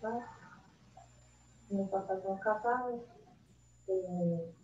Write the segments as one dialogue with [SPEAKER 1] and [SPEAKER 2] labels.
[SPEAKER 1] casa. Mis papás son casados. Eh,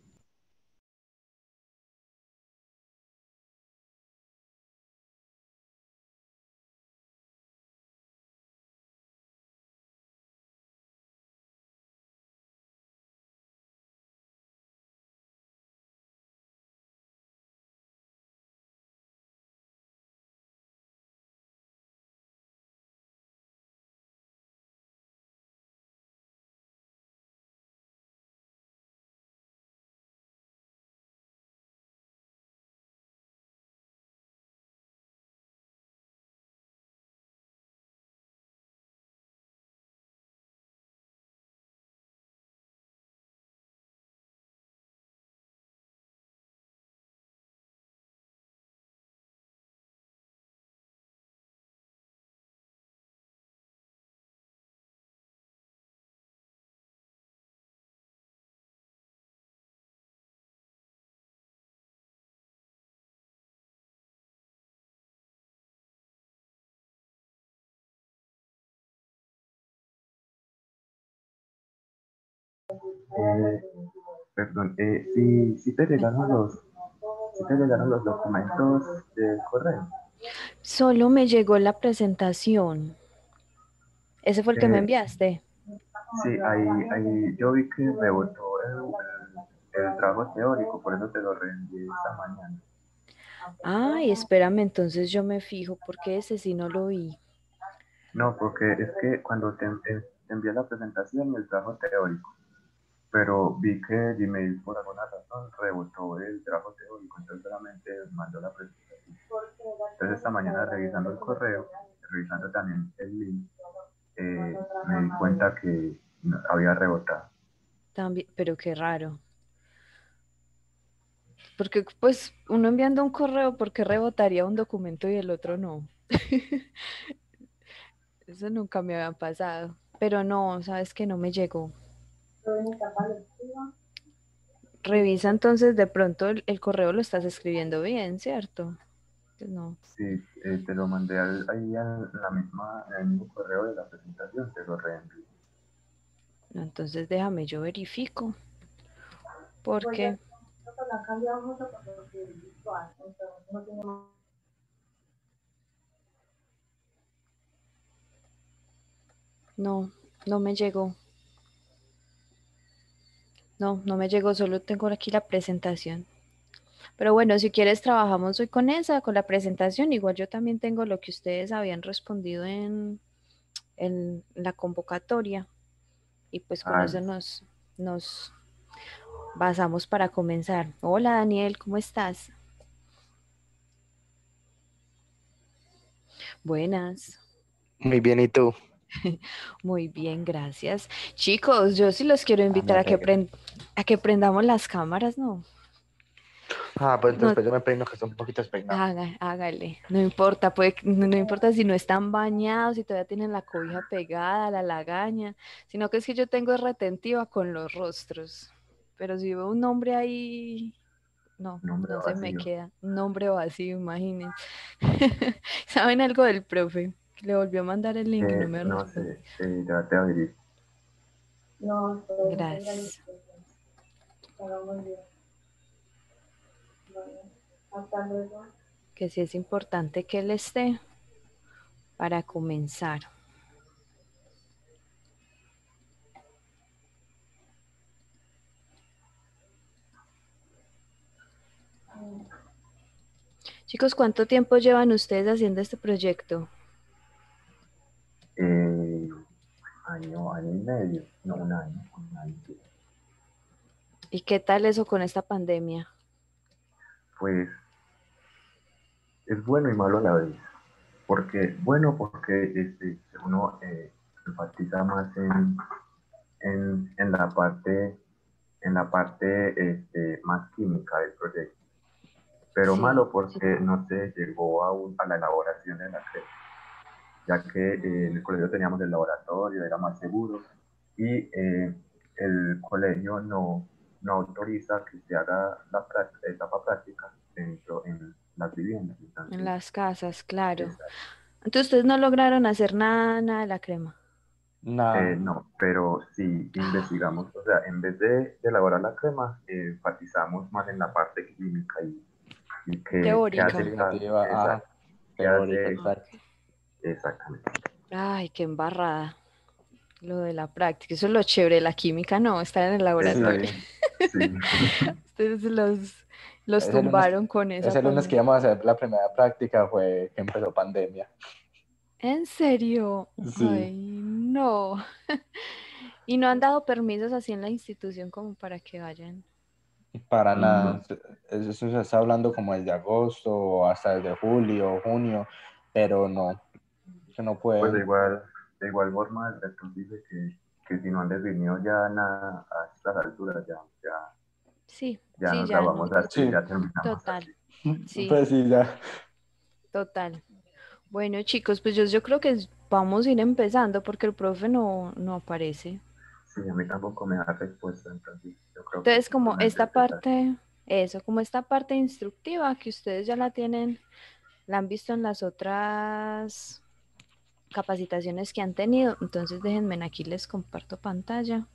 [SPEAKER 2] Eh, perdón, eh, si, si te llegaron los, si te llegaron los documentos del correo.
[SPEAKER 3] Solo me llegó la presentación. ¿Ese fue el que me
[SPEAKER 2] Eh,
[SPEAKER 3] enviaste?
[SPEAKER 2] Sí, ahí, ahí yo vi que rebotó el, el, el trabajo teórico, por eso te lo reenvié esta mañana.
[SPEAKER 3] Ay, espérame, entonces yo me fijo, porque ese sí no lo vi.
[SPEAKER 2] No, porque es que cuando te, te envié la presentación y el trabajo teórico, pero vi que Gmail por alguna razón rebotó el trabajo teórico, entonces solamente mandó la presentación. Entonces esta mañana revisando el correo, revisando también el link, eh, me di cuenta que había rebotado.
[SPEAKER 3] También, pero qué raro. Porque pues uno enviando un correo, ¿por qué rebotaría un documento y el otro no? Eso nunca me había pasado. Pero no, sabes que no me llegó.
[SPEAKER 1] estoy en etapa lectiva.
[SPEAKER 3] Revisa entonces, de pronto el, el correo lo estás escribiendo bien, ¿cierto? Pues no.
[SPEAKER 2] Sí, eh, te lo mandé al- ahí en la misma, en el mismo correo de la presentación, te lo reenvié.
[SPEAKER 3] No, Entonces déjame, yo verifico. Porque,
[SPEAKER 1] mucho porque no,
[SPEAKER 3] no me llegó. No, no me llegó, solo tengo aquí la presentación. Pero bueno, si quieres trabajamos hoy con esa, con la presentación. Igual yo también tengo lo que ustedes habían respondido en, en la convocatoria. Y pues con
[SPEAKER 2] Ah,
[SPEAKER 3] eso nos, nos basamos para comenzar. Hola Daniel, ¿cómo estás? Buenas.
[SPEAKER 4] Muy bien, ¿y tú?
[SPEAKER 3] Muy bien, gracias. Chicos, yo sí los quiero invitar a que,
[SPEAKER 4] alegro.
[SPEAKER 3] pren- a que prendamos las cámaras, ¿no?
[SPEAKER 4] Ah, pues
[SPEAKER 3] No.
[SPEAKER 4] después yo me peino que son un poquito despeinados.
[SPEAKER 3] Hágale, no importa, puede, que- no, no importa si no están bañados, si todavía tienen la cobija pegada, la lagaña, sino que es que yo tengo retentiva con los rostros. Pero si veo un nombre ahí, no,
[SPEAKER 2] Nombre
[SPEAKER 3] no se me
[SPEAKER 2] vacío.
[SPEAKER 3] queda. Un nombre vacío, imagínense. ¿Saben algo del profe? Le volvió a mandar el link y no me
[SPEAKER 2] no
[SPEAKER 3] respondió.
[SPEAKER 2] eh, ya te averiguo.
[SPEAKER 1] No,
[SPEAKER 3] Gracias. Que sí es importante que él esté para comenzar. Chicos, ¿cuánto tiempo llevan ustedes haciendo este proyecto?
[SPEAKER 2] Eh, año, año y medio, no, un año, un año.
[SPEAKER 3] ¿Y qué tal eso con esta pandemia?
[SPEAKER 2] Pues es bueno y malo a la vez. Porque, bueno, porque este, uno eh, enfatiza más en, en, en la parte, en la parte este, más química del proyecto. Pero
[SPEAKER 3] Sí,
[SPEAKER 2] malo porque no se llegó a, un- a la elaboración de la crema, ya que eh, en el colegio teníamos el laboratorio, era más seguro, y eh, el colegio no, no autoriza que se haga la etapa práctica dentro en las viviendas. Entonces,
[SPEAKER 3] En las casas, claro.
[SPEAKER 2] exacto.
[SPEAKER 3] Entonces ustedes no lograron hacer nada, nada de la crema.
[SPEAKER 4] No.
[SPEAKER 2] Eh, no, pero sí investigamos, o sea, en vez de, de elaborar la crema, eh, enfatizamos más en la parte química y, y que,
[SPEAKER 3] Teórica.
[SPEAKER 2] que hace
[SPEAKER 4] ah, teórica, exacto.
[SPEAKER 2] Exactamente.
[SPEAKER 3] Ay, qué embarrada. Lo de la práctica. Eso es lo chévere. La química no, estar en el laboratorio.
[SPEAKER 4] Sí.
[SPEAKER 3] Ustedes los, los
[SPEAKER 4] Ese lunes-
[SPEAKER 3] tumbaron con esa.
[SPEAKER 4] Ese lunes que
[SPEAKER 3] pandemia.
[SPEAKER 4] íbamos a hacer la primera práctica fue que empezó pandemia.
[SPEAKER 3] ¿En serio?
[SPEAKER 4] Sí.
[SPEAKER 3] Ay, no. Y no han dado permisos así en la institución como para que vayan.
[SPEAKER 4] Para
[SPEAKER 2] Mm.
[SPEAKER 4] nada. Eso se está hablando como desde agosto o hasta desde julio, junio, pero no. Que no
[SPEAKER 2] Pues de
[SPEAKER 4] pueden.
[SPEAKER 2] igual, de igual forma, el rector dice que, que si no han definido ya nada a estas alturas, ya, ya,
[SPEAKER 3] Sí,
[SPEAKER 2] ya
[SPEAKER 3] sí,
[SPEAKER 2] nos
[SPEAKER 3] ya.
[SPEAKER 2] la vamos así,
[SPEAKER 4] Sí.
[SPEAKER 2] ya terminamos
[SPEAKER 3] Total. Sí.
[SPEAKER 4] Pues sí, ya.
[SPEAKER 3] Total. Bueno, chicos, pues yo, yo creo que vamos a ir empezando porque el profe no, no aparece.
[SPEAKER 2] Sí, a mí tampoco me da respuesta, entonces yo creo que
[SPEAKER 3] Entonces, como esta parte, eso, como esta parte instructiva que ustedes ya la tienen, la han visto en las otras capacitaciones que han tenido, entonces déjenme aquí les comparto pantalla.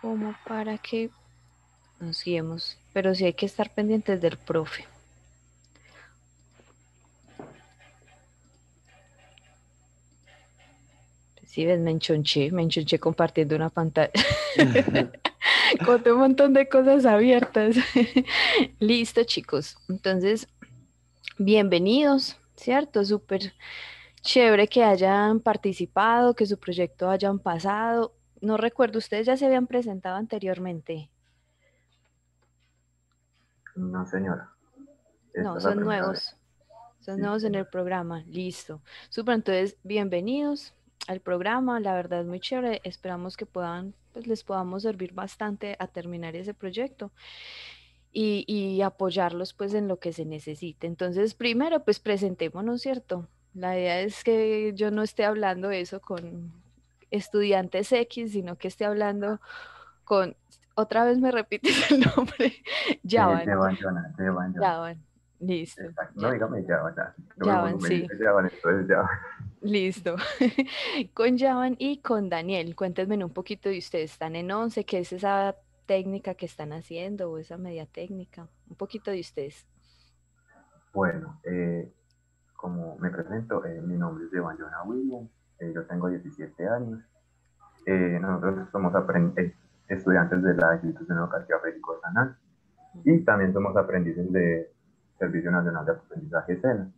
[SPEAKER 3] Como para que nos guiemos, pero sí hay que estar pendientes del profe. Sí, ves, me enchonché, me enchonché compartiendo una pantalla. con un montón de cosas abiertas. Listo, chicos. Entonces, bienvenidos, ¿cierto? Súper chévere que hayan participado, que su proyecto hayan pasado. No recuerdo, ustedes ya se habían presentado anteriormente.
[SPEAKER 2] No, señora. Esta
[SPEAKER 3] No, son nuevos.
[SPEAKER 2] vez.
[SPEAKER 3] Son
[SPEAKER 2] Sí,
[SPEAKER 3] nuevos en el programa. Listo. Súper, entonces, bienvenidos al programa. La verdad es muy chévere. Esperamos que puedan, pues les podamos servir bastante a terminar ese proyecto y, y apoyarlos pues en lo que se necesite. Entonces, primero, pues presentémonos, ¿cierto? La idea es que yo no esté hablando eso con estudiantes X, sino que esté hablando con, otra vez me repites el nombre,
[SPEAKER 2] Eh,
[SPEAKER 3] Yavan.
[SPEAKER 2] Yavan, Joana, Yavan.
[SPEAKER 3] Yavan. Listo.
[SPEAKER 2] Exacto. No, dígame Yavan,
[SPEAKER 3] Yavan, sí.
[SPEAKER 2] Yavan, entonces Yavan.
[SPEAKER 3] Listo. con Javan y con Daniel. Cuéntenme un poquito de ustedes. ¿Están en 11? ¿Qué es esa técnica que están haciendo o esa media técnica? Un poquito de ustedes.
[SPEAKER 2] Bueno, eh, como me presento, eh, mi nombre es Evan Jonah Williams, eh, yo tengo 17 años. Eh, nosotros somos eh, estudiantes de la Institución Educativa Federico Sanal y también somos aprendices de Servicio Nacional de Aprendizaje SENA.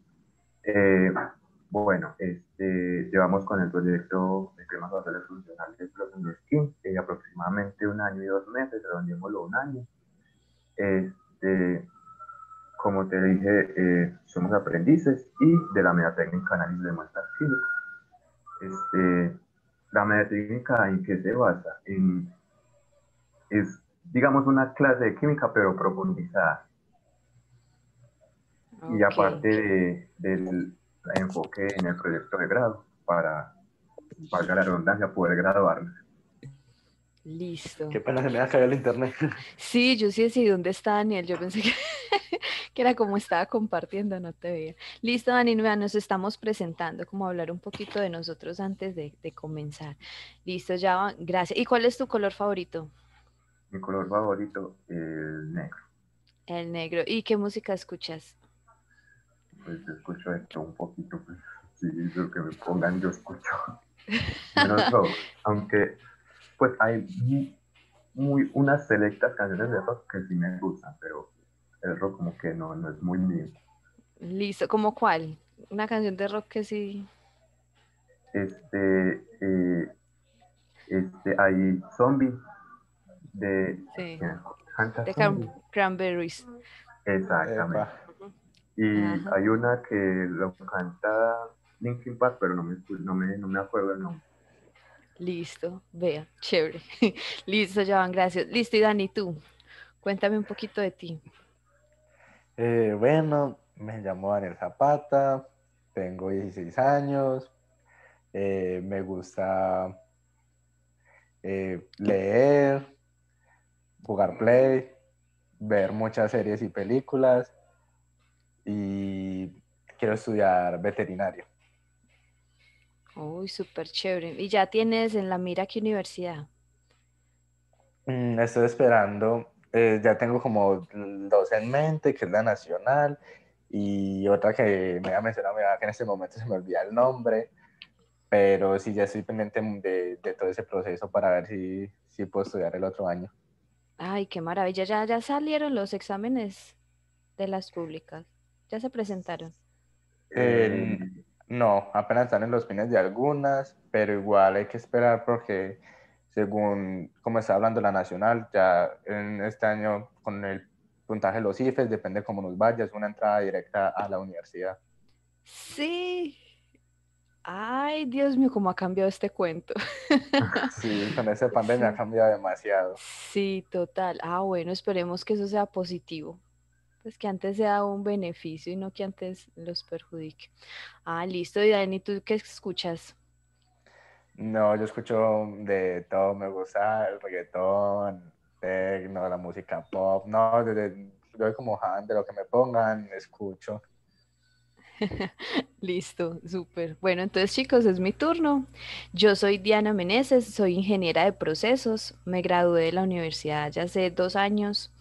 [SPEAKER 2] Bueno, este, llevamos con el proyecto de cremas basales funcionales Blossom Skin eh, aproximadamente un año y dos meses, redondeémoslo un año. Este, como te dije, eh, somos aprendices y de la metatécnica análisis de muestras químicas. Este, la metatécnica en qué se basa? En, es, digamos, una clase de química, pero profundizada. Y aparte de- del enfoque en el proyecto de grado, para, valga la redundancia, poder graduarnos.
[SPEAKER 3] Listo.
[SPEAKER 4] Qué pena, se me ha caído el internet.
[SPEAKER 3] Sí, yo sí decidí dónde está Daniel. Yo pensé que, que era como estaba compartiendo, no te veía. Listo, Dani, nos estamos presentando, como hablar un poquito de nosotros antes de, de comenzar. Listo, ya, gracias. ¿Y cuál es tu color favorito?
[SPEAKER 2] Mi color favorito, el negro.
[SPEAKER 3] El negro. ¿Y qué música escuchas?
[SPEAKER 2] Pues escucho esto un poquito, pues sí, lo que me pongan yo escucho. Aunque pues hay muy, muy- unas selectas canciones de rock que sí me gustan, pero el rock como que no, no es muy mío.
[SPEAKER 3] Listo, ¿cómo cuál? Una canción de rock que sí.
[SPEAKER 2] Este, eh, este, hay Zombie de...
[SPEAKER 3] Sí.
[SPEAKER 2] ¿quién canta
[SPEAKER 3] De? Cran- Cranberries.
[SPEAKER 2] Exactamente.
[SPEAKER 4] Epa.
[SPEAKER 2] Y
[SPEAKER 3] Ajá.
[SPEAKER 2] hay una que lo canta Linkin Park, pero no me, no me, no me acuerdo el nombre.
[SPEAKER 3] Listo, vea, chévere. Listo, Joan, gracias. Listo, y Dani, tú, cuéntame un poquito de ti.
[SPEAKER 4] Eh, bueno, me llamo Daniel Zapata, tengo 16 años, eh, me gusta eh, leer, jugar play, ver muchas series y películas y quiero estudiar veterinario.
[SPEAKER 3] Uy, súper chévere. ¿Y ya tienes en la mira qué universidad?
[SPEAKER 4] Mm, estoy esperando, eh, ya tengo como dos en mente, que es la nacional, y otra que me ha mencionado, que en este momento se me olvida el nombre, pero sí, ya estoy pendiente de, de todo ese proceso para ver si, si puedo estudiar el otro año.
[SPEAKER 3] Ay, qué maravilla. Ya, ya salieron los exámenes de las públicas. Ya se presentaron.
[SPEAKER 4] Eh, no, apenas están en los fines de algunas, pero igual hay que esperar porque según como está hablando la nacional, ya en este año con el puntaje de los IFES, depende cómo nos vaya, es una entrada directa a la universidad.
[SPEAKER 3] Sí. Ay, Dios mío, cómo ha cambiado este cuento.
[SPEAKER 4] Sí, con esa pandemia ha cambiado demasiado.
[SPEAKER 3] Sí, total. Ah, bueno, esperemos que eso sea positivo. Pues que antes sea un beneficio y no que antes los perjudique. Ah, listo. Y Dani, ¿tú qué escuchas?
[SPEAKER 4] No, yo escucho de todo, me gusta el reggaetón, techno, la música pop, no, desde, yo como fan de lo que me pongan, escucho.
[SPEAKER 3] Listo, súper. Bueno, entonces chicos, es mi turno. Yo soy Diana Meneses, soy ingeniera de procesos, me gradué de la universidad ya hace dos años.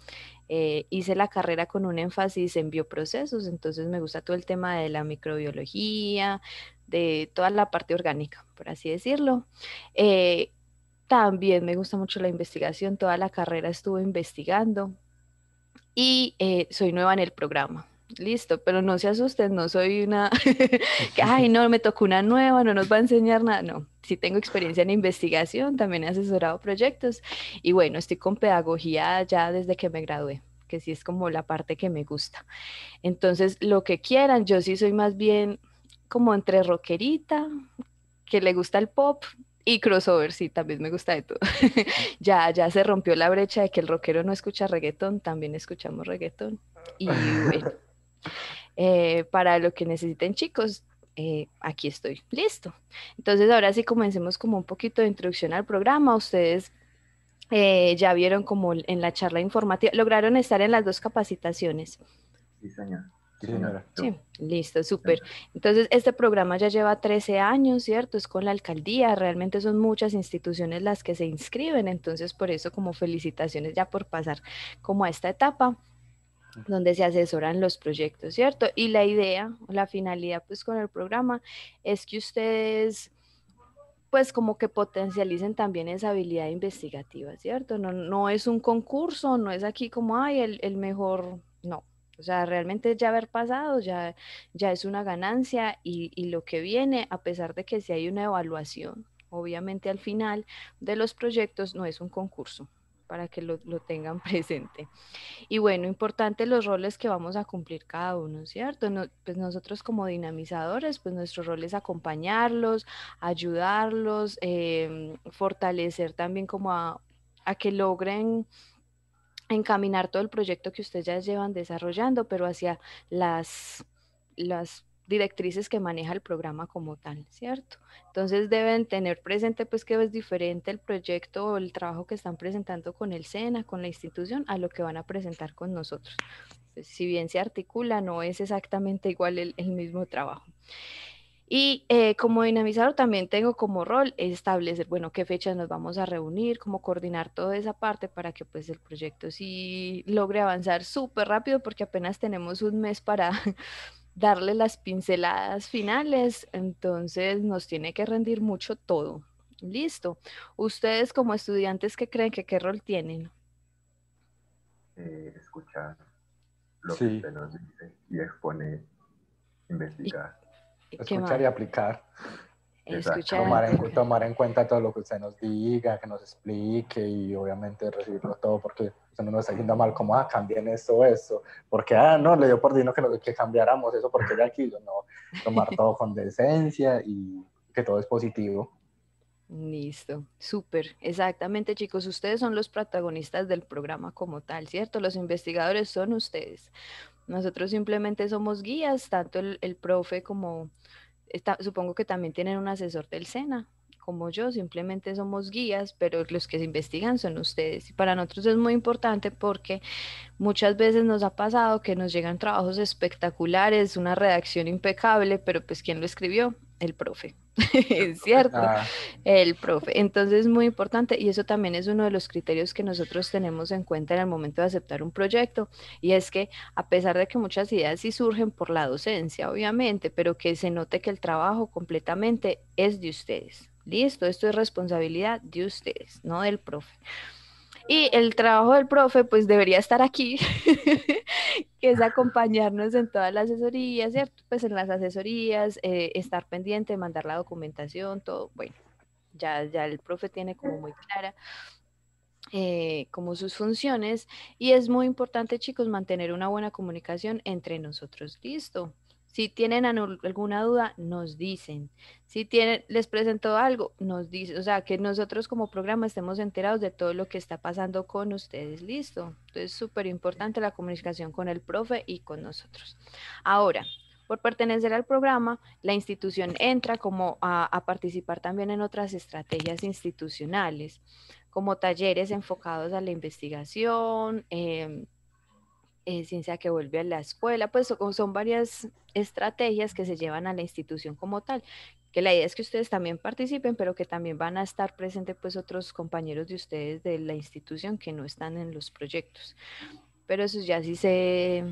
[SPEAKER 3] Eh, hice la carrera con un énfasis en bioprocesos, entonces me gusta todo el tema de la microbiología, de toda la parte orgánica, por así decirlo. Eh, también me gusta mucho la investigación, toda la carrera estuve investigando y eh, soy nueva en el programa. Listo, pero no se asusten, no soy una que, ay, no, me tocó una nueva, no nos va a enseñar nada. No, sí tengo experiencia en investigación, también he asesorado proyectos y bueno, estoy con pedagogía ya desde que me gradué, que sí es como la parte que me gusta. Entonces, lo que quieran, yo sí soy más bien como entre rockerita, que le gusta el pop y crossover, sí, también me gusta de todo. ya, ya se rompió la brecha de que el rockero no escucha reggaetón, también escuchamos reggaetón. Y bueno, eh, para lo que necesiten chicos, eh, aquí estoy, listo. Entonces ahora sí comencemos como un poquito de introducción al programa. Ustedes eh, ya vieron como en la charla informativa, lograron estar en las dos capacitaciones.
[SPEAKER 2] Sí, señor.
[SPEAKER 3] Sí, listo, súper. Entonces, este programa ya lleva 13 años, ¿cierto? Es con la alcaldía, realmente son muchas instituciones las que se inscriben, entonces por eso como felicitaciones ya por pasar como a esta etapa donde se asesoran los proyectos, ¿cierto? Y la idea, la finalidad pues con el programa es que ustedes pues como que potencialicen también esa habilidad investigativa, ¿cierto? No, no es un concurso, no es aquí como, ay, el, el mejor, no. O sea, realmente ya haber pasado ya, ya es una ganancia y, y lo que viene, a pesar de que si hay una evaluación, obviamente al final de los proyectos no es un concurso, para que lo, lo, tengan presente. Y bueno, importante los roles que vamos a cumplir cada uno, ¿cierto? No, pues nosotros como dinamizadores, pues nuestro rol es acompañarlos, ayudarlos, eh, fortalecer también como a, a que logren encaminar todo el proyecto que ustedes ya llevan desarrollando, pero hacia las, las directrices que maneja el programa como tal, ¿cierto? Entonces deben tener presente pues que es diferente el proyecto o el trabajo que están presentando con el SENA, con la institución, a lo que van a presentar con nosotros. Pues, si bien se articula, no es exactamente igual el, mismo trabajo. Y eh, como dinamizador también tengo como rol establecer, bueno, qué fechas nos vamos a reunir, cómo coordinar toda esa parte para que pues el proyecto sí logre avanzar súper rápido porque apenas tenemos un mes para darle las pinceladas finales, entonces nos tiene que rendir mucho todo. Listo. Ustedes como estudiantes, ¿qué creen que qué rol tienen?
[SPEAKER 2] Eh, escuchar lo sí. que usted nos dice y exponer, investigar.
[SPEAKER 3] ¿Y
[SPEAKER 4] Escuchar y aplicar.
[SPEAKER 3] Escuchar.
[SPEAKER 4] Tomar en, tomar en cuenta todo lo que usted nos diga, que nos explique y obviamente recibirlo todo porque usted no nos está diciendo mal como, ah, cambien esto, esto, porque, ah, no, le dio por dinero que, lo, que cambiáramos eso porque ya quiso, no, tomar todo con decencia y que todo es positivo.
[SPEAKER 3] Listo, súper, exactamente chicos, ustedes son los protagonistas del programa como tal, ¿cierto? Los investigadores son ustedes. Nosotros simplemente somos guías, tanto el, el profe como, está, supongo que también tienen un asesor del SENA, como yo, simplemente somos guías, pero los que se investigan son ustedes. Y para nosotros es muy importante porque muchas veces nos ha pasado que nos llegan trabajos espectaculares, una redacción impecable, pero pues ¿quién lo escribió? el profe, ¿cierto?
[SPEAKER 4] Ah,
[SPEAKER 3] El profe. Entonces es muy importante y eso también es uno de los criterios que nosotros tenemos en cuenta en el momento de aceptar un proyecto y es que a pesar de que muchas ideas sí surgen por la docencia, obviamente, pero que se note que el trabajo completamente es de ustedes. Listo, esto es responsabilidad de ustedes, no del profe. Y el trabajo del profe, pues debería estar aquí, que es acompañarnos en toda la asesoría, ¿cierto? Pues en las asesorías, eh, estar pendiente, mandar la documentación, todo. Bueno, ya, ya el profe tiene como muy clara eh, como sus funciones y es muy importante, chicos, mantener una buena comunicación entre nosotros. Listo. Si tienen alguna duda, nos dicen. Si tienen, les presentó algo, nos dicen. O sea, que nosotros como programa estemos enterados de todo lo que está pasando con ustedes. Listo. Entonces, súper importante la comunicación con el profe y con nosotros. Ahora, por pertenecer al programa, la institución entra como a, a participar también en otras estrategias institucionales, como talleres enfocados a la investigación, em, eh, que vuelve a la escuela, pues son, son varias estrategias que se llevan a la institución como tal, que la idea es que ustedes también participen, pero que también van a estar presentes pues otros compañeros de ustedes de la institución que no están en los proyectos. Pero eso ya sí se,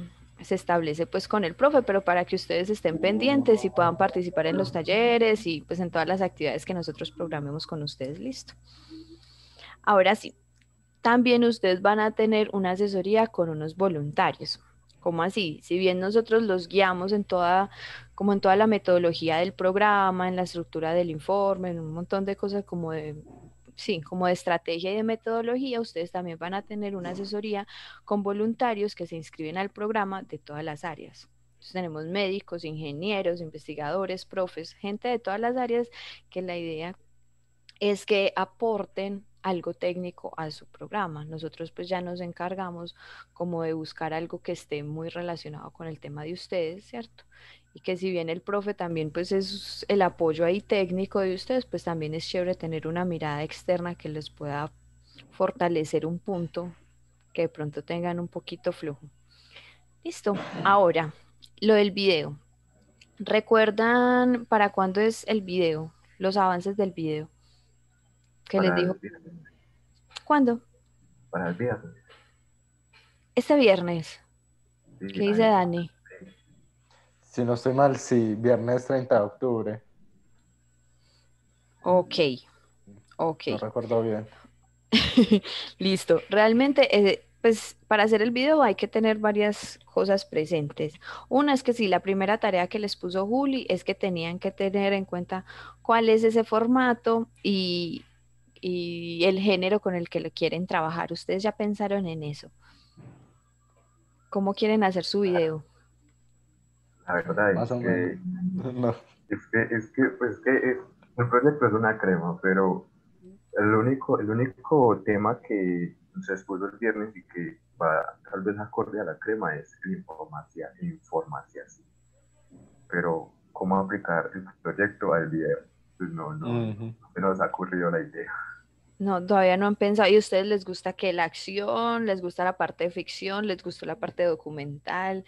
[SPEAKER 3] se establece pues con el profe, pero para que ustedes estén pendientes y puedan participar en los talleres y pues en todas las actividades que nosotros programemos con ustedes, listo. Ahora sí, también ustedes van a tener una asesoría con unos voluntarios. ¿Cómo así? Si bien nosotros los guiamos en toda, como en toda la metodología del programa, en la estructura del informe, en un montón de cosas como de, sí, como de estrategia y de metodología, ustedes también van a tener una asesoría con voluntarios que se inscriben al programa de todas las áreas. Entonces, tenemos médicos, ingenieros, investigadores, profes, gente de todas las áreas que la idea es que aporten algo técnico a su programa. Nosotros pues ya nos encargamos como de buscar algo que esté muy relacionado con el tema de ustedes, ¿cierto? Y que si bien el profe también pues es el apoyo ahí técnico de ustedes, pues también es chévere tener una mirada externa que les pueda fortalecer un punto que de pronto tengan un poquito flojo. Listo. Ahora, lo del video. ¿Recuerdan para cuándo es el video? Los avances del video. ¿Qué les dijo? ¿Cuándo?
[SPEAKER 2] Para el viernes.
[SPEAKER 3] Este viernes.
[SPEAKER 2] Sí,
[SPEAKER 3] ¿Qué dice
[SPEAKER 2] ahí.
[SPEAKER 3] Dani?
[SPEAKER 4] si no estoy mal, sí, viernes 30 de octubre.
[SPEAKER 3] Ok. Ok.
[SPEAKER 4] No recuerdo bien.
[SPEAKER 3] Listo. Realmente, eh, pues para hacer el video hay que tener varias cosas presentes. Una es que sí, la primera tarea que les puso Juli es que tenían que tener en cuenta cuál es ese formato y, y el género con el que lo quieren trabajar. ¿Ustedes ya pensaron en eso? ¿Cómo quieren hacer su video?
[SPEAKER 2] La verdad es que.
[SPEAKER 4] No.
[SPEAKER 2] es que, es que, pues que es- el proyecto es una crema, pero el único, el único tema que se expuso el viernes y que va tal vez acorde a la crema es información, información. Pero, ¿cómo aplicar el proyecto al video? Pues no, no, no se nos ha ocurrido la idea.
[SPEAKER 3] No, todavía no han pensado. ¿Y a ustedes les gusta que la acción, les gusta la parte de ficción, les gusta la parte documental?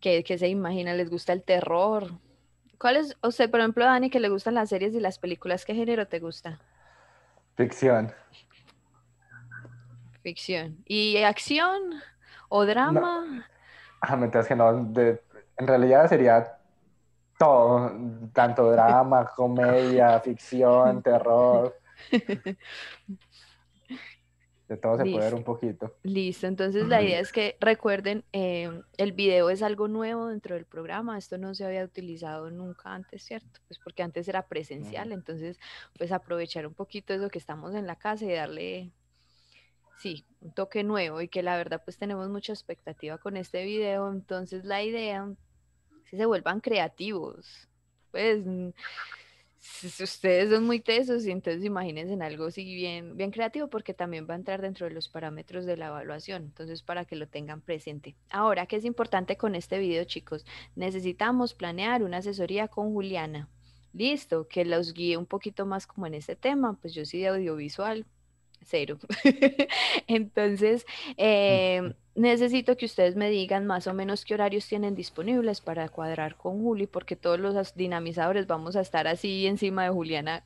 [SPEAKER 3] ¿Qué, qué se imagina? ¿Les gusta el terror? ¿Cuál es, o sea, por ejemplo, Dani, que le gustan las series y las películas, ¿qué género te gusta?
[SPEAKER 4] Ficción.
[SPEAKER 3] Ficción. ¿Y acción o drama?
[SPEAKER 4] Ah, mentiras que no. de- en realidad sería todo, tanto drama, comedia, ficción, terror. De todo se puede ver
[SPEAKER 3] Listo.
[SPEAKER 4] un poquito.
[SPEAKER 3] Listo, entonces la idea es que recuerden, eh, el video es algo nuevo dentro del programa, esto no se había utilizado nunca antes, ¿cierto? Pues porque antes era presencial, entonces pues aprovechar un poquito eso que estamos en la casa y darle, sí, un toque nuevo y que la verdad pues tenemos mucha expectativa con este video, entonces la idea es que se vuelvan creativos, pues ustedes son muy tesos y entonces imagínense en algo así bien, bien creativo porque también va a entrar dentro de los parámetros de la evaluación, entonces para que lo tengan presente. Ahora, ¿qué es importante con este video, chicos? Necesitamos planear una asesoría con Juliana. Listo, que los guíe un poquito más como en este tema, pues yo sí de audiovisual, cero. Entonces, eh, necesito que ustedes me digan más o menos qué horarios tienen disponibles para cuadrar con Juli, porque todos los dinamizadores vamos a estar así encima de Juliana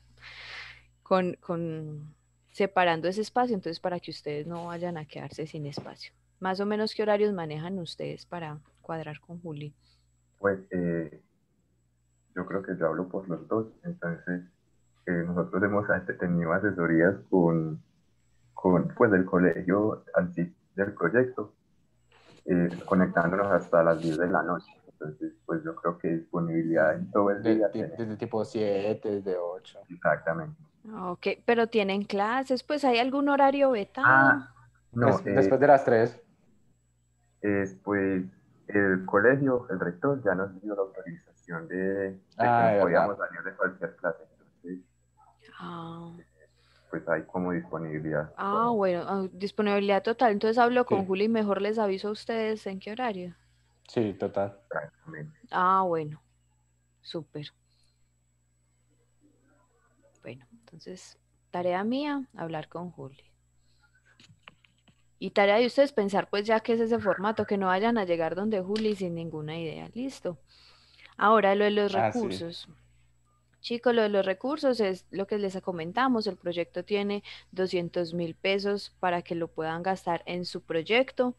[SPEAKER 3] con, con separando ese espacio, entonces para que ustedes no vayan a quedarse sin espacio. Más o menos qué horarios manejan ustedes para cuadrar con Juli.
[SPEAKER 2] Pues eh, yo creo que yo hablo por los dos, entonces eh, nosotros hemos tenido asesorías con, con pues del colegio antes del proyecto, eh, conectándonos hasta las 10 de la noche. Entonces, pues yo creo que disponibilidad en todo el día.
[SPEAKER 4] Desde tipo 7, desde 8.
[SPEAKER 2] Exactamente.
[SPEAKER 3] Ok, pero tienen clases, pues hay algún horario beta.
[SPEAKER 2] Ah, no.
[SPEAKER 4] después de las 3.
[SPEAKER 2] pues el colegio, el rector ya nos dio la autorización de, ah, que podíamos salir de cualquier clase. Entonces, ah. Pues hay como disponibilidad.
[SPEAKER 3] Ah, bueno, ah, disponibilidad total. Entonces hablo con Juli y mejor les aviso a ustedes en qué horario.
[SPEAKER 4] Sí, total.
[SPEAKER 3] Ah, bueno, súper. Bueno, entonces, tarea mía, hablar con Juli. Y tarea de ustedes pensar, pues ya que es ese formato, que no vayan a llegar donde Juli sin ninguna idea. Listo. Ahora lo de los ah, recursos. Chicos, lo de los recursos es lo que les comentamos. El proyecto tiene 200 mil pesos para que lo puedan gastar en su proyecto.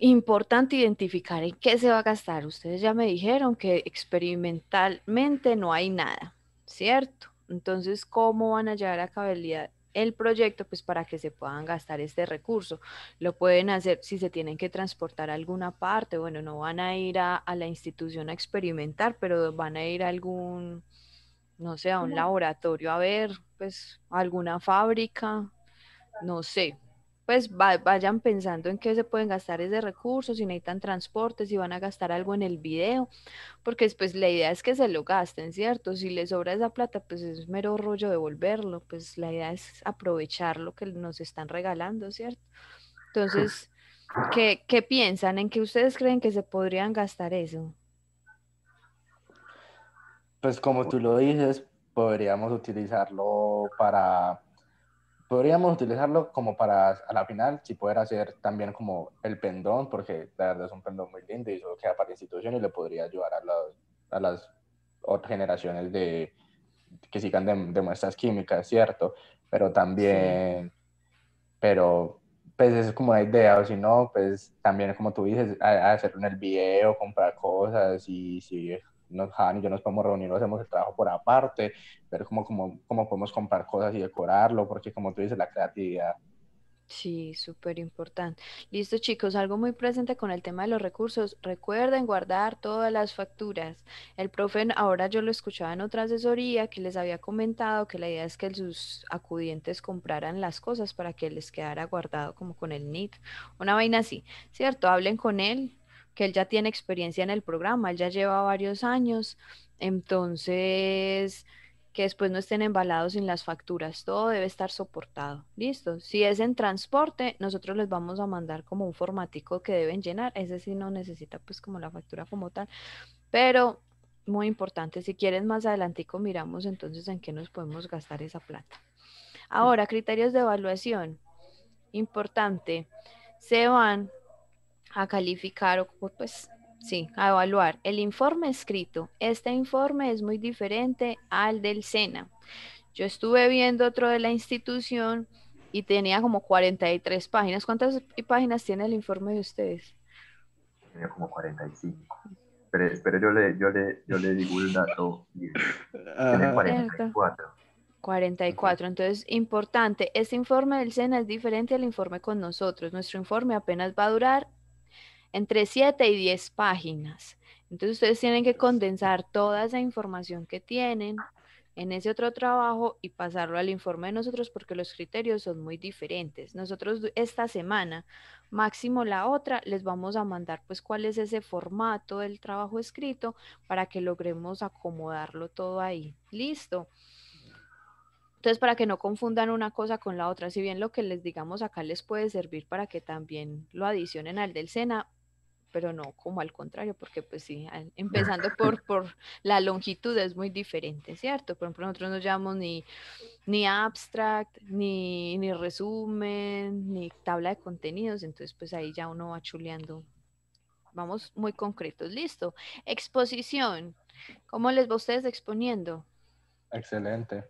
[SPEAKER 3] Importante identificar en qué se va a gastar. Ustedes ya me dijeron que experimentalmente no hay nada, ¿cierto? Entonces, ¿cómo van a llegar a cabalidad el proyecto, pues para que se puedan gastar este recurso. Lo pueden hacer si se tienen que transportar a alguna parte, bueno, no van a ir a, a la institución a experimentar, pero van a ir a algún, no sé, a un laboratorio a ver, pues alguna fábrica, no sé, pues vayan pensando en qué se pueden gastar ese recurso, si necesitan transporte, si van a gastar algo en el video, porque después la idea es que se lo gasten, ¿cierto? Si les sobra esa plata, pues es mero rollo devolverlo, pues la idea es aprovechar lo que nos están regalando, ¿cierto? Entonces, ¿qué, qué piensan? ¿En qué ustedes creen que se podrían gastar eso?
[SPEAKER 4] Pues como tú lo dices, podríamos utilizarlo para podríamos utilizarlo como para a la final, si poder hacer también como el pendón, porque la verdad es un pendón muy lindo y eso queda para la institución y le podría ayudar a, a las otras generaciones de, que sigan de, muestras químicas, ¿cierto? Pero también, pero pues es como la idea, o si no, pues también como tú dices, hacer en el video, comprar cosas y si nos, Han y yo nos podemos reunir, hacemos el trabajo por aparte, ver cómo, cómo, cómo podemos comprar cosas y decorarlo, porque como tú dices, la creatividad.
[SPEAKER 3] Sí, súper importante. Listo, chicos, algo muy presente con el tema de los recursos. Recuerden guardar todas las facturas. El profe, ahora yo lo escuchaba en otra asesoría que les había comentado que la idea es que sus acudientes compraran las cosas para que les quedara guardado como con el NIT. Una vaina así, ¿cierto? Hablen con él, que él ya tiene experiencia en el programa, él ya lleva varios años, entonces que después no estén embalados sin las facturas, todo debe estar soportado. Listo. Si es en transporte, nosotros les vamos a mandar como un formatico que deben llenar, ese sí no necesita pues como la factura como tal, pero muy importante, si quieren más adelantico miramos entonces en qué nos podemos gastar esa plata. Ahora, criterios de evaluación. Importante, se van a calificar o pues sí, a evaluar el informe escrito. Este informe es muy diferente al del SENA. Yo estuve viendo otro de la institución y tenía como 43 páginas. ¿Cuántas páginas tiene el informe de ustedes?
[SPEAKER 2] Tenía como 45. Pero, yo, le, yo, le, yo le digo el dato. Tiene 44.
[SPEAKER 3] 44. Entonces, importante, este informe del SENA es diferente al informe con nosotros. Nuestro informe apenas va a durar entre 7 y 10 páginas. Entonces ustedes tienen que condensar toda esa información que tienen en ese otro trabajo y pasarlo al informe de nosotros porque los criterios son muy diferentes. Nosotros esta semana, máximo la otra, les vamos a mandar pues cuál es ese formato del trabajo escrito para que logremos acomodarlo todo ahí. Listo. Entonces, para que no confundan una cosa con la otra, si bien lo que les digamos acá les puede servir para que también lo adicionen al del SENA, pero no como al contrario, porque pues sí, empezando por, por la longitud es muy diferente, ¿cierto? Por ejemplo, nosotros no llamamos ni, ni abstract, ni, ni resumen, ni tabla de contenidos, entonces pues ahí ya uno va chuleando. Vamos muy concretos, listo. Exposición, ¿cómo les va a ustedes exponiendo?
[SPEAKER 4] Excelente.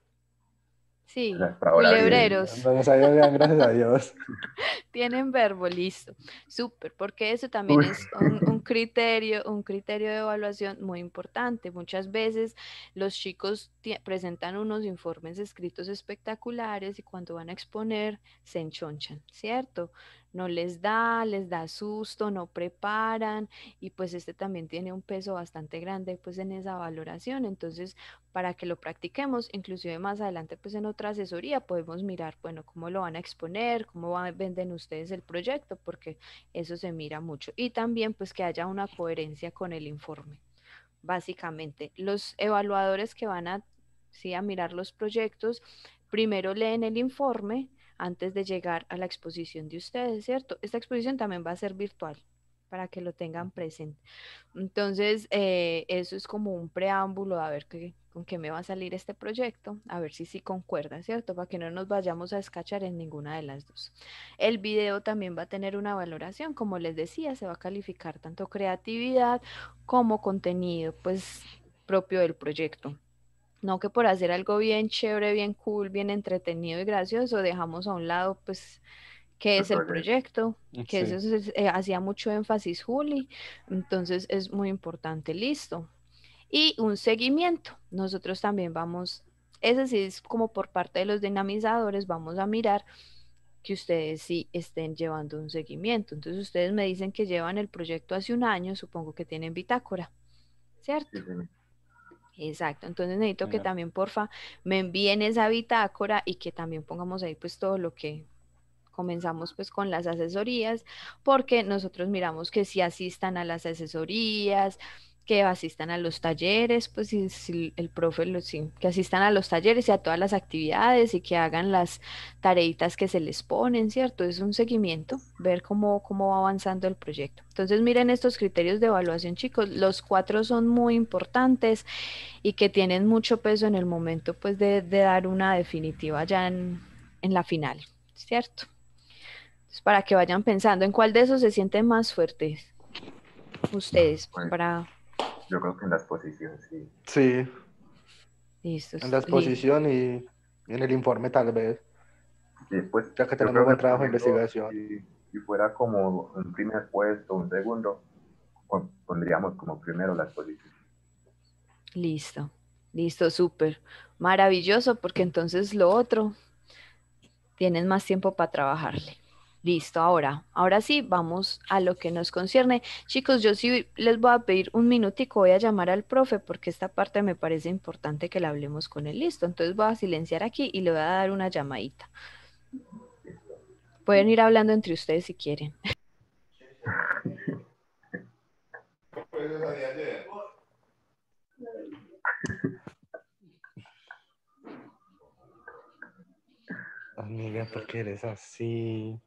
[SPEAKER 3] Sí, culebreros.
[SPEAKER 4] Gracias a Dios.
[SPEAKER 3] Tienen verbo, listo. Súper, porque eso también
[SPEAKER 2] Uy.
[SPEAKER 3] es un, un criterio, un criterio de evaluación muy importante. Muchas veces los chicos presentan unos informes escritos espectaculares y cuando van a exponer se enchonchan, ¿cierto? No les da, les da susto, no preparan y pues este también tiene un peso bastante grande pues en esa valoración. Entonces, para que lo practiquemos, inclusive más adelante pues en otra asesoría podemos mirar, bueno, cómo lo van a exponer, cómo va- venden ustedes el proyecto, porque eso se mira mucho. Y también pues que haya una coherencia con el informe. Básicamente, los evaluadores que van a, sí, a mirar los proyectos, primero leen el informe antes de llegar a la exposición de ustedes, ¿cierto? Esta exposición también va a ser virtual para que lo tengan presente. Entonces, eh, eso es como un preámbulo a ver qué, con qué me va a salir este proyecto, a ver si sí concuerda, ¿cierto? Para que no nos vayamos a escachar en ninguna de las dos. El video también va a tener una valoración, como les decía, se va a calificar tanto creatividad como contenido, pues, propio del proyecto. No que por hacer algo bien chévere, bien cool, bien entretenido y gracioso, dejamos a un lado, pues, qué
[SPEAKER 2] El
[SPEAKER 3] es el
[SPEAKER 2] proyecto.
[SPEAKER 3] proyecto, que
[SPEAKER 4] Sí.
[SPEAKER 3] eso es- eh, hacía mucho énfasis Juli, entonces es muy importante, listo. Y un seguimiento, nosotros también vamos, ese sí es como por parte de los dinamizadores, vamos a mirar que ustedes sí estén llevando un seguimiento. Entonces ustedes me dicen que llevan el proyecto hace un año, supongo que tienen bitácora, ¿cierto?
[SPEAKER 2] Sí, sí.
[SPEAKER 3] Exacto, entonces necesito que también, porfa, me envíen esa bitácora y que también pongamos ahí pues todo lo que comenzamos pues con las asesorías, porque nosotros miramos que si asistan a las asesorías, que asistan a los talleres, pues si, si el profe, lo, sí, que asistan a los talleres y a todas las actividades y que hagan las tareitas que se les ponen, ¿cierto? Es un seguimiento, ver cómo, cómo va avanzando el proyecto. Entonces miren estos criterios de evaluación, chicos, los cuatro son muy importantes y que tienen mucho peso en el momento pues de, de dar una definitiva ya en, en la final, ¿cierto? Entonces, para que vayan pensando en cuál de esos se sienten más fuertes ustedes para
[SPEAKER 2] Yo creo que en las posiciones, sí.
[SPEAKER 4] Sí,
[SPEAKER 3] listos.
[SPEAKER 4] en la
[SPEAKER 3] li-
[SPEAKER 4] exposición y y en el informe tal vez.
[SPEAKER 2] Sí, pues,
[SPEAKER 4] Ya que tenemos buen trabajo de investigación.
[SPEAKER 2] Si, si fuera como un primer puesto, un segundo, pon- pondríamos como primero las posiciones.
[SPEAKER 3] Listo, listo, súper. Maravilloso, porque entonces lo otro tienen más tiempo para trabajarle. Listo, ahora, ahora sí, vamos a lo que nos concierne. Chicos, yo sí les voy a pedir un minutico, voy a llamar al profe porque esta parte me parece importante que la hablemos con él. Listo, entonces voy a silenciar aquí y le voy a dar una llamadita. Pueden ir hablando entre ustedes si quieren.
[SPEAKER 4] Amiga, ¿por qué eres así?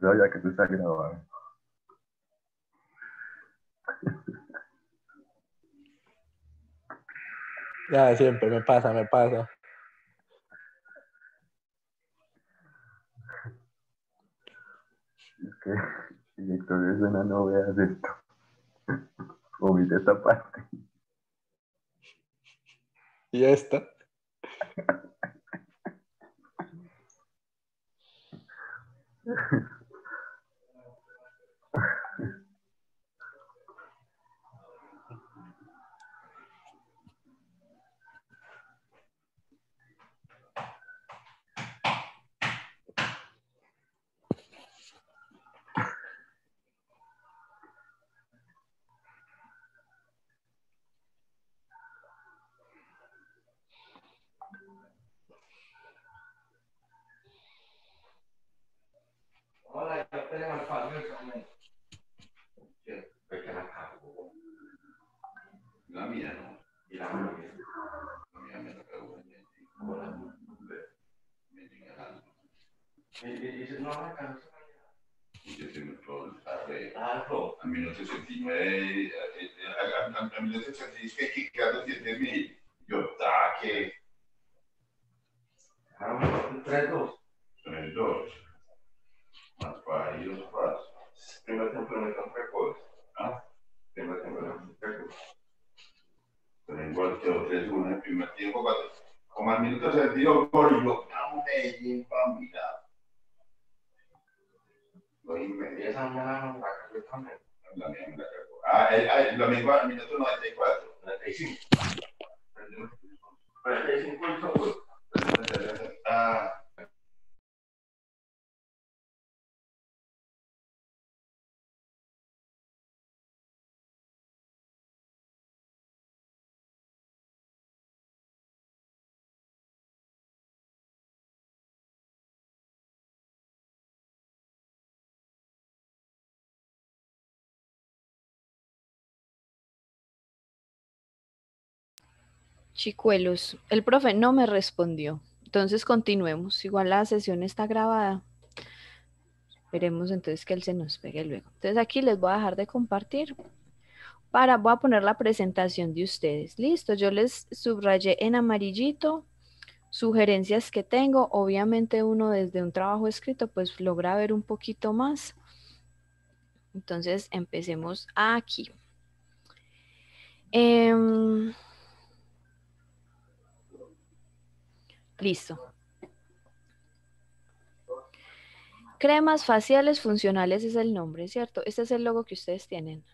[SPEAKER 2] Sabía que tú estás grabado.
[SPEAKER 4] Ya, siempre me pasa, me pasa.
[SPEAKER 2] Es que si Héctor suena, no veas esto. Omite esta parte.
[SPEAKER 4] ¿Y esta?
[SPEAKER 5] La mia no. E la mia. La mia me dica l'altro.
[SPEAKER 4] No,
[SPEAKER 5] trovo il fare 69. A minuto 69, eh, eh, a, a, a, a minuto 66 que hay que quedar los 7 mil. Yo, taque.
[SPEAKER 4] Ah, 3-2.
[SPEAKER 5] 3, 2. Más para y dos para.
[SPEAKER 4] Primer tiempo no me precoz.
[SPEAKER 5] Ah,
[SPEAKER 4] Primer tiempo no me precoz.
[SPEAKER 5] pero igual 3, 1 en el primer tiempo. Cuando, como al minuto 62, gol, yo, a Medellín, pa' mirar.
[SPEAKER 4] Lo mañana la.
[SPEAKER 5] La cagó. Ah, ah, al minuto 94.
[SPEAKER 4] 45. 45 el segundo.
[SPEAKER 5] Ah,
[SPEAKER 3] Chicuelos, el profe no me respondió. Entonces continuemos. Igual la sesión está grabada. Esperemos entonces que él se nos pegue luego. Entonces aquí les voy a dejar de compartir. Para, voy a poner la presentación de ustedes. Listo, yo les subrayé en amarillito sugerencias que tengo. Obviamente uno desde un trabajo escrito pues logra ver un poquito más. Entonces empecemos aquí. Em, Listo. Cremas faciales funcionales es el nombre, ¿cierto? Este es el logo que ustedes tienen.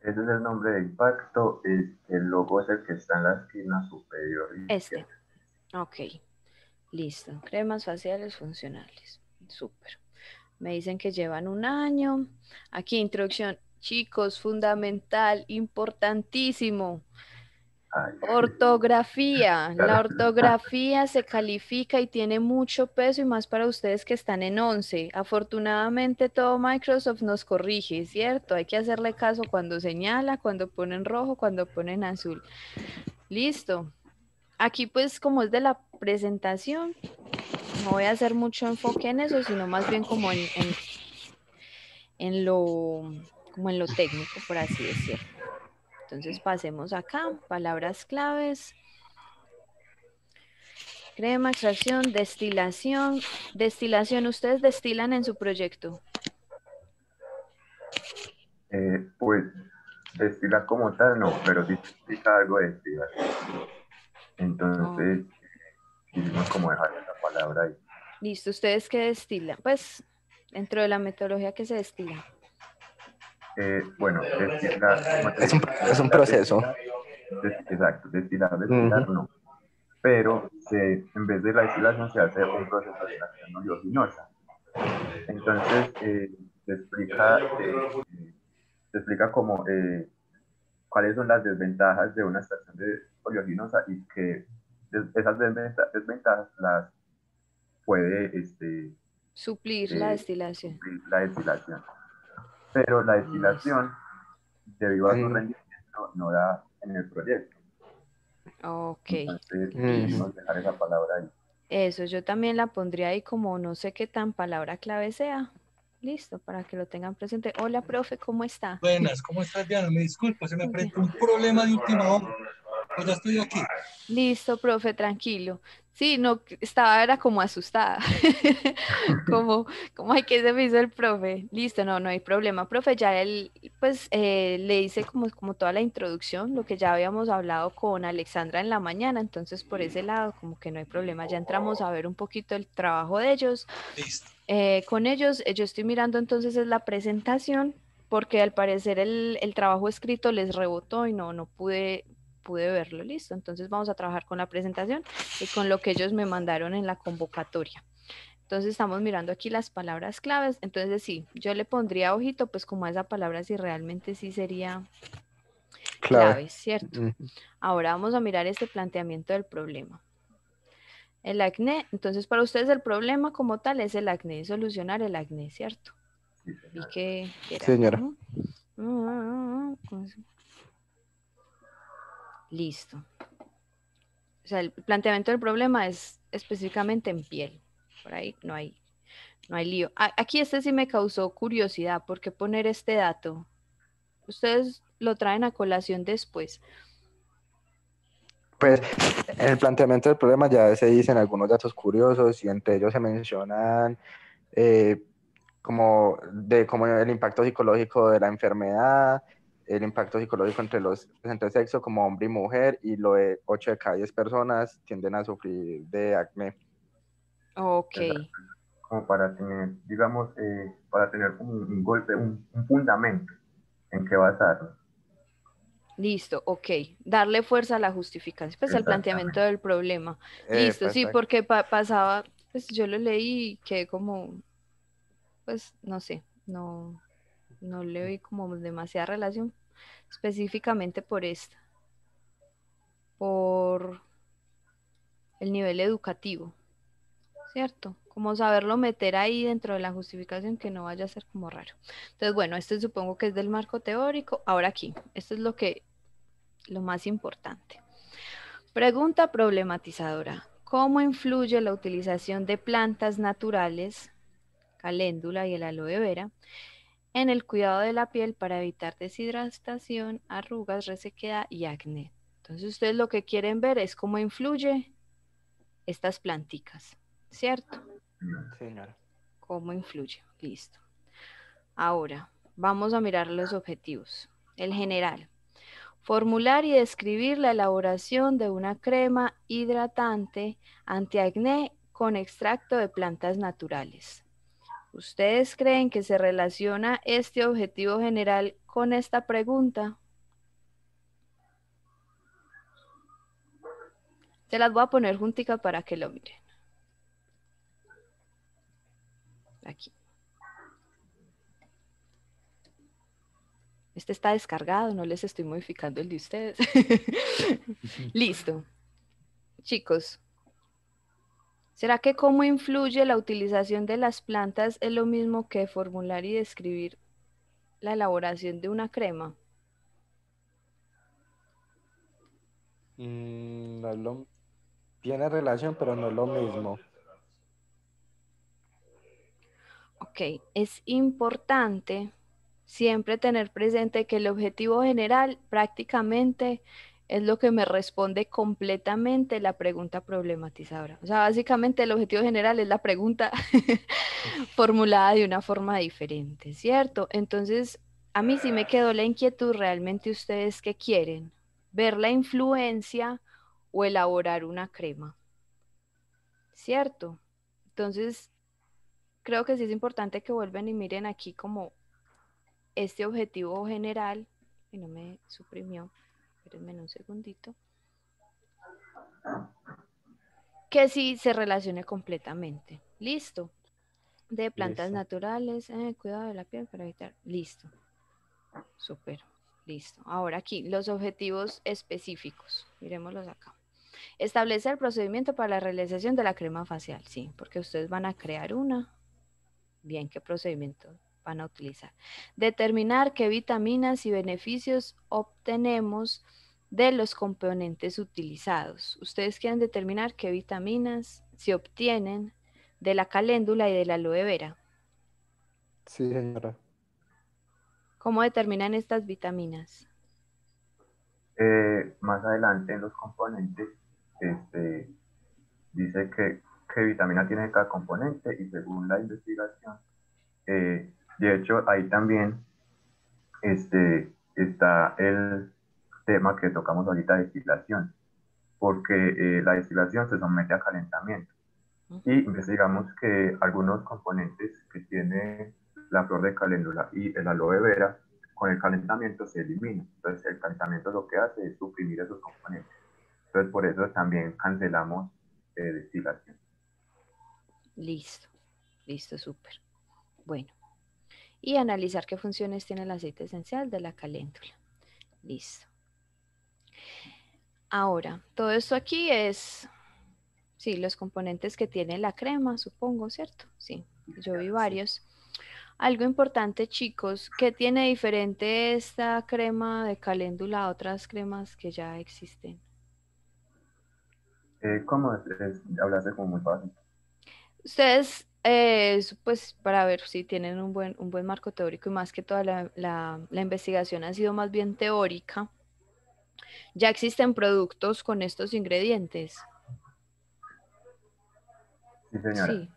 [SPEAKER 2] Ese es el nombre de impacto. El, el logo es el que está en la esquina superior.
[SPEAKER 3] Este. Ok. Listo. Cremas faciales funcionales. Súper. Me dicen que llevan un año. Aquí introducción. Chicos, fundamental, importantísimo. Ortografía. La ortografía se califica y tiene mucho peso y más para ustedes que están en 11. Afortunadamente todo Microsoft nos corrige, ¿cierto? Hay que hacerle caso cuando señala, cuando pone en rojo, cuando pone en azul. Listo. Aquí pues como es de la presentación, no voy a hacer mucho enfoque en eso, sino más bien como en, en, en lo, como en lo técnico, por así decirlo. Entonces pasemos acá, palabras claves. Crema, extracción, destilación. Destilación, ¿ustedes destilan en su proyecto?
[SPEAKER 2] Eh, pues destilar como tal no, pero sí explica algo de destilar. Entonces, quisimos como dejar esa palabra ahí.
[SPEAKER 3] Listo, ¿ustedes qué destilan? Pues dentro de la metodología que se destila.
[SPEAKER 2] Eh, bueno, destilar.
[SPEAKER 4] Es un,
[SPEAKER 2] digo,
[SPEAKER 4] es un proceso.
[SPEAKER 2] exacto, destilar, destilar no. Pero se, en vez de la destilación se hace un proceso de extracción oleaginosa. Entonces, eh, se explica, eh, se explica como eh, cuáles son las desventajas de una extracción de oleaginosa y que esas desventa- desventajas las puede este,
[SPEAKER 3] Suplir la
[SPEAKER 2] Eh,
[SPEAKER 3] destilación.
[SPEAKER 2] cumplir la destilación. Pero la destilación, debido a su rendimiento, no da en el proyecto.
[SPEAKER 3] Ok.
[SPEAKER 2] Entonces,
[SPEAKER 4] Mm.
[SPEAKER 2] dejar esa palabra ahí.
[SPEAKER 3] Eso, yo también la pondría ahí como no sé qué tan palabra clave sea. Listo, para que lo tengan presente. Hola, profe, ¿cómo está?
[SPEAKER 6] Buenas, ¿cómo estás, Diana? Me disculpo, se me presentó un problema de última hora. Pues ya estoy aquí.
[SPEAKER 3] Listo, profe, tranquilo. Sí, no, estaba, era como asustada. como, como, ay, ¿qué se me hizo el profe? Listo, no, no hay problema. Profe, ya él, pues, eh, le hice como, como toda la introducción, lo que ya habíamos hablado con Alexandra en la mañana, entonces por ese lado, como que no hay problema. Ya entramos a ver un poquito el trabajo de ellos.
[SPEAKER 6] Listo.
[SPEAKER 3] Eh, con ellos, eh, yo estoy mirando entonces es la presentación, porque al parecer el, el trabajo escrito les rebotó y no, no pude, pude verlo. Listo, entonces vamos a trabajar con la presentación y con lo que ellos me mandaron en la convocatoria. Entonces estamos mirando aquí las palabras claves. Entonces sí, yo le pondría ojito, pues como a esa palabra si realmente sí sería
[SPEAKER 4] Clave.
[SPEAKER 3] clave, ¿cierto? Ahora vamos a mirar este planteamiento del problema. El acné, entonces para ustedes el problema como tal es el acné, solucionar el acné, ¿cierto? Que, era,
[SPEAKER 4] Señora.
[SPEAKER 3] ujú. Mm, mm, mm, ¿cómo se- Listo. O sea, el planteamiento del problema es específicamente en piel. Por ahí no hay no hay lío. Aquí este sí me causó curiosidad. ¿Por qué poner este dato? Ustedes lo traen a colación después.
[SPEAKER 4] Pues en el planteamiento del problema ya se dicen algunos datos curiosos y entre ellos se mencionan eh, como de como el impacto psicológico de la enfermedad, el impacto psicológico entre los entre sexo como hombre y mujer y lo de 8 de cada 10 personas tienden a sufrir de acné.
[SPEAKER 3] Ok,
[SPEAKER 2] como para tener, digamos, eh, para tener como un, un golpe, un, un fundamento en que basarlo.
[SPEAKER 3] listo, ok. Darle fuerza a la justificación, pues al planteamiento del problema.
[SPEAKER 4] Eh,
[SPEAKER 3] Listo, sí, porque pa- pasaba, pues yo lo leí y quedé como, pues no sé, no, no le vi como demasiada relación, específicamente por esta, por el nivel educativo, ¿cierto? Como saberlo meter ahí dentro de la justificación que no vaya a ser como raro. Entonces, bueno, este supongo que es del marco teórico. Ahora aquí, esto es lo que, lo más importante. Pregunta problematizadora. ¿Cómo influye la utilización de plantas naturales, caléndula y el aloe vera, en el cuidado de la piel para evitar deshidratación, arrugas, resequedad y acné? Entonces ustedes lo que quieren ver es cómo influye estas planticas, ¿cierto?
[SPEAKER 4] Señora.
[SPEAKER 3] cómo influye. Listo. Ahora, vamos a mirar los objetivos. El general. Formular y describir la elaboración de una crema hidratante antiacné con extracto de plantas naturales. ¿Ustedes creen que se relaciona este objetivo general con esta pregunta? Se las voy a poner juntica para que lo miren. Aquí. Este está descargado, no les estoy modificando el de ustedes. Listo. Chicos, ¿será que cómo influye la utilización de las plantas es lo mismo que formular y describir la elaboración de una crema?
[SPEAKER 4] Mm, no es lo- Tiene relación, pero no es lo mismo.
[SPEAKER 3] Ok, es importante siempre tener presente que el objetivo general prácticamente es lo que me responde completamente la pregunta problematizadora. O sea, básicamente el objetivo general es la pregunta formulada de una forma diferente, ¿cierto? Entonces, a mí sí me quedó la inquietud realmente ustedes qué quieren, ver la influencia o elaborar una crema, ¿cierto? Entonces, creo que sí es importante que vuelvan y miren aquí como este objetivo general, y no me suprimió, espérenme un segundito, que sí se relacione completamente. Listo. De plantas
[SPEAKER 4] Listo.
[SPEAKER 3] naturales, eh, cuidado de la piel para evitar. Listo. Súper. Listo. Ahora aquí, los objetivos específicos. Miremoslos acá. Establece el procedimiento para la realización de la crema facial. Sí, porque ustedes van a crear una. Bien, ¿qué procedimiento van a utilizar? Determinar qué vitaminas y beneficios obtenemos de los componentes utilizados. Ustedes quieren determinar qué vitaminas se obtienen de la caléndula y de la aloe vera.
[SPEAKER 4] Sí, señora.
[SPEAKER 3] ¿Cómo determinan estas vitaminas?
[SPEAKER 2] Eh, más adelante en los componentes, este, dice que qué vitamina tiene cada componente y según la investigación, eh, de hecho ahí también este, está el tema que tocamos ahorita, destilación, porque eh, la destilación se somete a calentamiento y investigamos que algunos componentes que tiene la flor de caléndula y el aloe vera, con el calentamiento se elimina. Entonces el calentamiento lo que hace es suprimir esos componentes. Entonces por eso también cancelamos eh, destilación.
[SPEAKER 3] Listo, listo, súper. Bueno, y analizar qué funciones tiene el aceite esencial de la caléndula. Listo. Ahora, todo esto aquí es, sí, los componentes que tiene la crema, supongo, ¿cierto? Sí, yo vi varios. Algo importante, chicos, ¿qué tiene diferente esta crema de caléndula a otras cremas que ya existen?
[SPEAKER 2] Eh, ¿Cómo es? Hablaste como muy fácil.
[SPEAKER 3] Ustedes Es pues para ver si tienen un buen, un buen marco teórico y más que toda la, la- la investigación ha sido más bien teórica. Ya existen productos con estos ingredientes.
[SPEAKER 2] Sí, señora.
[SPEAKER 3] Sí.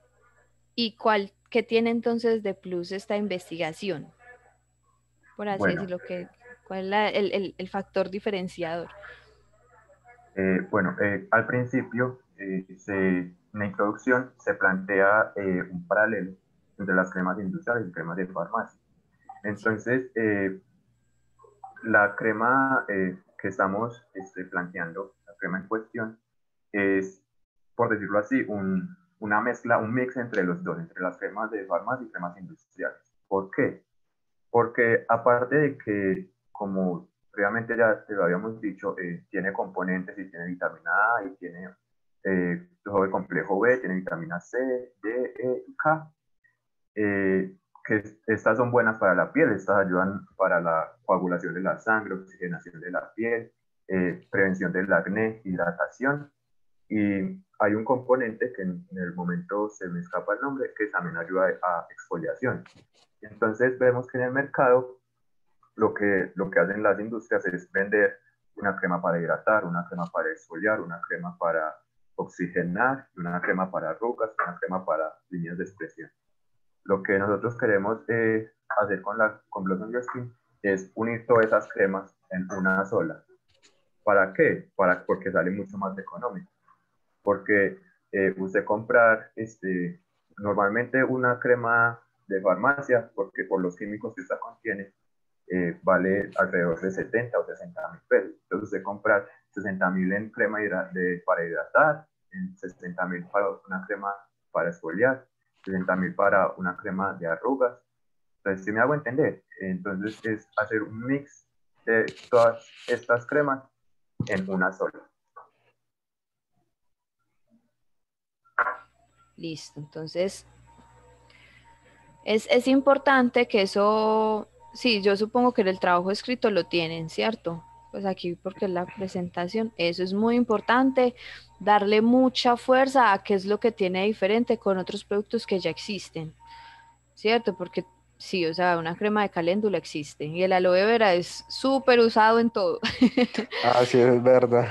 [SPEAKER 3] ¿Y cuál, qué tiene entonces de plus esta investigación? Por así
[SPEAKER 2] Bueno.
[SPEAKER 3] decirlo, que, ¿cuál es la- el, el- el factor diferenciador?
[SPEAKER 2] Eh, bueno, eh, al principio, eh, se- en la introducción se plantea eh, un paralelo entre las cremas industriales y cremas de farmacia. Entonces, eh, la crema eh, que estamos este, planteando, la crema en cuestión, es, por decirlo así, un- una mezcla, un mix entre los dos, entre las cremas de farmacia y cremas industriales. ¿Por qué? Porque aparte de que, como previamente ya te lo habíamos dicho, eh, tiene componentes y tiene vitamina A y tiene eh, el complejo B, tiene vitamina C, D, E y K, eh, que es- estas son buenas para la piel, estas ayudan para la coagulación de la sangre, oxigenación de la piel, eh, prevención del acné, hidratación, y hay un componente que en, en el momento se me escapa el nombre, que también ayuda a exfoliación. Entonces vemos que en el mercado lo que, lo que hacen las industrias es vender una crema para hidratar, una crema para exfoliar, una crema para oxigenar, una crema para arrugas, una crema para líneas de expresión. Lo que nosotros queremos eh, hacer con, la, con Gloss on Your Skin es unir todas esas cremas en una sola. ¿Para qué? Para, porque sale mucho más económico. Porque eh, usted comprar este, normalmente una crema de farmacia, porque por los químicos que esta contiene, eh, vale alrededor de 70 o 60 mil pesos. Entonces usted compra 60 mil en crema de, para hidratar, en 60 mil para una crema para exfoliar, 60 mil para una crema de arrugas. Entonces, si me hago entender, entonces es hacer un mix de todas estas cremas en una sola.
[SPEAKER 3] Listo, entonces es, es importante que eso, sí, yo supongo que en el trabajo escrito lo tienen, ¿cierto? Pues aquí porque es la presentación, eso es muy importante, darle mucha fuerza a qué es lo que tiene diferente con otros productos que ya existen, ¿cierto? Porque sí, o sea, una crema de caléndula existe y el aloe vera es súper usado en todo.
[SPEAKER 4] Ah, sí, es verdad.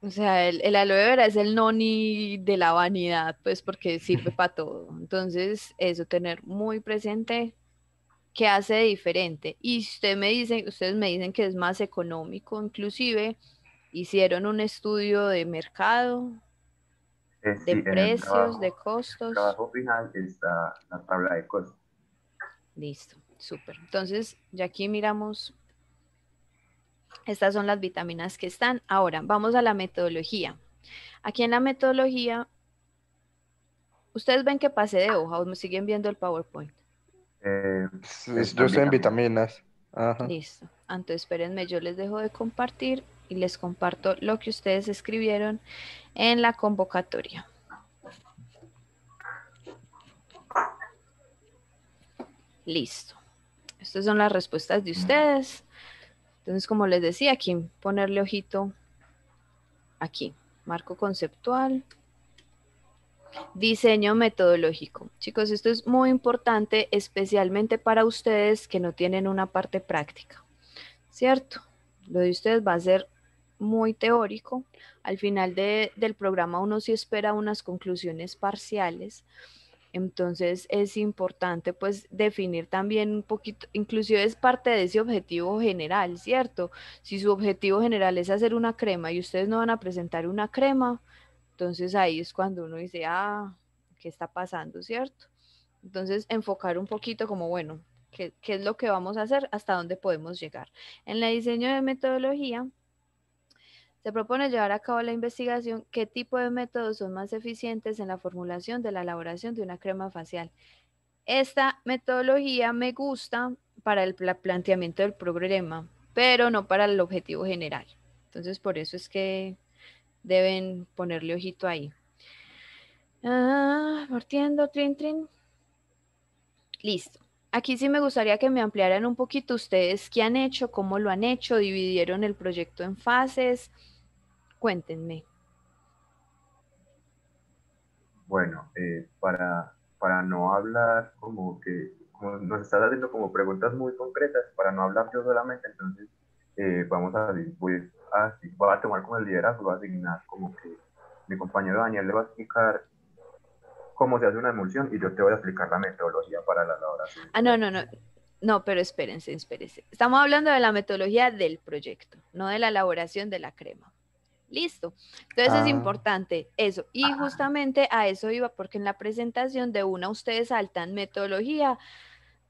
[SPEAKER 3] O sea, el, el aloe vera es el noni de la vanidad, pues porque sirve para todo. Entonces, eso, tener muy presente qué hace de diferente. Y usted me dice, ustedes me dicen que es más económico, inclusive hicieron un estudio de mercado,
[SPEAKER 2] Eh,
[SPEAKER 3] de
[SPEAKER 2] sí, el
[SPEAKER 3] precios,
[SPEAKER 2] trabajo-
[SPEAKER 3] de
[SPEAKER 2] el
[SPEAKER 3] costos.
[SPEAKER 2] trabajo final está la tabla de costos.
[SPEAKER 3] Listo, súper. Entonces, ya aquí miramos. Estas son las vitaminas que están. Ahora, vamos a la metodología. Aquí en la metodología, ustedes ven que pasé de hoja o me siguen viendo el PowerPoint.
[SPEAKER 2] Eh, Están
[SPEAKER 4] Yo estoy en
[SPEAKER 2] vitaminas.
[SPEAKER 4] Ajá.
[SPEAKER 3] Listo. Entonces, espérenme, yo les dejo de compartir y les comparto lo que ustedes escribieron en la convocatoria. Listo. Estas son las respuestas de ustedes. Entonces, como les decía, aquí ponerle ojito aquí. Marco conceptual. Diseño metodológico. Chicos, esto es muy importante, especialmente para ustedes que no tienen una parte práctica. ¿Cierto? Lo de ustedes va a ser muy teórico. Al final de- del programa uno sí espera unas conclusiones parciales. Entonces es importante pues definir también un poquito, inclusive es parte de ese objetivo general, ¿cierto? Si su objetivo general es hacer una crema y ustedes no van a presentar una crema, entonces ahí es cuando uno dice, ah, ¿qué está pasando, cierto? Entonces enfocar un poquito como, bueno, ¿qué, qué es lo que vamos a hacer? ¿Hasta dónde podemos llegar? En el diseño de metodología, se propone llevar a cabo la investigación qué tipo de métodos son más eficientes en la formulación de la elaboración de una crema facial. Esta metodología me gusta para el pla- planteamiento del problema, pero no para el objetivo general. Entonces, por eso es que deben ponerle ojito ahí. Ah, partiendo, trin, trin. Listo. Aquí sí me gustaría que me ampliaran un poquito ustedes qué han hecho, cómo lo han hecho, dividieron el proyecto en fases. Cuéntenme.
[SPEAKER 2] Bueno, eh, para, para no hablar como que nos estás haciendo como preguntas muy concretas, para no hablar yo solamente, entonces eh, vamos a, voy a, voy a tomar como el liderazgo, voy a asignar como que mi compañero Daniel le va a explicar cómo se hace una emulsión y yo te voy a explicar la metodología para la elaboración.
[SPEAKER 3] Ah, no, no, no. No, pero espérense, espérense. Estamos hablando de la metodología del proyecto, no de la elaboración de la crema. Listo. Entonces es
[SPEAKER 4] Ah.
[SPEAKER 3] importante eso. Y justamente a eso iba, porque en la presentación de una ustedes saltan metodología,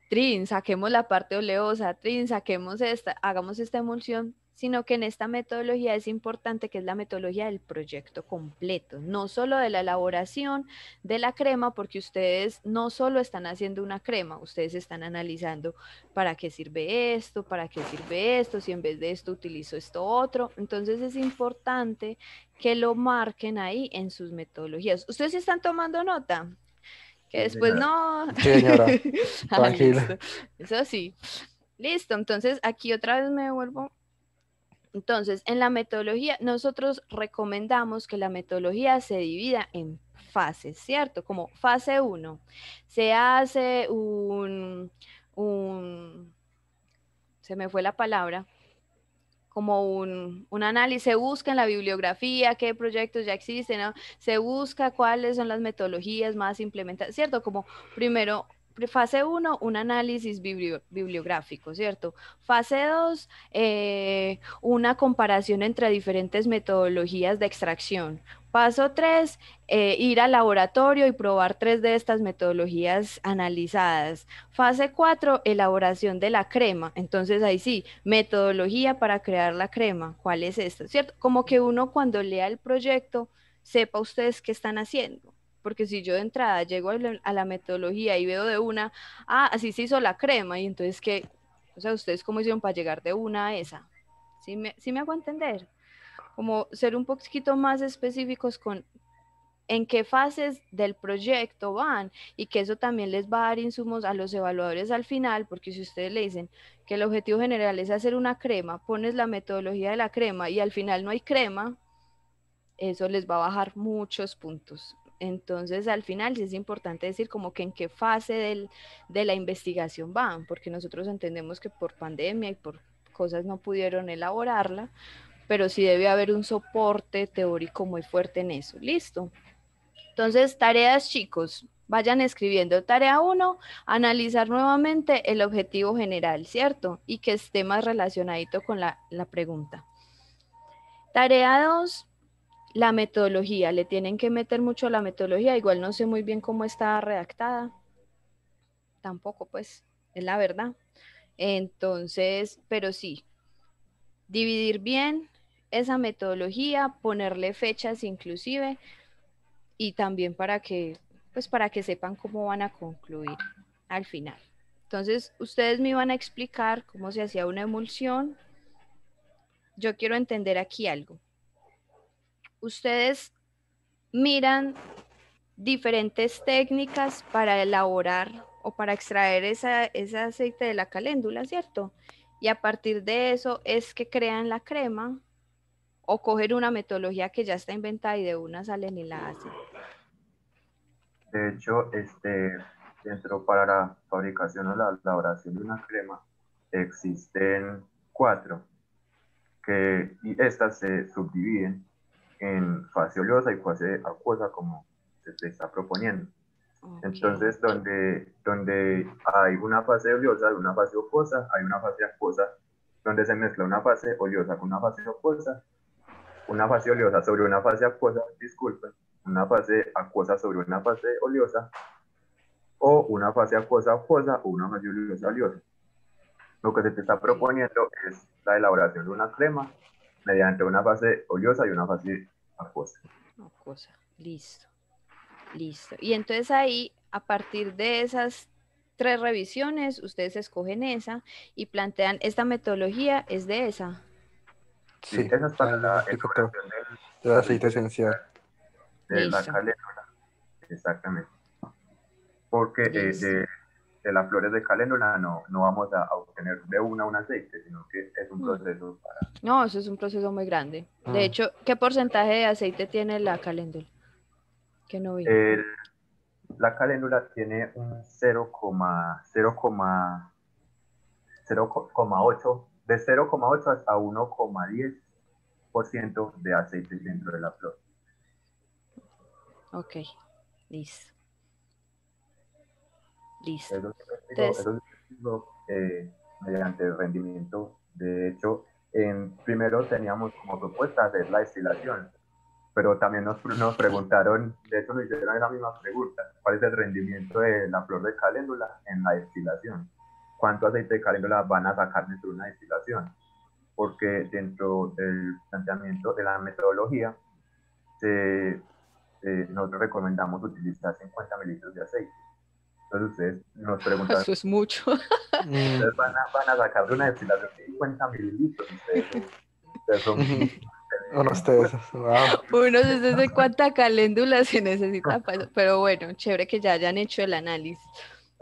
[SPEAKER 3] trin, saquemos la parte oleosa, trin, saquemos esta, hagamos esta emulsión, sino que en esta metodología es importante que es la metodología del proyecto completo, no solo de la elaboración de la crema, porque ustedes no solo están haciendo una crema, ustedes están analizando para qué sirve esto, para qué sirve esto, si en vez de esto utilizo esto otro. Entonces es importante que lo marquen ahí en sus metodologías. ¿Ustedes están tomando nota? Que después no.
[SPEAKER 4] Sí, señora.
[SPEAKER 3] Ah,
[SPEAKER 4] Tranquila.
[SPEAKER 3] Eso sí. Listo. Entonces aquí otra vez me vuelvo. Entonces, en la metodología, nosotros recomendamos que la metodología se divida en fases, ¿cierto? Como fase 1, se hace un, un, se me fue la palabra, como un, un análisis, se busca en la bibliografía qué proyectos ya existen, se busca cuáles son las metodologías más implementadas, ¿cierto? Como primero, pri- fase 1, un análisis biblio- bibliográfico, ¿cierto? Fase 2, una comparación entre diferentes metodologías de extracción. Paso 3, ir al laboratorio y probar tres de estas metodologías analizadas. Fase 4, elaboración de la crema. Entonces ahí sí, metodología para crear la crema. ¿Cuál es esta? ¿Cierto? Como que uno cuando lea el proyecto sepa ustedes qué están haciendo. Porque si yo de entrada llego a la, a la metodología y veo de una, ah, así se hizo la crema, y entonces qué, o sea, ustedes cómo hicieron para llegar de una a esa. ¿Sí me, sí me hago entender? Como ser un poquito más específicos con en qué fases del proyecto van y que eso también les va a dar insumos a los evaluadores al final, porque si ustedes le dicen que el objetivo general es hacer una crema, pones la metodología de la crema y al final no hay crema, eso les va a bajar muchos puntos. Entonces, al final sí es importante decir como que en qué fase del, de la investigación van, porque nosotros entendemos que por pandemia y por cosas no pudieron elaborarla, pero sí debe haber un soporte teórico muy fuerte en eso. Listo. Entonces, tareas, chicos, vayan escribiendo. Tarea 1, analizar nuevamente el objetivo general, ¿cierto? Y que esté más relacionadito con la, la pregunta. Tarea 2, la metodología. Le tienen que meter mucho la metodología. Igual no sé muy bien cómo está redactada. Tampoco, pues, es la verdad. Entonces, pero sí, dividir bien esa metodología, ponerle fechas inclusive y también para que, pues para que sepan cómo van a concluir al final. Entonces, ustedes me iban a explicar cómo se hacía una emulsión. Yo quiero entender aquí algo. Ustedes miran diferentes técnicas para elaborar o para extraer esa, ese aceite de la caléndula, ¿cierto? Y a partir de eso es que crean la crema o coger una metodología que ya está inventada y de una salen y la hacen.
[SPEAKER 2] De hecho, este, dentro para la fabricación o la elaboración de una crema existen cuatro, que, y estas se subdividen en fase oleosa y fase acuosa como se te está proponiendo.
[SPEAKER 3] Ok.
[SPEAKER 2] Entonces, donde, donde hay una fase oleosa y una fase acuosa, hay una fase acuosa donde se mezcla una fase oleosa con una fase acuosa, una fase oleosa sobre una fase acuosa, disculpen, una fase acuosa sobre una fase oleosa, o una fase acuosa acuosa o una fase oleosa oleosa. Lo que se te está proponiendo es la elaboración de una crema mediante una fase oleosa y una fase acuosa.
[SPEAKER 3] Una cosa. Listo. Listo. Y entonces ahí, a partir de esas tres revisiones, ustedes escogen esa y plantean, esta metodología es de esa.
[SPEAKER 2] Sí, esa es para la
[SPEAKER 4] todo.
[SPEAKER 2] elaboración del,
[SPEAKER 4] El aceite esencial.
[SPEAKER 2] de la caléndula. Exactamente. Porque eh, de, de las flores de caléndula no, no vamos a obtener de una un aceite, sino que es un
[SPEAKER 3] Mm.
[SPEAKER 2] proceso para...
[SPEAKER 3] No, eso es un proceso muy grande.
[SPEAKER 4] Ah.
[SPEAKER 3] De hecho, ¿qué porcentaje de aceite tiene la caléndula? Que no vi.
[SPEAKER 2] El- la caléndula tiene un 0,0,0,8, de 0,8 hasta 1,10% de aceite dentro de la flor.
[SPEAKER 3] Ok, listo. Listo.
[SPEAKER 2] Eso, eh, mediante el rendimiento. De hecho, en, primero teníamos como propuesta hacer la destilación, pero también nos, nos preguntaron, de hecho nos hicieron la misma pregunta, ¿cuál es el rendimiento de la flor de caléndula en la destilación? ¿Cuánto aceite de caléndula van a sacar dentro de una destilación? Porque dentro del planteamiento de la metodología, se, eh, nosotros recomendamos utilizar 50 mililitros de aceite. Entonces ustedes nos preguntan,
[SPEAKER 3] Eso es mucho.
[SPEAKER 4] Mm,
[SPEAKER 2] ustedes van a, van a sacar de una destilación de 50 mililitros. Ustedes, ustedes son-
[SPEAKER 4] unos tesos. wow.
[SPEAKER 3] Uno cuánta caléndula se necesita, pero bueno, chévere que ya hayan hecho el análisis.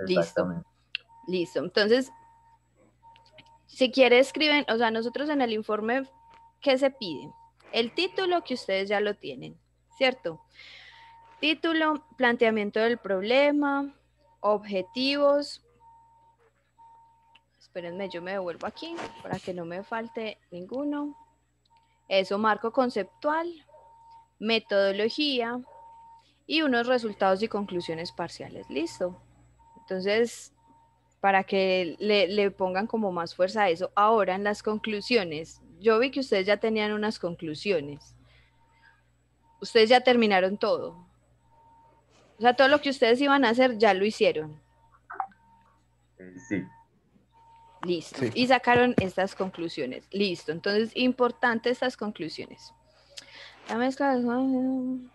[SPEAKER 3] Listo. Listo. Entonces, si quiere escriben, o sea, nosotros en el informe, ¿qué se pide? El título que ustedes ya lo tienen, ¿cierto? Título, planteamiento del problema, objetivos. Espérenme, yo me devuelvo aquí para que no me falte ninguno. Eso, marco conceptual, metodología y unos resultados y conclusiones parciales. Listo. Entonces, para que le, le pongan como más fuerza a eso. Ahora, en las conclusiones, yo vi que ustedes ya tenían unas conclusiones. Ustedes ya terminaron todo. O sea, todo lo que ustedes iban a hacer ya lo hicieron.
[SPEAKER 2] Sí,
[SPEAKER 3] Listo.
[SPEAKER 4] Sí.
[SPEAKER 3] Y sacaron estas conclusiones. Listo. Entonces, importante estas conclusiones. La mezcla de-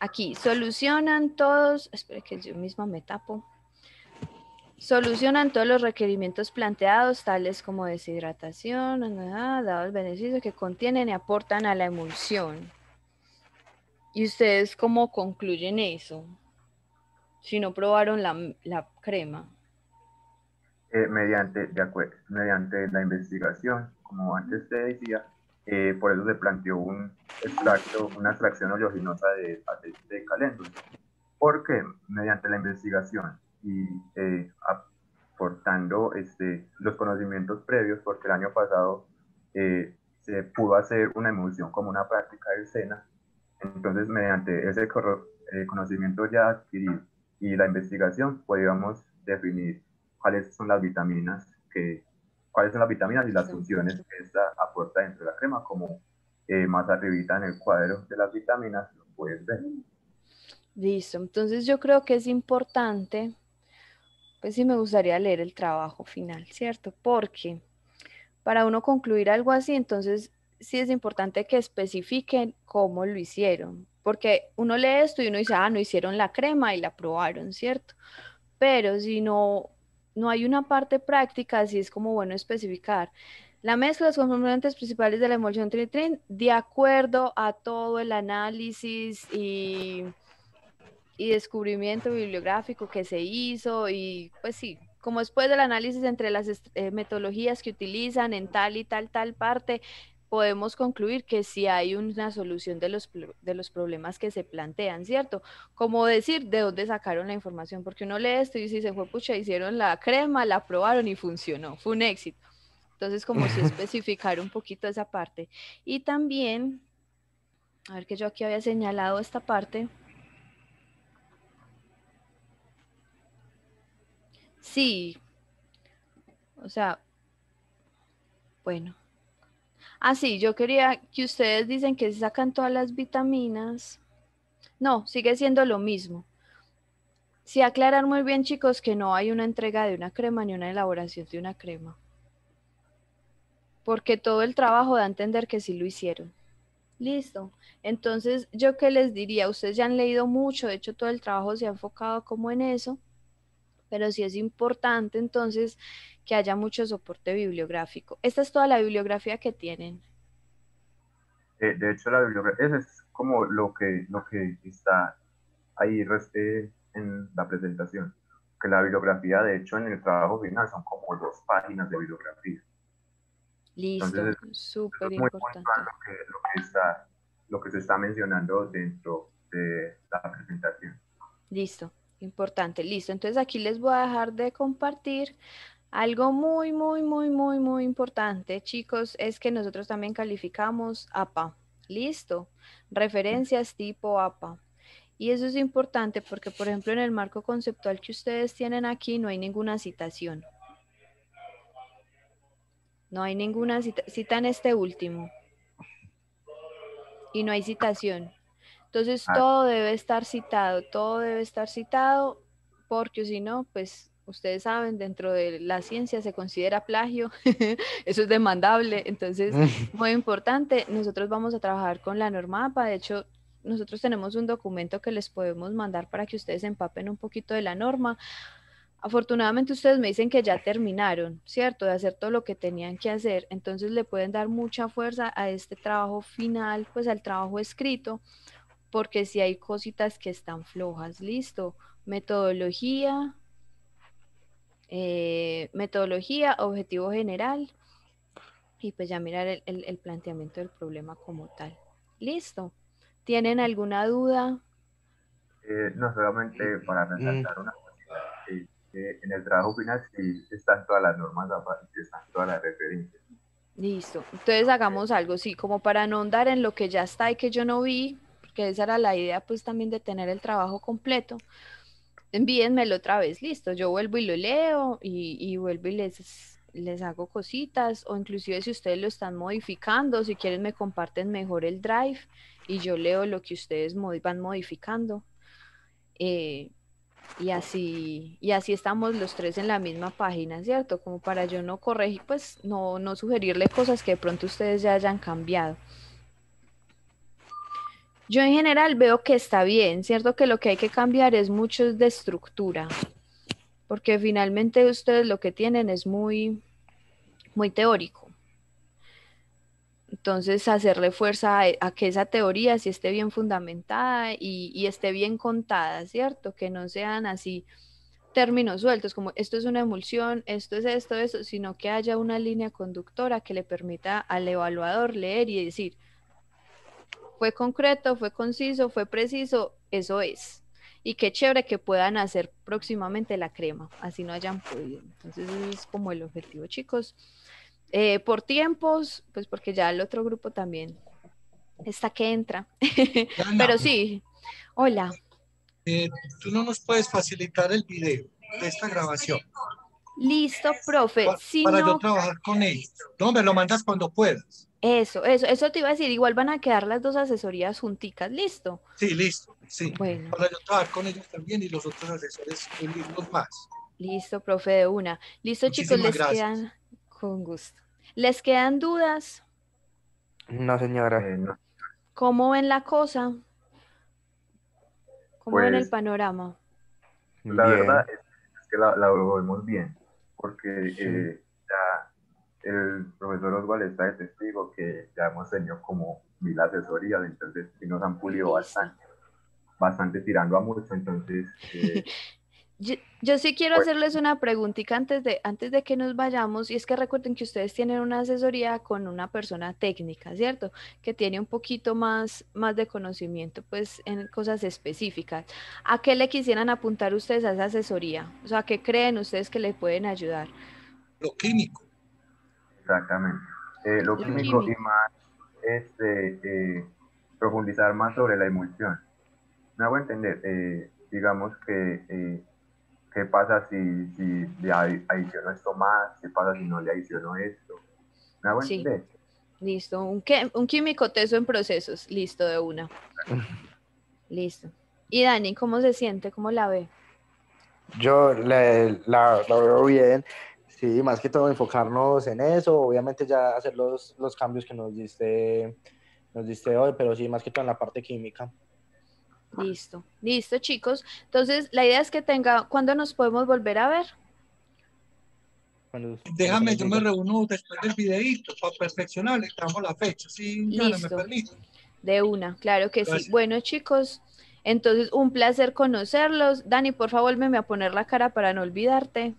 [SPEAKER 3] Aquí, solucionan todos. Espera que yo misma me tapo. Solucionan todos los requerimientos planteados, tales como deshidratación, ah, dado el beneficio que contienen y aportan a la emulsión. ¿Y ustedes cómo concluyen eso? Si no probaron la, la crema.
[SPEAKER 2] eh, mediante, de acuerdo, mediante la investigación, como antes te decía, eh, por eso se planteó un extracto, una extracción oleoginosa de aceite de caléndula. Porque mediante la investigación y eh, aportando este, los conocimientos previos, porque el año pasado eh, se pudo hacer una emulsión como una práctica de escena, entonces mediante ese eh, conocimiento ya adquirido y la investigación podíamos definir cuáles son las vitaminas que cuáles son las vitaminas y las funciones que esta aporta dentro de la crema como eh, más arribita en el cuadro de las vitaminas lo puedes ver.
[SPEAKER 3] Listo, entonces yo creo que es importante, pues sí me gustaría leer el trabajo final, ¿cierto? Porque para uno concluir algo así, entonces sí es importante que especifiquen cómo lo hicieron, porque uno lee esto y uno dice, ah, no hicieron la crema y la probaron, ¿cierto? Pero si no, no hay una parte práctica, así es como bueno especificar. La mezcla de los componentes principales de la emulsión tritrin de acuerdo a todo el análisis y y descubrimiento bibliográfico que se hizo y pues sí, como después del análisis entre las eh, metodologías que utilizan en tal y tal, tal parte, podemos concluir que sí hay una solución de los, de los problemas que se plantean, ¿cierto? Como decir de dónde sacaron la información, porque uno lee esto y dice, se fue pucha, hicieron la crema, la probaron y funcionó, fue un éxito. Entonces, como si especificar un poquito esa parte. Y también, a ver que yo aquí había señalado esta parte. Sí. O sea, bueno. Ah, sí, yo quería que ustedes dicen que se sacan todas las vitaminas. No, sigue siendo lo mismo. Sí, aclarar muy bien, chicos, que no hay una entrega de una crema ni una elaboración de una crema. Porque todo el trabajo da a entender que sí lo hicieron. Listo. Entonces, yo qué les diría, ustedes ya han leído mucho, de hecho todo el trabajo se ha enfocado como en eso pero sí es importante entonces que haya mucho soporte bibliográfico. Esta es toda la bibliografía que tienen.
[SPEAKER 2] Eh, de hecho la bibliografía eso es como lo que lo que está ahí res- eh, en la presentación que la bibliografía de hecho en el trabajo final son como dos páginas de bibliografía
[SPEAKER 3] Listo, súper importante.
[SPEAKER 2] lo que, lo que está lo que se está mencionando dentro de la presentación.
[SPEAKER 3] Listo, importante, listo. Entonces aquí les voy a dejar de compartir. Algo muy, muy, muy, muy, muy importante, chicos, es que nosotros también calificamos APA. Listo. Referencias tipo APA. Y eso es importante porque, por ejemplo, en el marco conceptual que ustedes tienen aquí no hay ninguna citación. No hay ninguna cita, cita en este último. Y no hay citación. Entonces
[SPEAKER 2] Ah.
[SPEAKER 3] todo debe estar citado, todo debe estar citado porque si no, pues ustedes saben, dentro de la ciencia se considera plagio, eso es demandable, entonces muy importante, nosotros vamos a trabajar con la norma APA, de hecho nosotros tenemos un documento que les podemos mandar para que ustedes empapen un poquito de la norma. Afortunadamente ustedes me dicen que ya terminaron, ¿cierto? De hacer todo lo que tenían que hacer. Entonces le pueden dar mucha fuerza a este trabajo final, pues al trabajo escrito, porque si hay cositas que están flojas, listo. Metodología, eh, metodología, objetivo general y pues ya mirar el, el- el planteamiento del problema como tal. Listo. ¿Tienen alguna duda?
[SPEAKER 2] Eh, no solamente para resaltar una cosita, eh, que en el trabajo final sí están todas las normas están todas las referencias.
[SPEAKER 3] Listo. Entonces hagamos algo, sí, como para no andar en lo que ya está y que yo no vi, porque esa era la idea pues también de tener el trabajo completo. Envíenmelo otra vez, listo. Yo vuelvo y lo leo y, y vuelvo y les, les hago cositas o inclusive si ustedes lo están modificando, si quieren me comparten mejor el drive y yo leo lo que ustedes van modificando. Eh, y así, y así estamos los tres en la misma página, ¿cierto? Como para yo no corregir, pues no, no sugerirle cosas que de pronto ustedes ya hayan cambiado. Yo en general veo que está bien, ¿cierto? Que lo que hay que cambiar es mucho de estructura, porque finalmente ustedes lo que tienen es muy, muy teórico. Entonces, hacerle fuerza a, que esa teoría sí esté bien fundamentada y, y esté bien contada, ¿cierto? Que no sean así términos sueltos, como esto es una emulsión, esto es esto, eso, sino que haya una línea conductora que le permita al evaluador leer y decir, fue concreto, fue conciso, fue preciso, eso es. Y qué chévere que puedan hacer próximamente la crema, así no hayan podido. Entonces, ese es como el objetivo, chicos. Eh, por tiempos, pues porque ya el otro grupo también está que entra. Pero sí, hola.
[SPEAKER 6] eh, tú no nos puedes facilitar el video de esta grabación
[SPEAKER 3] Listo, profe. Si
[SPEAKER 6] para
[SPEAKER 3] no,
[SPEAKER 6] yo trabajar con ellos. No, me lo mandas cuando puedas.
[SPEAKER 3] Eso, eso, eso te iba a decir. Igual van a quedar las dos asesorías junticas. Listo.
[SPEAKER 6] Sí, listo. Sí.
[SPEAKER 3] Bueno,
[SPEAKER 6] Para yo trabajar con ellos también y los otros asesores unirnos más.
[SPEAKER 3] listo, profe de una. Listo, chicos, les
[SPEAKER 6] gracias.
[SPEAKER 3] quedan con gusto. ¿Les quedan dudas?
[SPEAKER 4] No, señora.
[SPEAKER 2] Eh, no,
[SPEAKER 3] ¿Cómo ven la cosa? ¿Cómo ven el
[SPEAKER 2] Pues,
[SPEAKER 3] panorama?
[SPEAKER 2] la
[SPEAKER 4] Bien.
[SPEAKER 2] verdad es, que la, la vemos bien, porque eh, ya el profesor Oswald está de testigo que ya hemos tenido como mil asesorías, entonces sí nos han pulido bastante, bastante tirando a mucho, entonces eh,
[SPEAKER 3] Yo, yo sí quiero
[SPEAKER 2] Pues-
[SPEAKER 3] hacerles una preguntita antes de, antes de que nos vayamos, y es que recuerden que ustedes tienen una asesoría con una persona técnica, ¿cierto? Que tiene un poquito más, más de conocimiento, pues, en cosas específicas. ¿A qué le quisieran apuntar ustedes a esa asesoría? O sea, ¿qué creen ustedes que le pueden ayudar?
[SPEAKER 6] Lo químico.
[SPEAKER 2] Exactamente. Eh, lo
[SPEAKER 3] Lo
[SPEAKER 2] químico y más es eh, eh, profundizar más sobre la emulsión. Me hago entender, eh, digamos que eh, qué pasa si, si le adi- adiciono esto más, qué pasa si no le adiciono esto. Me hago
[SPEAKER 3] Sí.
[SPEAKER 2] entender.
[SPEAKER 3] Listo, un, qué- un químico teso en procesos, listo de una. Listo. Y Dani, ¿cómo se siente? ¿Cómo la ve?
[SPEAKER 4] Yo le- la, la veo bien. Sí, más que todo enfocarnos en eso. Obviamente ya hacer los, los cambios que nos diste, nos diste hoy, pero sí, más que todo en la parte química.
[SPEAKER 3] Listo, listo, chicos. Entonces, la idea es que tenga, ¿cuándo nos podemos volver a ver?
[SPEAKER 4] Cuando-
[SPEAKER 6] Déjame, yo me reúno después del videíto para perfeccionar, le damos la fecha. Sí, Diana, me
[SPEAKER 3] Listo.
[SPEAKER 6] permite.
[SPEAKER 3] De una, claro que sí. Bueno, chicos, entonces un placer conocerlos. Dani, por favor, vuélveme a poner la cara para no olvidarte.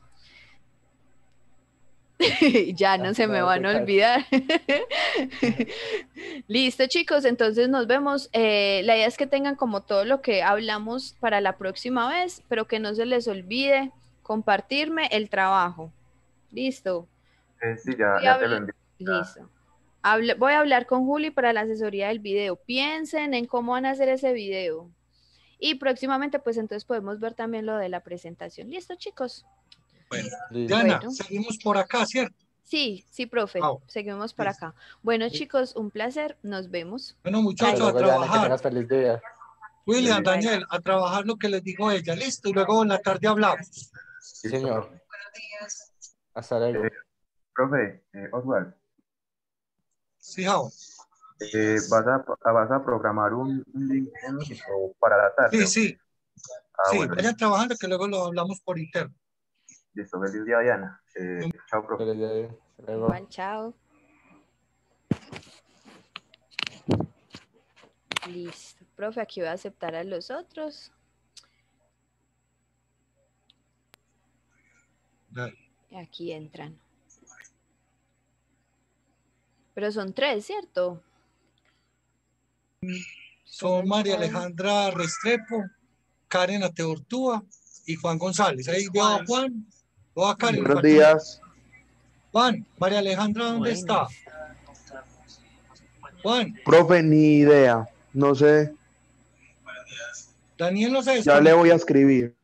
[SPEAKER 3] ya no
[SPEAKER 4] Ah,
[SPEAKER 3] se me van a olvidar. Listo, chicos, entonces nos vemos. Eh, la idea es que tengan como todo lo que hablamos para la próxima vez, pero que no se les olvide compartirme el trabajo. Listo,
[SPEAKER 2] Eh, sí, ya, te lo envío.
[SPEAKER 3] listo. Voy a hablar con Juli para la asesoría del video. Piensen en cómo van a hacer ese video. Y próximamente, pues entonces podemos ver también lo de la presentación. Listo, chicos.
[SPEAKER 6] Bueno. Diana,
[SPEAKER 3] Bueno.
[SPEAKER 6] seguimos por acá, ¿cierto?
[SPEAKER 3] Sí, sí, profe. Seguimos para
[SPEAKER 6] listo.
[SPEAKER 3] acá. Bueno, chicos, un placer. Nos vemos.
[SPEAKER 6] Bueno, muchachos, a trabajar.
[SPEAKER 4] feliz día.
[SPEAKER 6] William,
[SPEAKER 2] Sí.
[SPEAKER 6] Daniel, a trabajar lo que les dijo ella. Listo, y luego en la tarde hablamos.
[SPEAKER 4] Sí, señor. Hasta luego.
[SPEAKER 2] Eh, Profe, eh, Oswald,
[SPEAKER 6] Sí, Jao.
[SPEAKER 2] eh, ¿vas, a, ¿vas a programar un, un link para la tarde?
[SPEAKER 6] Sí, sí,
[SPEAKER 2] Ah,
[SPEAKER 6] sí.
[SPEAKER 2] bueno,
[SPEAKER 6] Vayan trabajando que luego lo hablamos por interno.
[SPEAKER 2] Listo. Feliz día, Diana. Eh, chao, profe.
[SPEAKER 4] Feliz día. Luego.
[SPEAKER 3] Chao. Listo. Profe, aquí voy a aceptar a los otros. Aquí entran. Pero son tres, ¿cierto?
[SPEAKER 6] Son María Alejandra Restrepo, Karen Ateortúa y Juan González. Ahí veo a Juan,
[SPEAKER 7] Buenos días.
[SPEAKER 6] Juan, María Alejandra, ¿dónde está? Juan,
[SPEAKER 7] Profe, ni idea. No sé.
[SPEAKER 6] Daniel no se
[SPEAKER 7] Ya le voy a escribir.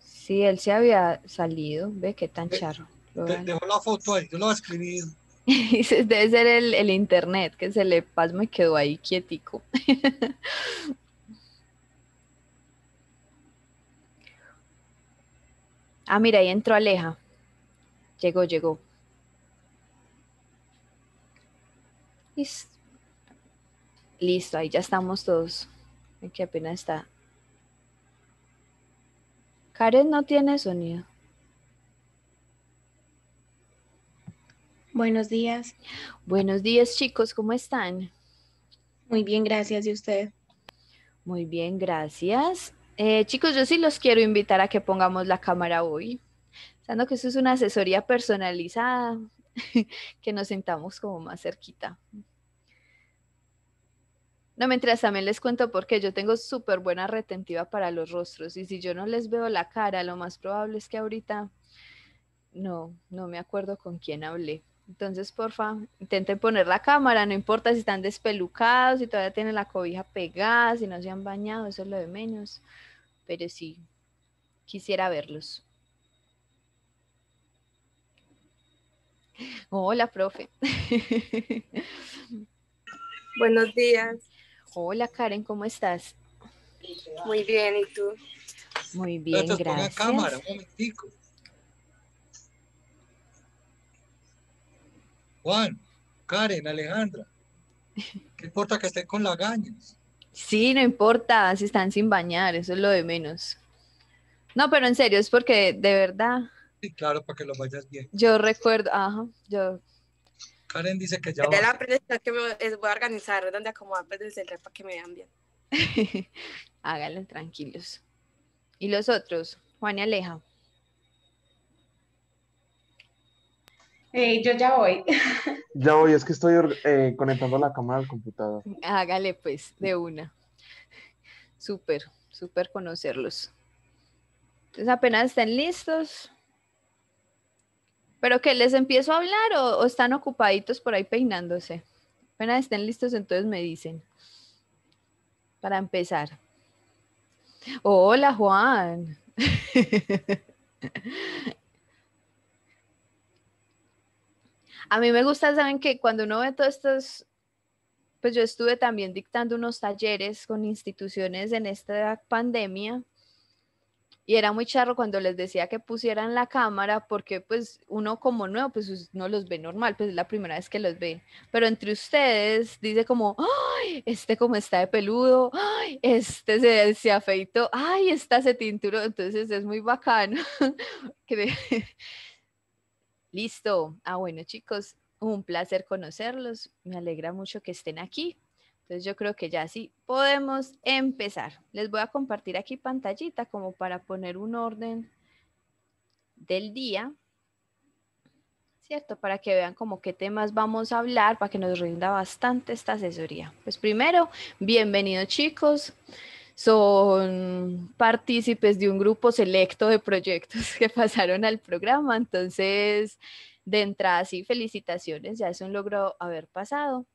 [SPEAKER 3] Sí, él se había salido. Ve qué tan charro.
[SPEAKER 6] De- dejó la foto ahí, yo lo voy a escribir.
[SPEAKER 3] Debe ser el, el internet que se le pasó y quedó ahí quietico. ah, mira, ahí entró Aleja. Llegó, llegó. Lis- Listo, ahí ya estamos todos. Ay, Qué apenas está. Karen no tiene sonido.
[SPEAKER 8] Buenos días.
[SPEAKER 3] Buenos días, chicos, ¿cómo están?
[SPEAKER 8] Muy bien, gracias. ¿Y usted?
[SPEAKER 3] Muy bien, gracias. Eh, chicos, yo sí los quiero invitar a que pongamos la cámara hoy. Sabiendo que eso es una asesoría personalizada, que nos sentamos como más cerquita. No, mientras también les cuento porque yo tengo súper buena retentiva para los rostros y si yo no les veo la cara, lo más probable es que ahorita no, no me acuerdo con quién hablé. Entonces, porfa, intenten poner la cámara, no importa si están despelucados, si todavía tienen la cobija pegada, si no se han bañado, eso es lo de menos. Pero sí, quisiera verlos. Hola, profe.
[SPEAKER 9] Buenos días.
[SPEAKER 3] Hola, Karen, ¿cómo estás?
[SPEAKER 9] Muy bien, ¿y tú?
[SPEAKER 3] Muy bien, gracias.
[SPEAKER 6] cámara, un momentico. Juan, Karen, Alejandra. ¿Qué importa que estén con lagañas?
[SPEAKER 3] Sí, no importa si están sin bañar, eso es lo de menos. No, pero en serio, es porque de verdad,
[SPEAKER 6] Sí, claro, para que lo vayas bien.
[SPEAKER 3] yo recuerdo, ajá, yo,
[SPEAKER 6] Karen dice que ya
[SPEAKER 9] De
[SPEAKER 6] va.
[SPEAKER 9] la presentación que me voy a organizar donde acomodar pues, desde el para que me vean bien.
[SPEAKER 3] háganlo tranquilos. ¿Y los otros? Juan y Aleja.
[SPEAKER 8] Eh, yo ya voy.
[SPEAKER 7] Ya voy, es que estoy eh, conectando la cámara al computador.
[SPEAKER 3] Hágale pues, de una. Súper, súper conocerlos. Entonces apenas estén listos. ¿Pero que les empiezo a hablar o, o están ocupaditos por ahí peinándose? Apenas estén listos, entonces me dicen. Para empezar. Hola, Juan. A mí me gusta, saben que cuando uno ve todos estos, pues yo estuve también dictando unos talleres con instituciones en esta pandemia y era muy charro cuando les decía que pusieran la cámara porque pues uno como nuevo pues no los ve normal, pues es la primera vez que los ve, pero entre ustedes dice como, ay, este como está de peludo, ay, este se, se afeitó, ay, esta se tinturó, entonces es muy bacano. Listo. Ah, bueno, chicos, un placer conocerlos. Me alegra mucho que estén aquí. Entonces yo creo que ya sí podemos empezar. Les voy a compartir aquí pantallita como para poner un orden del día, ¿cierto? Para que vean como qué temas vamos a hablar, para que nos rinda bastante esta asesoría. Pues primero, bienvenidos chicos. Son partícipes de un grupo selecto de proyectos que pasaron al programa, entonces de entrada sí, felicitaciones, ya es un logro haber pasado.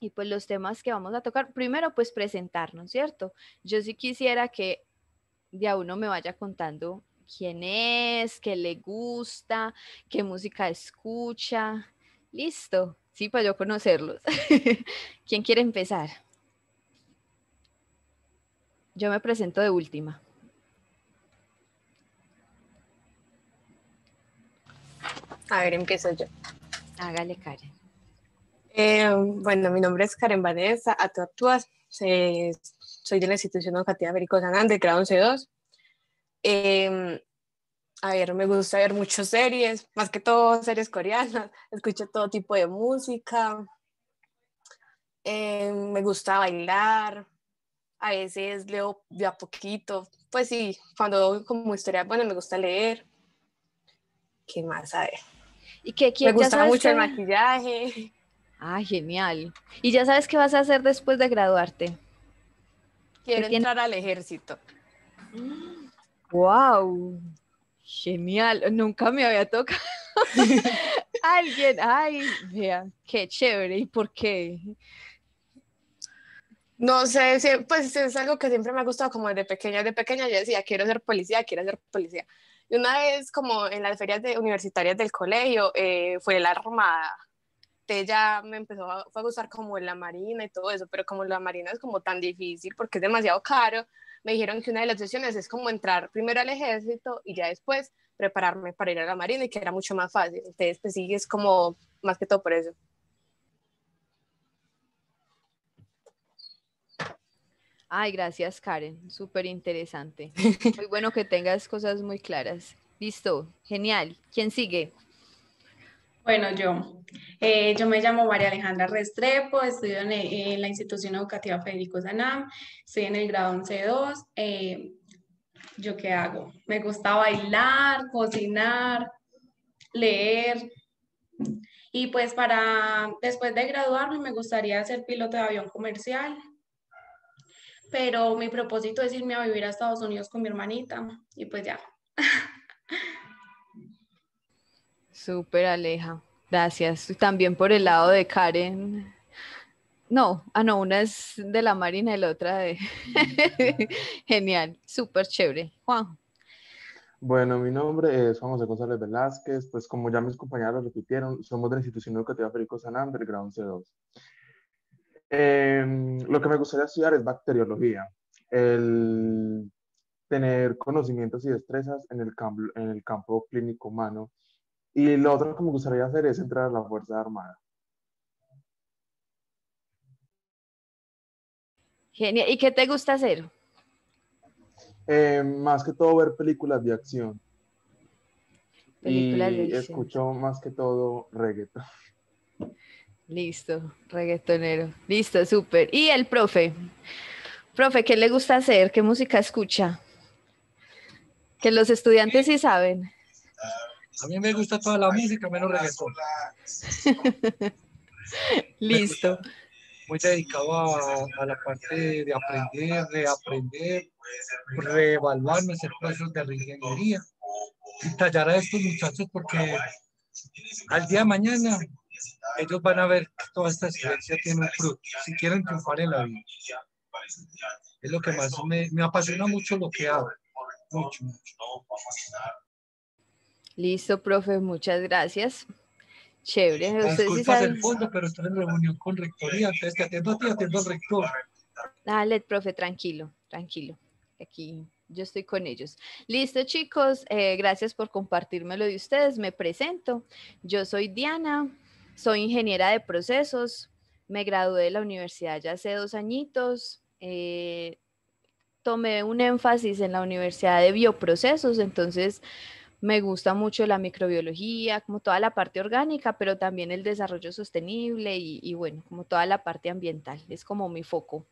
[SPEAKER 3] Y pues los temas que vamos a tocar, primero pues presentarnos, ¿cierto? Yo sí quisiera que de a uno me vaya contando quién es, qué le gusta, qué música escucha. Listo, sí, para yo conocerlos. ¿Quién quiere empezar? Yo me presento de última.
[SPEAKER 9] A ver, empiezo yo.
[SPEAKER 3] Hágale, Karen.
[SPEAKER 9] Eh, bueno, mi nombre es Karen Vanessa. Eh, soy de la institución educativa Federico Sanán, de grado 11-2. Eh, a ver, me gusta ver muchas series, más que todo series coreanas. Escucho todo tipo de música. Eh, me gusta bailar. A veces leo de a poquito. Pues sí, cuando como historia, bueno, me gusta leer. ¿Qué más? A ver.
[SPEAKER 3] ¿Y qué
[SPEAKER 9] Me gusta mucho el maquillaje.
[SPEAKER 3] Ah, genial. ¿Y ya sabes qué vas a hacer después de graduarte?
[SPEAKER 9] Quiero
[SPEAKER 3] tiene-
[SPEAKER 9] entrar al ejército.
[SPEAKER 3] ¡Wow! Genial. Nunca me había tocado alguien. Ay, vea, qué chévere. ¿Y por qué?
[SPEAKER 9] No sé, pues es algo que siempre me ha gustado como desde pequeña. Desde pequeña yo decía, quiero ser policía, quiero ser policía. Y una vez como en las ferias de- universitarias del colegio eh, fue la armada. Ya me empezó a, fue a gustar como la marina y todo eso, pero como la marina es como tan difícil porque es demasiado caro, me dijeron que una de las opciones es como entrar primero al ejército y ya después prepararme para ir a la marina y que era mucho más fácil. Entonces pues sí, es como más que todo por eso.
[SPEAKER 3] Ay, gracias, Karen. Súper interesante. Muy bueno que tengas cosas muy claras. Listo, genial. ¿Quién sigue?
[SPEAKER 8] Bueno, yo. Eh, yo me llamo María Alejandra Restrepo, estudio en, en la institución educativa Federico Sanam, estoy en el grado 11-2. Eh, ¿Yo qué hago? Me gusta bailar, cocinar, leer. Y pues para después de graduarme me gustaría ser piloto de avión comercial pero mi propósito es irme a vivir a Estados Unidos con mi hermanita y pues ya.
[SPEAKER 3] Súper Aleja, gracias. También por el lado de Karen. No, ah, no, una es de la Marina y la otra de... Genial, súper chévere. Juan.
[SPEAKER 7] Bueno, mi nombre es Juan José González Velázquez, pues como ya mis compañeros repitieron, somos de la institución educativa Federico San Underground C2. Em, lo que me gustaría estudiar es bacteriología, el tener conocimientos y destrezas en el, campo, en el campo clínico humano. Y lo otro que me gustaría hacer es entrar a la Fuerza Armada.
[SPEAKER 3] Genial. ¿Y qué te gusta hacer?
[SPEAKER 7] Em, más que todo ver películas de acción.
[SPEAKER 3] Películas
[SPEAKER 7] y de
[SPEAKER 3] acción.
[SPEAKER 7] escucho más que todo reggaeton.
[SPEAKER 3] Listo, reggaetonero. Listo, súper. ¿Y el profe? Profe, ¿qué le gusta hacer? ¿Qué música escucha? Que los estudiantes sí saben.
[SPEAKER 6] A mí me gusta toda la música, menos reggaetón.
[SPEAKER 3] Listo.
[SPEAKER 6] Muy dedicado a, a la parte de aprender, reaprender, reevaluarme, hacer procesos de reingeniería y tallar a estos muchachos porque al día de mañana ellos van a ver que toda esta experiencia tiene un fruto, si quieren triunfar en la vida. Es lo que más me, me apasiona mucho lo que hago. Mucho, mucho.
[SPEAKER 3] Listo, profe, muchas gracias. Chévere.
[SPEAKER 6] Las
[SPEAKER 3] Ustedes sí
[SPEAKER 6] del fondo, pero estoy en reunión con rectoría, entonces te atiendo a ti, atiendo al rector.
[SPEAKER 3] Dale, profe, tranquilo, tranquilo. Aquí yo estoy con ellos. Listo, chicos, eh, gracias por compartirme lo de ustedes. Me presento. Yo soy Diana, soy ingeniera de procesos. Me gradué de la universidad ya hace dos añitos. eh, tomé un énfasis en la Universidad de Bioprocesos, entonces me gusta mucho la microbiología, como toda la parte orgánica, pero también el desarrollo sostenible y, bueno, como toda la parte ambiental. Es como mi foco.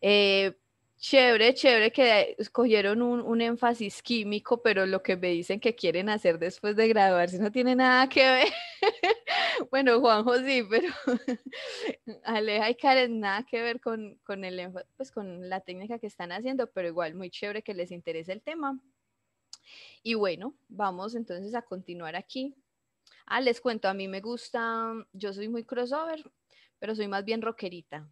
[SPEAKER 3] Eh, Chévere, chévere que escogieron un, un, énfasis químico, pero lo que me dicen que quieren hacer después de graduarse no tiene nada que ver. bueno, Juanjo sí, pero Aleja y Karen nada que ver con, con, el, pues, con la técnica que están haciendo, pero igual muy chévere que les interese el tema. Y bueno, vamos entonces a continuar aquí. Ah, les cuento, a mí me gusta, yo soy muy crossover, pero soy más bien rockerita.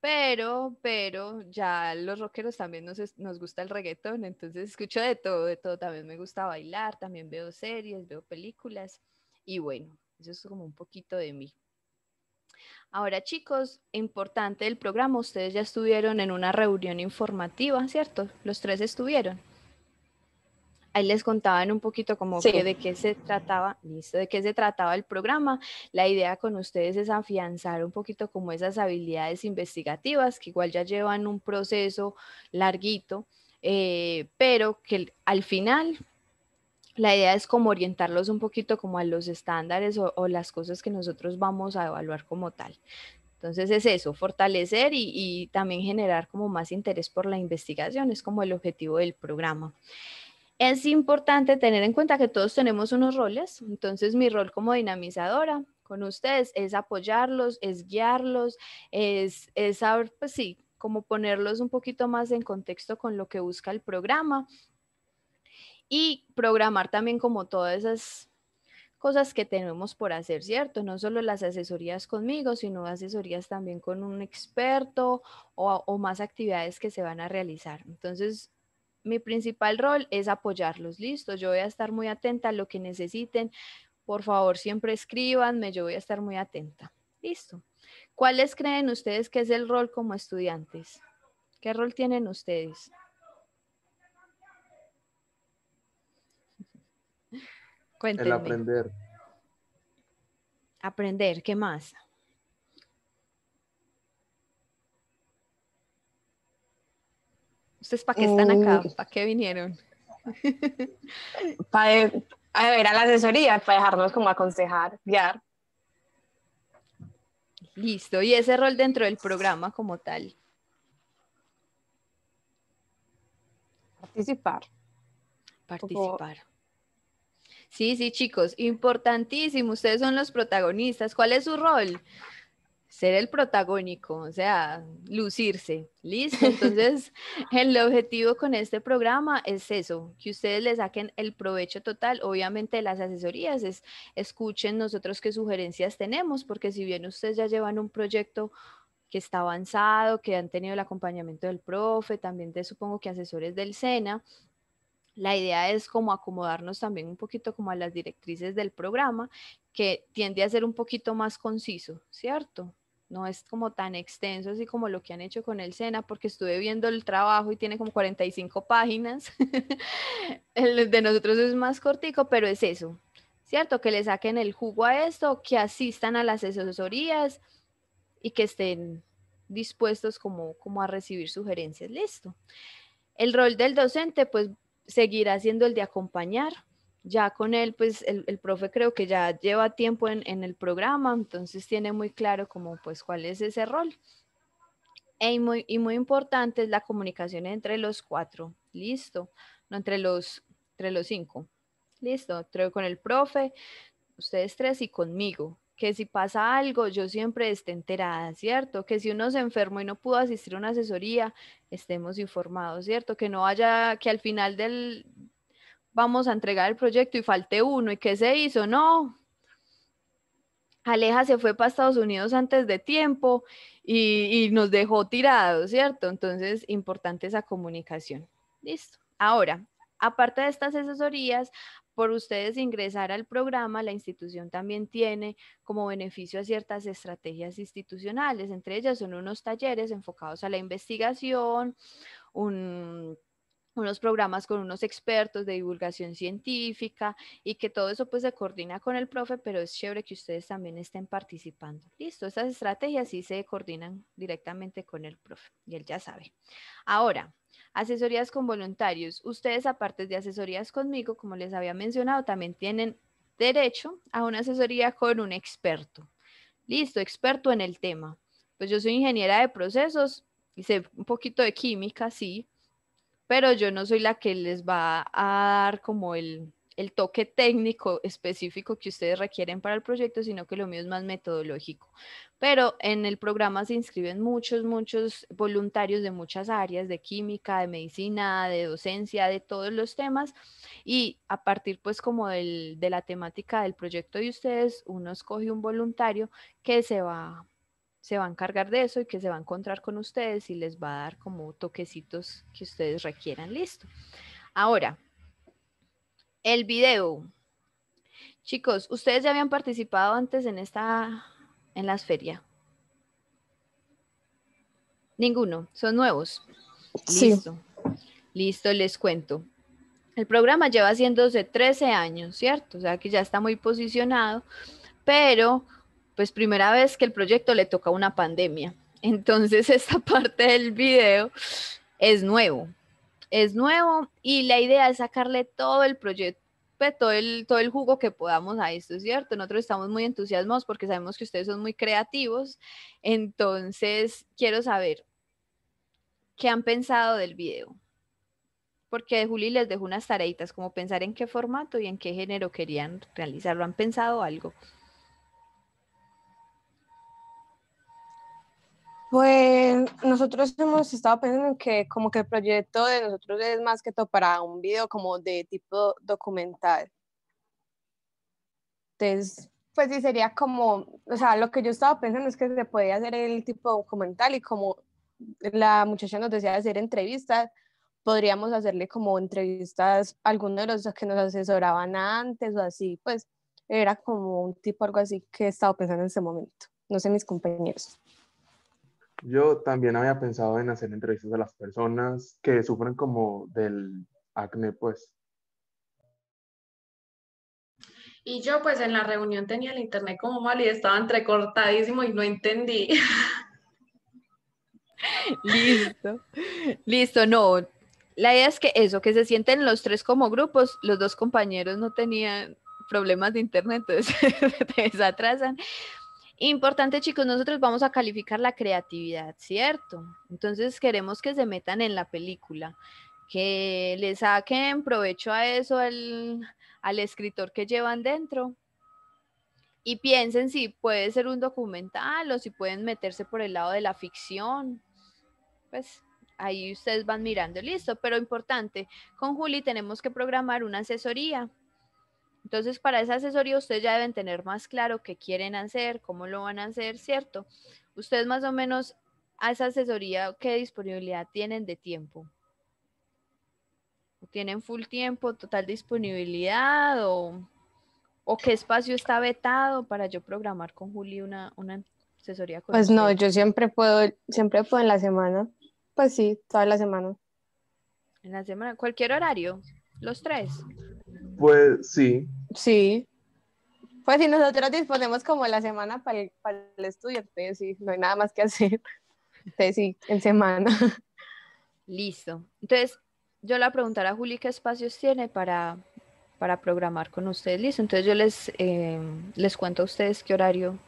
[SPEAKER 3] Pero, pero ya los rockeros también nos, nos gusta el reggaetón, entonces escucho de todo, de todo. También me gusta bailar, también veo series, veo películas y bueno, eso es como un poquito de mí. Ahora chicos, importante del programa, ustedes ya estuvieron en una reunión informativa, ¿cierto? Los tres estuvieron ahí les contaban un poquito como que de qué se trataba, listo, de qué se trataba el programa. La idea con ustedes es afianzar un poquito como esas habilidades investigativas que igual ya llevan un proceso larguito, eh, pero que al final la idea es como orientarlos un poquito como a los estándares o, las cosas que nosotros vamos a evaluar como tal. Entonces es eso, fortalecer y, y, también generar como más interés por la investigación, es como el objetivo del programa es importante tener en cuenta que todos tenemos unos roles, entonces mi rol como dinamizadora con ustedes es apoyarlos, es guiarlos, es, es saber, pues sí, como ponerlos un poquito más en contexto con lo que busca el programa y programar también como todas esas cosas que tenemos por hacer, ¿cierto? No solo las asesorías conmigo, sino asesorías también con un experto o, o más actividades que se van a realizar. Entonces, mi principal rol es apoyarlos, listo, yo voy a estar muy atenta a lo que necesiten, por favor siempre escríbanme, yo voy a estar muy atenta, listo. ¿Cuáles creen ustedes que es el rol como estudiantes? ¿Qué rol tienen ustedes?
[SPEAKER 7] Cuéntenme. El aprender.
[SPEAKER 3] Aprender, ¿qué más? ¿Ustedes para qué están acá? ¿Para qué vinieron?
[SPEAKER 9] para ver a la asesoría, para dejarnos como aconsejar, guiar.
[SPEAKER 3] Listo, y ese rol dentro del programa como tal.
[SPEAKER 9] Participar.
[SPEAKER 3] Participar. Sí, sí, chicos, importantísimo. Ustedes son los protagonistas. ¿Cuál es su rol? Ser el protagónico, o sea, lucirse. Listo. Entonces, el objetivo con este programa es eso, que ustedes le saquen el provecho total. Obviamente, las asesorías es escuchen nosotros qué sugerencias tenemos, porque si bien ustedes ya llevan un proyecto que está avanzado, que han tenido el acompañamiento del profe, también de supongo que asesores del SENA, la idea es como acomodarnos también un poquito como a las directrices del programa, que tiende a ser un poquito más conciso, ¿cierto? No es como tan extenso así como lo que han hecho con el SENA, porque estuve viendo el trabajo y tiene como 45 páginas. el de nosotros es más cortico, pero es eso, ¿cierto? Que le saquen el jugo a esto, que asistan a las asesorías y que estén dispuestos como, como a recibir sugerencias. Listo. El rol del docente, pues, seguirá siendo el de acompañar, ya con él, pues el, el, profe creo que ya lleva tiempo en, en, el programa, entonces tiene muy claro como pues cuál es ese rol. E y, muy, y muy importante es la comunicación entre los cuatro, listo, no entre los, entre los cinco, listo, con el profe, ustedes tres y conmigo, que si pasa algo, yo siempre esté enterada, ¿cierto? Que si uno se enfermó y no pudo asistir a una asesoría, estemos informados, ¿cierto? Que no haya, que al final del, vamos a entregar el proyecto y falte uno. ¿Y qué se hizo? No. Aleja se fue para Estados Unidos antes de tiempo y, nos dejó tirados, ¿cierto? Entonces, importante esa comunicación. Listo. Ahora, aparte de estas asesorías, por ustedes ingresar al programa, la institución también tiene como beneficio a ciertas estrategias institucionales. Entre ellas son unos talleres enfocados a la investigación, un unos programas con unos expertos de divulgación científica y que todo eso pues se coordina con el profe, pero es chévere que ustedes también estén participando. Listo, estas estrategias sí se coordinan directamente con el profe y él ya sabe. Ahora, asesorías con voluntarios. Ustedes aparte de asesorías conmigo, como les había mencionado, también tienen derecho a una asesoría con un experto. Listo, experto en el tema. Pues yo soy ingeniera de procesos, sé un poquito de química, sí, pero yo no soy la que les va a dar como el, el toque técnico específico que ustedes requieren para el proyecto, sino que lo mío es más metodológico. Pero en el programa se inscriben muchos, muchos voluntarios de muchas áreas, de química, de medicina, de docencia, de todos los temas. Y a partir pues como del, de la temática del proyecto de ustedes, uno escoge un voluntario que se va se va a encargar de eso y que se va a encontrar con ustedes y les va a dar como toquecitos que ustedes requieran. Listo. Ahora, el video. Chicos, ¿ustedes ya habían participado antes en esta, en las ferias? Ninguno, son nuevos.
[SPEAKER 9] Sí.
[SPEAKER 3] Listo. Listo, les cuento. El programa lleva haciéndose 13 años, ¿cierto? O sea que ya está muy posicionado, pero pues primera vez que el proyecto le toca una pandemia. Entonces esta parte del video es nuevo es nuevo y la idea es sacarle todo el proyecto pues, todo el, todo el jugo que podamos a esto, ¿cierto? Nosotros estamos muy entusiasmados porque sabemos que ustedes son muy creativos, entonces quiero saber qué han pensado del video, porque Juli les dejó unas tareitas, como pensar en qué formato y en qué género querían realizarlo, ¿han pensado algo?
[SPEAKER 9] Pues nosotros hemos estado pensando en que como que el proyecto de nosotros es más que todo para un video como de tipo documental. Entonces, pues sí, sería como, o sea, lo que yo estaba pensando es que se podía hacer el tipo documental y como la muchacha nos decía hacer entrevistas, podríamos hacerle como entrevistas a algunos de los que nos asesoraban antes o así, pues era como un tipo algo así que he estado pensando en ese momento. No sé mis compañeros.
[SPEAKER 7] Yo también había pensado en hacer entrevistas a las personas que sufren como del acné, pues.
[SPEAKER 8] Y yo pues en la reunión tenía el internet como mal y estaba entrecortadísimo y no entendí.
[SPEAKER 3] Listo, listo, no. La idea es que eso, que se sienten los tres como grupos, los dos compañeros no tenían problemas de internet, entonces se desatrasan. Importante, chicos, nosotros vamos a calificar la creatividad, ¿cierto? Entonces queremos que se metan en la película, que le saquen provecho a eso al, al escritor que llevan dentro y piensen si puede ser un documental o si pueden meterse por el lado de la ficción. Pues ahí ustedes van mirando, listo, pero importante, con Juli tenemos que programar una asesoría entonces, para esa asesoría ustedes ya deben tener más claro qué quieren hacer, cómo lo van a hacer, ¿cierto? Ustedes más o menos a esa asesoría, ¿qué disponibilidad tienen de tiempo? ¿Tienen full tiempo, total disponibilidad o, o qué espacio está vetado para yo programar con Juli una, una asesoría? Con
[SPEAKER 9] pues no, yo siempre puedo, siempre puedo en la semana. Pues sí, toda la semana.
[SPEAKER 3] En la semana, cualquier horario, los tres.
[SPEAKER 7] Pues sí.
[SPEAKER 9] Sí. Pues si nosotros disponemos como la semana para el, para el estudio, entonces sí, no hay nada más que hacer. Entonces sí, en semana.
[SPEAKER 3] Listo. Entonces, yo le voy a preguntar a Juli qué espacios tiene para, para programar con ustedes. Listo. Entonces yo les, eh, les cuento a ustedes qué horario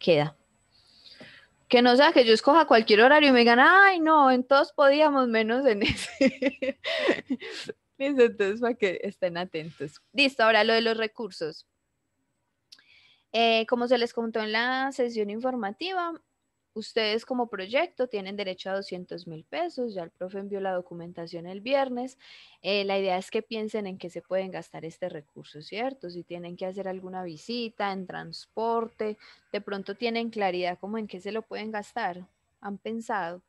[SPEAKER 3] queda. Que no sea que yo escoja cualquier horario y me digan, ay, no, en todos podíamos menos en ese. Entonces para que estén atentos. Listo, ahora lo de los recursos. Eh, como se les contó en la sesión informativa, ustedes como proyecto tienen derecho a 200 mil pesos. Ya el profe envió la documentación el viernes. Eh, la idea es que piensen en qué se pueden gastar este recurso, ¿cierto? Si tienen que hacer alguna visita en transporte, de pronto tienen claridad como en qué se lo pueden gastar. ¿Han pensado?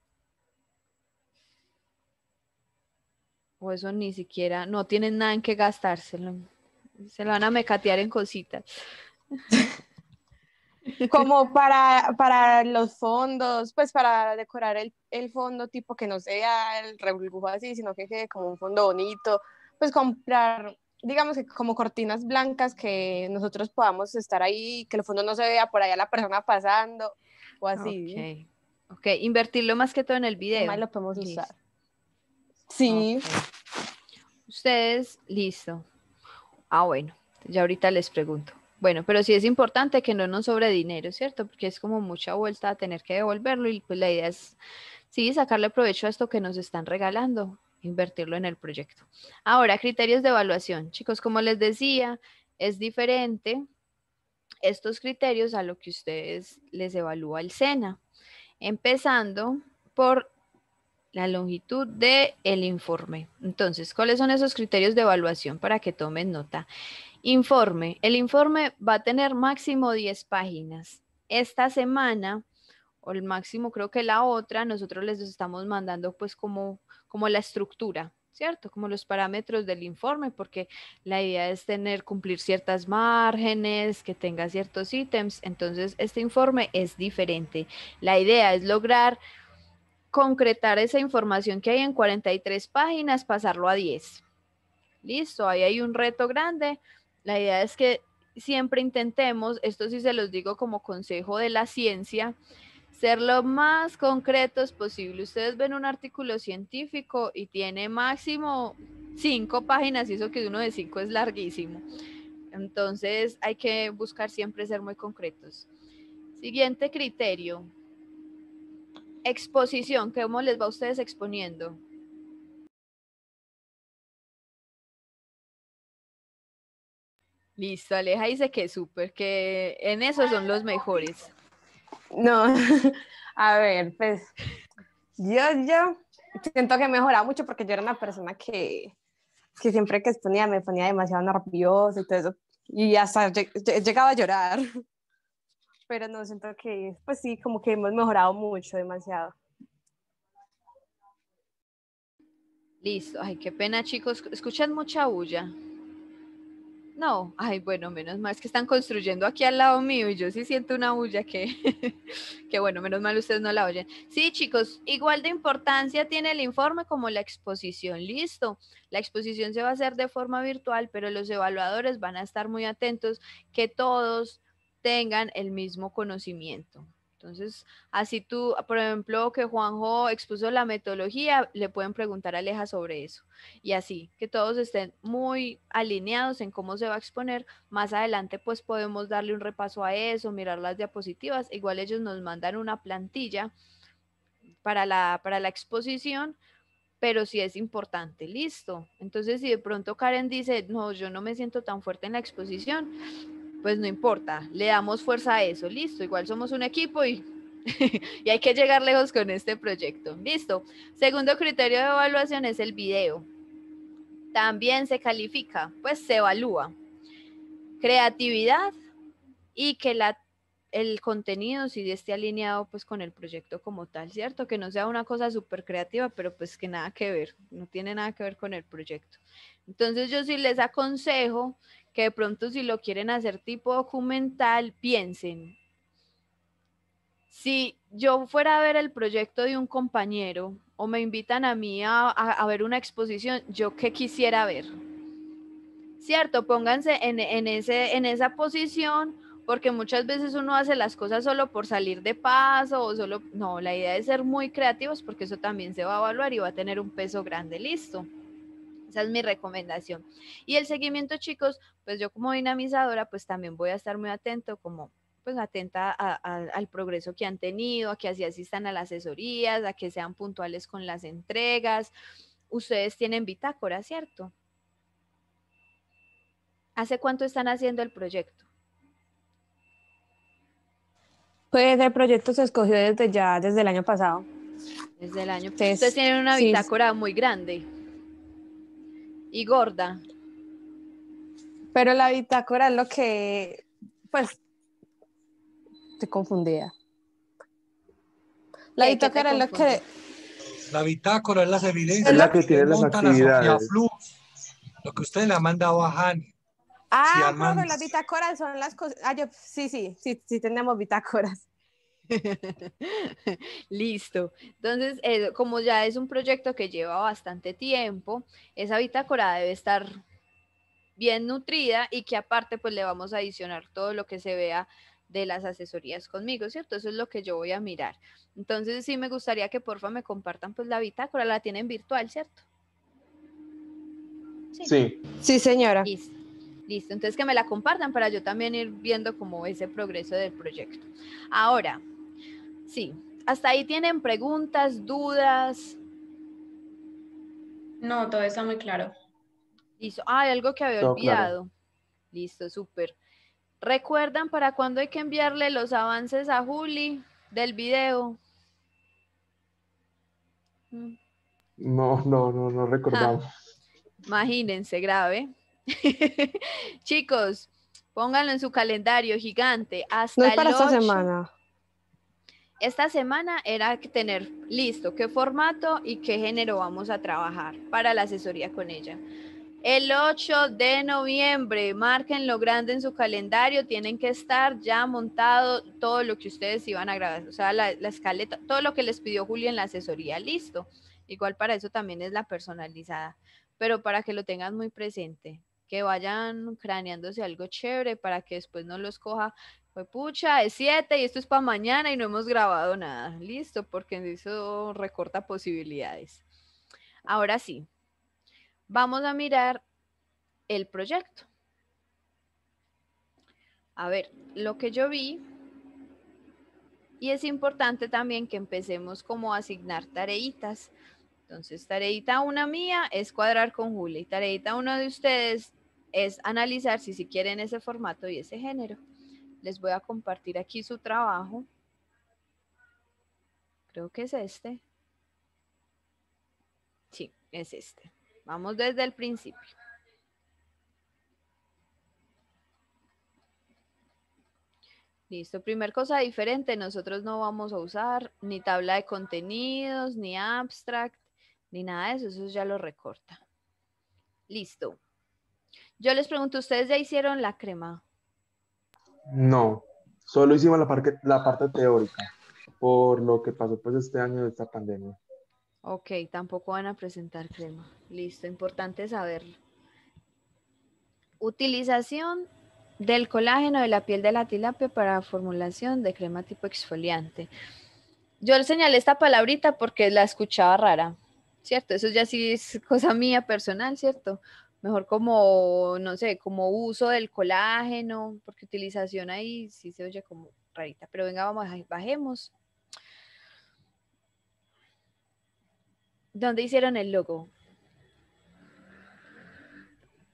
[SPEAKER 3] O eso ni siquiera, no tienen nada en que gastárselo. Se lo van a mecatear en cositas.
[SPEAKER 9] Como para, para los fondos, pues para decorar el, el fondo, tipo que no sea el rebujo así, sino que quede como un fondo bonito. Pues comprar, digamos que como cortinas blancas que nosotros podamos estar ahí, que el fondo no se vea por allá la persona pasando o así.
[SPEAKER 3] Ok, ok, invertirlo más que todo en el video.
[SPEAKER 9] Más lo podemos usar. Sí.
[SPEAKER 3] Ustedes, listo. Ah, bueno, ya ahorita les pregunto. Bueno, pero sí es importante que no nos sobre dinero, ¿cierto? Porque es como mucha vuelta a tener que devolverlo y pues la idea es Sí, sacarle provecho a esto que nos están regalando, invertirlo en el proyecto. Ahora, criterios de evaluación. Chicos, como les decía, es diferente estos criterios a lo que ustedes les evalúa el SENA, empezando por la longitud del el informe. Entonces, ¿cuáles son esos criterios de evaluación para que tomen nota? Informe. El informe va a tener máximo 10 páginas. Esta semana, o el máximo creo que la otra, nosotros les estamos mandando pues como, como la estructura, ¿cierto? Como los parámetros del informe, porque la idea es tener, cumplir ciertas márgenes, que tenga ciertos ítems. Entonces, este informe es diferente. La idea es lograr concretar esa información que hay en 43 páginas, pasarlo a 10. Listo, ahí hay un reto grande. La idea es que siempre intentemos, esto sí se los digo como consejo de la ciencia, ser lo más concretos posible. Ustedes ven un artículo científico y tiene máximo cinco páginas y eso que uno de cinco es larguísimo. Entonces hay que buscar siempre ser muy concretos. Siguiente criterio. Exposición. ¿Cómo les va a ustedes exponiendo? Listo, Aleja dice que súper, que en eso son los mejores.
[SPEAKER 9] No, a ver, pues yo, yo siento que he mejorado mucho porque yo era una persona que, que siempre que exponía me ponía demasiado nerviosa y todo eso. Y hasta llegaba a llorar. Pero no, siento que, pues sí, como que hemos mejorado mucho, demasiado.
[SPEAKER 3] Listo. Ay, qué pena, chicos. Escuchan mucha bulla. No, ay, bueno, menos mal, es que están construyendo aquí al lado mío y yo sí siento una bulla que, que bueno, menos mal ustedes no la oyen. Sí, chicos, igual de importancia tiene el informe como la exposición, listo. La exposición se va a hacer de forma virtual, pero los evaluadores van a estar muy atentos que todos tengan el mismo conocimiento. Entonces, así tú, por ejemplo, que Juanjo expuso la metodología, le pueden preguntar a Aleja sobre eso. Y así, que todos estén muy alineados en cómo se va a exponer. Más adelante, pues podemos darle un repaso a eso, mirar las diapositivas. Igual ellos nos mandan una plantilla para la, para la exposición, pero sí es importante, listo. Entonces, si de pronto Karen dice, no, yo no me siento tan fuerte en la exposición, pues no importa, le damos fuerza a eso, listo, igual somos un equipo y, y hay que llegar lejos con este proyecto, listo. Segundo criterio de evaluación es el video. También se califica, pues se evalúa. Creatividad y que la, el contenido sí esté alineado pues con el proyecto como tal, ¿cierto? Que no sea una cosa súper creativa, pero pues que nada que ver, no tiene nada que ver con el proyecto. Entonces yo sí les aconsejo que de pronto si lo quieren hacer tipo documental, piensen, si yo fuera a ver el proyecto de un compañero o me invitan a mí a, ver una exposición, yo qué quisiera ver. Cierto, pónganse en, ese, en esa posición porque muchas veces uno hace las cosas solo por salir de paso o solo, no, la idea es ser muy creativos porque eso también se va a evaluar y va a tener un peso grande, listo. Esa es mi recomendación. Y el seguimiento, chicos, pues yo como dinamizadora, pues también voy a estar muy atento, como pues atenta al progreso que han tenido, a que así asistan a las asesorías, a que sean puntuales con las entregas. Ustedes tienen bitácora, ¿cierto? ¿Hace cuánto están haciendo el proyecto?
[SPEAKER 9] Pues el proyecto se escogió desde ya, desde el año pasado.
[SPEAKER 3] Desde el año pasado. Ustedes tienen una bitácora muy grande y gorda.
[SPEAKER 9] Pero la bitácora es lo que, pues, te confundía. La bitácora es lo que...
[SPEAKER 6] La bitácora es las evidencias.
[SPEAKER 7] Es la que tiene las actividades.
[SPEAKER 6] lo que usted le ha mandado a Hani.
[SPEAKER 9] Ah, sí, las bitácoras son las cosas. Ah, yo, sí, sí, sí, sí tenemos bitácoras.
[SPEAKER 3] Listo. Entonces, eh, como ya es un proyecto que lleva bastante tiempo, esa bitácora debe estar bien nutrida y que aparte pues le vamos a adicionar todo lo que se vea de las asesorías conmigo, ¿cierto? Eso es lo que yo voy a mirar. Entonces sí me gustaría que porfa me compartan pues la bitácora, la tienen virtual, ¿cierto?
[SPEAKER 7] Sí.
[SPEAKER 9] Sí, señora.
[SPEAKER 3] Listo. Listo, entonces que me la compartan para yo también ir viendo como ese progreso del proyecto. Ahora, Sí, ¿Hasta ahí tienen preguntas, dudas?
[SPEAKER 8] No, todo está muy claro.
[SPEAKER 3] Listo. Ah, hay algo que había
[SPEAKER 7] Todo claro.
[SPEAKER 3] olvidado. Listo, súper. ¿Recuerdan para cuándo hay que enviarle los avances a Juli del video?
[SPEAKER 7] No, no, no, no recordamos.
[SPEAKER 3] Imagínense, grave. Chicos, pónganlo en su calendario gigante. Hasta
[SPEAKER 9] No es para
[SPEAKER 3] el
[SPEAKER 9] esta
[SPEAKER 3] 8.
[SPEAKER 9] semana.
[SPEAKER 3] Esta semana era tener listo qué formato y qué género vamos a trabajar para la asesoría con ella. El 8 de noviembre, márquenlo grande en su calendario, tienen que estar ya montado todo lo que ustedes iban a grabar, o sea, la, la escaleta, todo lo que les pidió Julia en la asesoría, listo. Igual para eso también es la personalizada, pero para que lo tengan muy presente, que vayan craneándose algo chévere para que después no los coja fue pucha, es 7 y esto es para mañana y no hemos grabado nada. Listo, porque eso recorta posibilidades. Ahora sí, vamos a mirar el proyecto. A ver, lo que yo vi, y es importante también que empecemos como a asignar tareitas. Entonces, tareita una mía es cuadrar con Julia y tareita una de ustedes es analizar si si quieren ese formato y ese género. Les voy a compartir aquí su trabajo. Creo que es este. Sí, es este. Vamos desde el principio. Listo, primer cosa diferente, nosotros no vamos a usar ni tabla de contenidos, ni abstract, ni nada de eso, eso ya lo recorta. Listo. Yo les pregunto, ¿ustedes ya hicieron la crema?
[SPEAKER 7] No, solo hicimos la parte, la parte teórica, por lo que pasó pues este año de esta pandemia.
[SPEAKER 3] Ok, tampoco van a presentar crema. Listo, importante saberlo. Utilización del colágeno de la piel de la tilapia para formulación de crema tipo exfoliante. Yo le señalé esta palabrita porque la escuchaba rara, ¿cierto? Eso ya sí es cosa mía personal, ¿cierto? Mejor como, no sé, como uso del colágeno, porque utilización ahí sí se oye como rarita. Pero venga, vamos, bajemos. ¿Dónde hicieron el logo?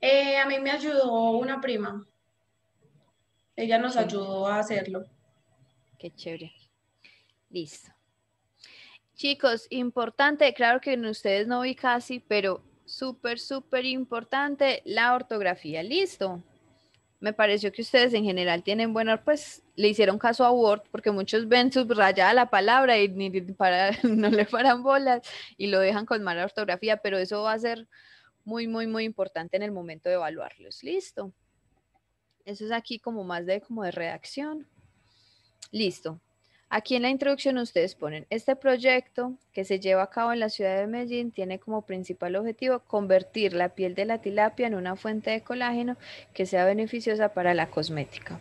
[SPEAKER 8] Eh, a mí me ayudó una prima. Ella nos ayudó a hacerlo.
[SPEAKER 3] Qué chévere. Listo. Chicos, importante, claro que en ustedes no vi casi, pero súper, súper importante la ortografía. Listo. Me pareció que ustedes en general tienen buena, pues le hicieron caso a Word, porque muchos ven subrayada la palabra y ni para, no le paran bolas y lo dejan con mala ortografía, pero eso va a ser muy, muy, muy importante en el momento de evaluarlos. Listo. Eso es aquí como más de como de redacción. Listo. Aquí en la introducción ustedes ponen, este proyecto que se lleva a cabo en la ciudad de Medellín tiene como principal objetivo convertir la piel de la tilapia en una fuente de colágeno que sea beneficiosa para la cosmética.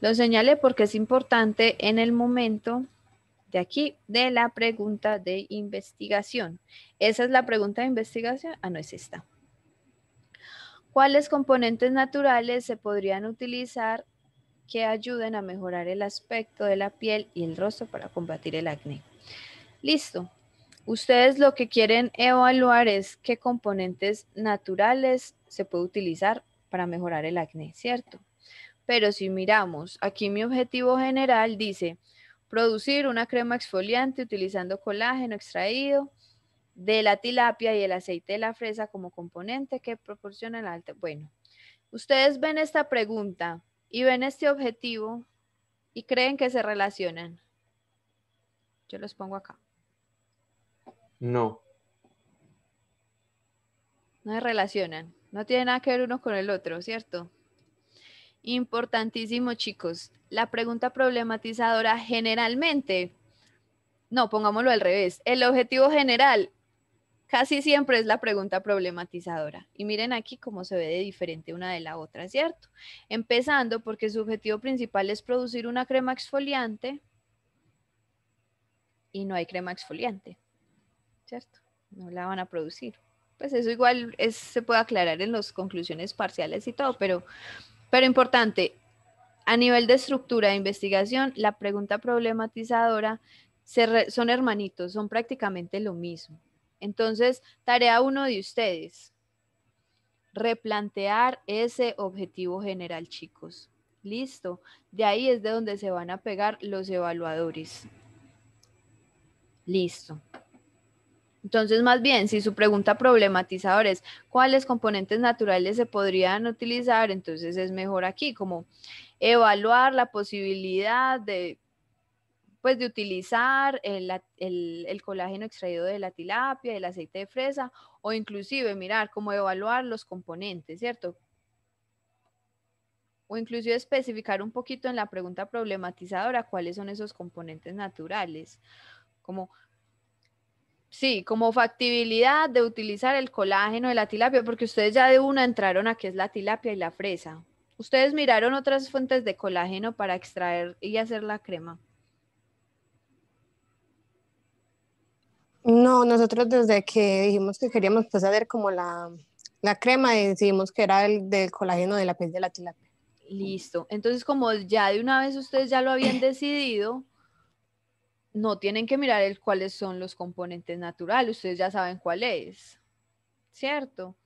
[SPEAKER 3] Lo señalé porque es importante en el momento de aquí de la pregunta de investigación. Esa es la pregunta de investigación. Ah, no es esta. ¿Cuáles componentes naturales se podrían utilizar que ayuden a mejorar el aspecto de la piel y el rostro para combatir el acné? Listo. Ustedes lo que quieren evaluar es qué componentes naturales se puede utilizar para mejorar el acné, ¿cierto? Pero si miramos, aquí mi objetivo general dice producir una crema exfoliante utilizando colágeno extraído de la tilapia y el aceite de la fresa como componente que proporciona el alta. Bueno, ustedes ven esta pregunta y ven este objetivo y creen que se relacionan. Yo los pongo acá.
[SPEAKER 7] No,
[SPEAKER 3] No se relacionan. No tiene nada que ver uno con el otro, ¿cierto? Importantísimo, chicos. La pregunta problematizadora generalmente, no, pongámoslo al revés. El objetivo general casi siempre es la pregunta problematizadora. Y miren aquí cómo se ve de diferente una de la otra, ¿cierto? Empezando porque su objetivo principal es producir una crema exfoliante y no hay crema exfoliante, ¿cierto? No la van a producir. Pues eso igual se puede aclarar en las conclusiones parciales y todo, pero, importante, a nivel de estructura de investigación, la pregunta problematizadora son hermanitos, son prácticamente lo mismo. Entonces, tarea uno de ustedes, replantear ese objetivo general, chicos. Listo. De ahí es de donde se van a pegar los evaluadores. Listo. Entonces, más bien, si su pregunta problematizadora es cuáles componentes naturales se podrían utilizar, entonces es mejor aquí como evaluar la posibilidad de, pues, de utilizar el, el- el colágeno extraído de la tilapia, el aceite de fresa, o inclusive mirar cómo evaluar los componentes, ¿cierto? O inclusive especificar un poquito en la pregunta problematizadora cuáles son esos componentes naturales, como Sí, como factibilidad de utilizar el colágeno de la tilapia, porque ustedes ya de una entraron a qué es la tilapia y la fresa. Ustedes miraron otras fuentes de colágeno para extraer y hacer la crema.
[SPEAKER 9] No, nosotros desde que dijimos que queríamos pues hacer como la, la crema, decidimos que era el del colágeno de la piel de la tilapia.
[SPEAKER 3] Listo. Entonces, como ya de una vez ustedes ya lo habían decidido, no tienen que mirar el cuáles son los componentes naturales, ustedes ya saben cuál es, ¿cierto?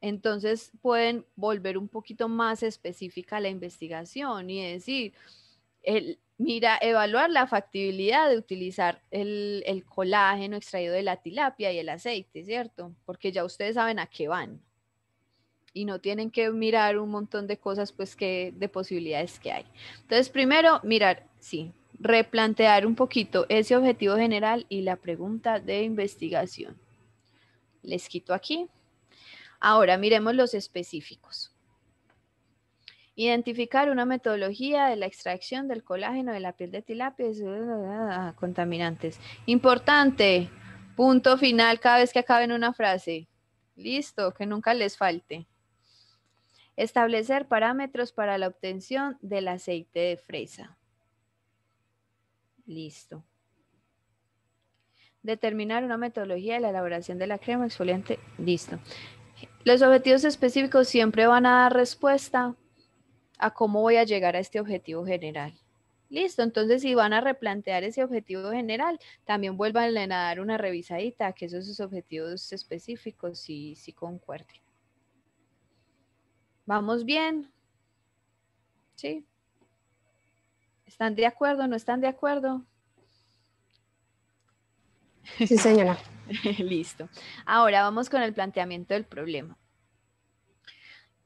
[SPEAKER 3] Entonces pueden volver un poquito más específica la investigación y decir, el, mira, evaluar la factibilidad de utilizar el, el colágeno extraído de la tilapia y el aceite, ¿cierto? Porque ya ustedes saben a qué van y no tienen que mirar un montón de cosas pues que de posibilidades que hay. Entonces, primero mirar, sí, replantear un poquito ese objetivo general y la pregunta de investigación. Les quito aquí. Ahora miremos los específicos. Identificar una metodología de la extracción del colágeno de la piel de tilapia sus contaminantes. Importante, punto final cada vez que acaben una frase. Listo, que nunca les falte. Establecer parámetros para la obtención del aceite de fresa. Listo. Determinar una metodología de la elaboración de la crema exfoliante. Listo. Los objetivos específicos siempre van a dar respuesta a cómo voy a llegar a este objetivo general. Listo, entonces si van a replantear ese objetivo general, también vuelvan a dar una revisadita a que esos objetivos específicos sí, sí concuerden. ¿Vamos bien? ¿Sí? ¿Están de acuerdo? ¿No están de acuerdo?
[SPEAKER 9] Sí, señora.
[SPEAKER 3] Listo. Ahora vamos con el planteamiento del problema.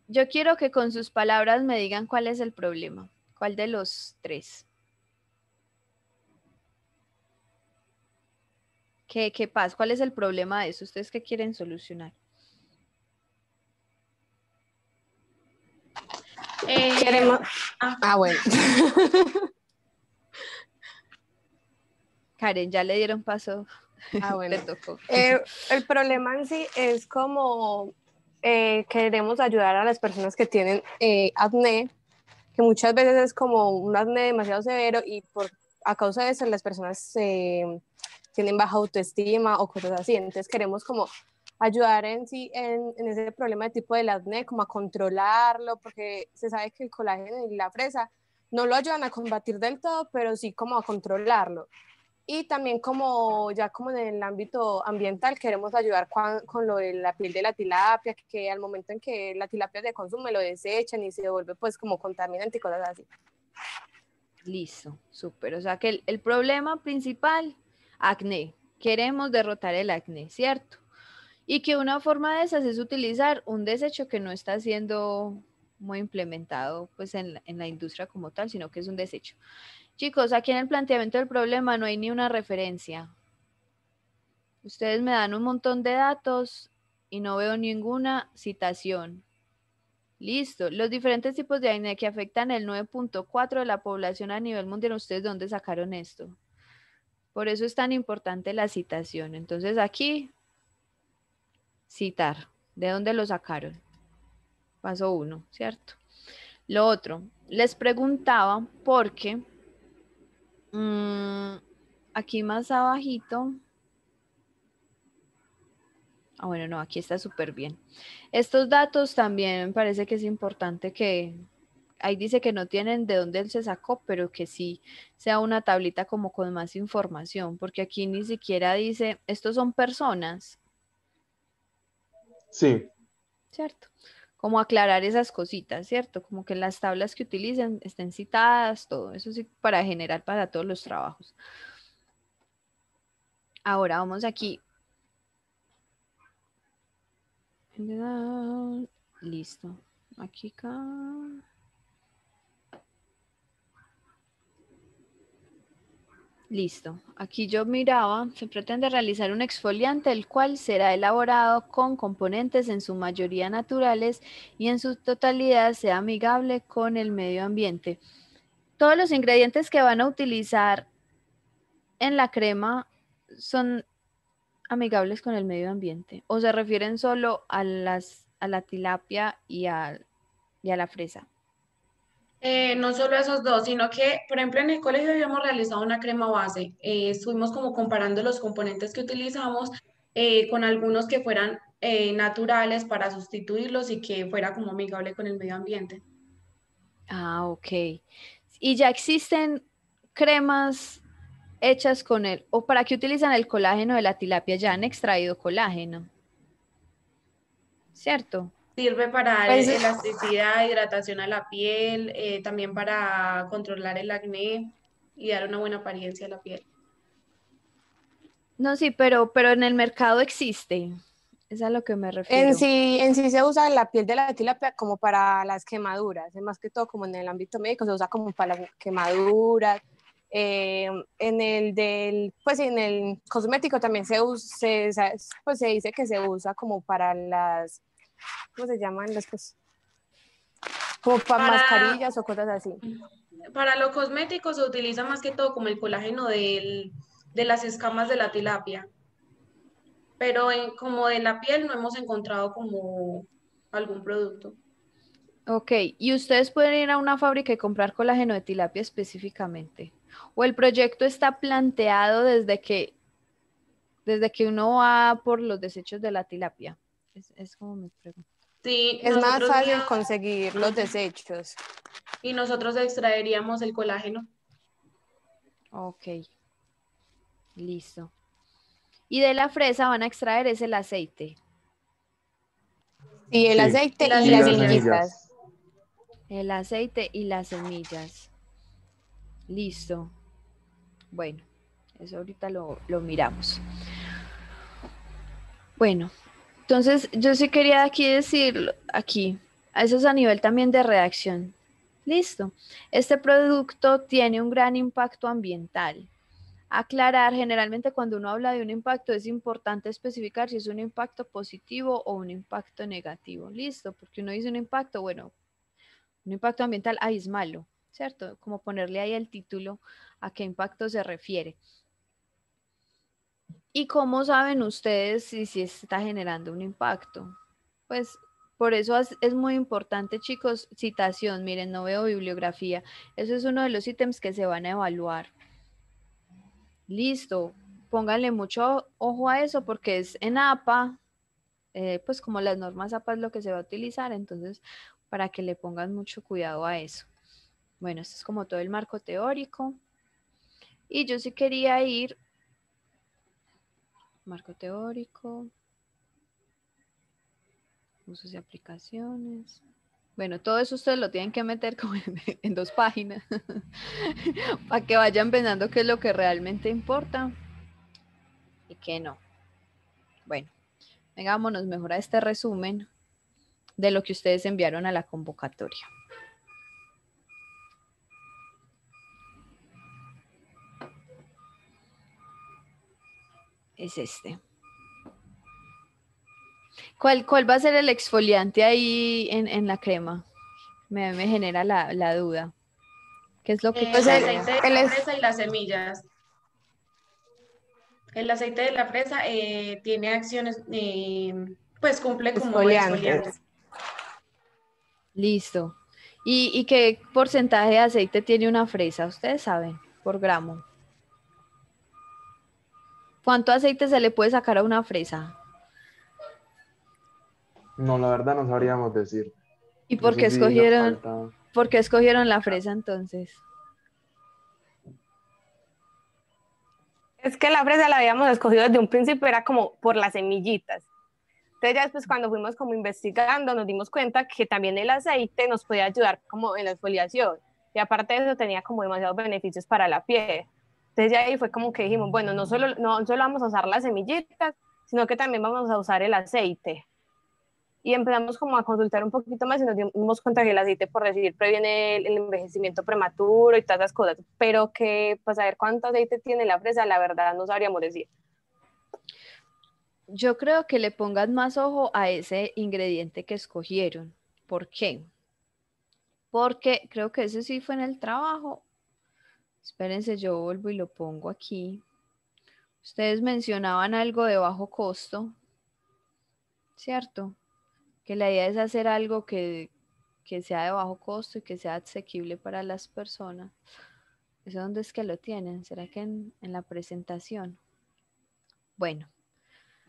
[SPEAKER 3] Yo quiero que con sus palabras me digan cuál es el problema. ¿Cuál de los tres? ¿Qué, qué pasa? ¿Cuál es el problema de eso? ¿Ustedes qué quieren solucionar?
[SPEAKER 8] Eh,
[SPEAKER 9] Queremos...
[SPEAKER 8] ah.
[SPEAKER 9] Ah, bueno.
[SPEAKER 3] Karen, ya le dieron paso.
[SPEAKER 9] Ah, bueno.
[SPEAKER 3] Te tocó.
[SPEAKER 9] Eh, el problema en sí es como eh, queremos ayudar a las personas que tienen eh, acné, que muchas veces es como un acné demasiado severo y por, a causa de eso las personas eh, tienen baja autoestima o cosas así. Entonces queremos como ayudar en sí en, en, ese problema de tipo del acné, como a controlarlo, porque se sabe que el colágeno y la fresa no lo ayudan a combatir del todo, pero sí como a controlarlo. Y también como ya como en el ámbito ambiental queremos ayudar con, con, lo de la piel de la tilapia, que al momento en que la tilapia se consume lo desechan y se vuelve pues como contaminante y cosas así.
[SPEAKER 3] Listo, súper. O sea que el, el problema principal, acné. Queremos derrotar el acné, ¿cierto? Y que una forma de esas es utilizar un desecho que no está siendo muy implementado pues en en la industria como tal, sino que es un desecho. Chicos, aquí en el planteamiento del problema no hay ni una referencia. Ustedes me dan un montón de datos y no veo ninguna citación. Listo. Los diferentes tipos de acné que afectan el 9.4 de la población a nivel mundial, ¿ustedes dónde sacaron esto? Por eso es tan importante la citación. Entonces aquí, citar. ¿De dónde lo sacaron? Paso uno, ¿cierto? Lo otro, les preguntaba porque mmm, aquí más abajito, ah bueno, no, aquí está súper bien. Estos datos también me parece que es importante que, ahí dice que no tienen de dónde él se sacó, pero que sí sea una tablita como con más información, porque aquí ni siquiera dice, estos son personas,
[SPEAKER 7] Sí,
[SPEAKER 3] ¿cierto? Como aclarar esas cositas, ¿cierto? Como que las tablas que utilicen estén citadas, todo eso sí, para generar para todos los trabajos. Ahora vamos aquí. Listo. Aquí acá. Listo. Aquí yo miraba, se pretende realizar un exfoliante el cual será elaborado con componentes en su mayoría naturales y en su totalidad sea amigable con el medio ambiente. Todos los ingredientes que van a utilizar en la crema son amigables con el medio ambiente o se refieren solo a las a la tilapia y a, y a la fresa.
[SPEAKER 8] Eh, no solo esos dos, sino que, por ejemplo, en el colegio habíamos realizado una crema base. Eh, estuvimos como comparando los componentes que utilizamos eh, con algunos que fueran naturales para sustituirlos y que fuera como amigable con el medio ambiente.
[SPEAKER 3] Ah, ok. Y ya existen cremas hechas con el, o para qué utilizan el colágeno de la tilapia, ya han extraído colágeno. ¿Cierto?
[SPEAKER 8] Sirve para
[SPEAKER 9] Pues-
[SPEAKER 8] elasticidad, hidratación a la piel, eh, también para controlar el acné y dar una buena apariencia a la piel.
[SPEAKER 3] No, sí, pero, pero en el mercado existe. Es a lo que me refiero.
[SPEAKER 9] En sí, en sí se usa la piel de la tilapia como para las quemaduras, es más que todo como en el ámbito médico se usa como para las quemaduras. Eh, en el del, pues en el cosmético también se usa, se, pues se dice que se usa como para las, ¿cómo se llaman? Las, pues, como para,
[SPEAKER 8] Para-
[SPEAKER 9] mascarillas o cosas así.
[SPEAKER 8] Para los cosméticos se utiliza más que todo como el colágeno del- de las escamas de la tilapia. Pero en- como de la piel no hemos encontrado como algún producto.
[SPEAKER 3] Ok, y ustedes pueden ir a una fábrica y comprar colágeno de tilapia específicamente. O el proyecto está planteado desde que, desde que uno va por los desechos de la tilapia. Es, es como me pregunto.
[SPEAKER 8] Sí,
[SPEAKER 9] Es más fácil conseguir los desechos.
[SPEAKER 8] y nosotros extraeríamos el colágeno.
[SPEAKER 3] Ok, listo. Y de la fresa van a extraer es el aceite.
[SPEAKER 9] Y el
[SPEAKER 7] Sí.
[SPEAKER 9] aceite
[SPEAKER 8] Y las
[SPEAKER 9] y las
[SPEAKER 8] semillas.
[SPEAKER 9] semillitas.
[SPEAKER 3] El aceite y las semillas. Listo. Bueno, eso ahorita lo, lo miramos. Bueno, entonces yo sí quería aquí decir, aquí, eso es a nivel también de reacción. Listo. Este producto tiene un gran impacto ambiental. Aclarar, generalmente cuando uno habla de un impacto es importante especificar si es un impacto positivo o un impacto negativo. Listo, porque uno dice un impacto, bueno, un impacto ambiental, ahí es malo, ¿cierto? Como ponerle ahí el título a qué impacto se refiere. ¿Y cómo saben ustedes si, si está generando un impacto? Pues por eso es, muy importante, chicos, citación. Miren, no veo bibliografía. Eso es uno de los ítems que se van a evaluar. Listo. Pónganle mucho ojo a eso porque es en APA, eh, pues como las normas APA es lo que se va a utilizar, entonces para que le pongan mucho cuidado a eso. Bueno, esto es como todo el marco teórico. Y yo sí quería ir, marco teórico, usos y aplicaciones. Bueno, todo eso ustedes lo tienen que meter como en, en dos páginas para que vayan pensando qué es lo que realmente importa y qué no. Bueno, vengámonos mejor a este resumen de lo que ustedes enviaron a la convocatoria. Es este. ¿Cuál, cuál va a ser el exfoliante ahí en, en la crema? Me, me genera la, la duda. ¿Qué es lo que
[SPEAKER 8] Eh,
[SPEAKER 9] Pues
[SPEAKER 8] el aceite de la
[SPEAKER 9] es-
[SPEAKER 8] fresa y las semillas. El aceite de la fresa eh, tiene acciones, eh, pues cumple como
[SPEAKER 9] Exfoliantes.
[SPEAKER 8] exfoliante.
[SPEAKER 3] Listo. ¿Y, ¿Y qué porcentaje de aceite tiene una fresa? Ustedes saben, por gramo. ¿Cuánto aceite se le puede sacar a una fresa?
[SPEAKER 7] No, la verdad no sabríamos decir.
[SPEAKER 3] ¿Y por qué
[SPEAKER 7] sí,
[SPEAKER 3] escogieron
[SPEAKER 7] falta-
[SPEAKER 3] ¿Por qué escogieron la fresa entonces?
[SPEAKER 9] Es que la fresa la habíamos escogido desde un principio, era como por las semillitas. Entonces ya después cuando fuimos como investigando nos dimos cuenta que también el aceite nos podía ayudar como en la exfoliación y aparte de eso tenía como demasiados beneficios para la piel. Entonces ya ahí fue como que dijimos, bueno, no solo, no solo vamos a usar las semillitas, sino que también vamos a usar el aceite. Y empezamos como a consultar un poquito más y nos dimos cuenta que el aceite, por decir, previene el, envejecimiento prematuro y todas esas cosas, pero que pues saber cuánto aceite tiene la fresa, la verdad no sabríamos decir.
[SPEAKER 3] Yo creo que le pongan más ojo a ese ingrediente que escogieron. ¿Por qué? Porque creo que ese sí fue en el trabajo. Espérense, yo vuelvo y lo pongo aquí. Ustedes mencionaban algo de bajo costo, ¿cierto? Que la idea es hacer algo que, sea de bajo costo y que sea asequible para las personas. ¿Eso dónde es que lo tienen? ¿Será que en, en la presentación? Bueno,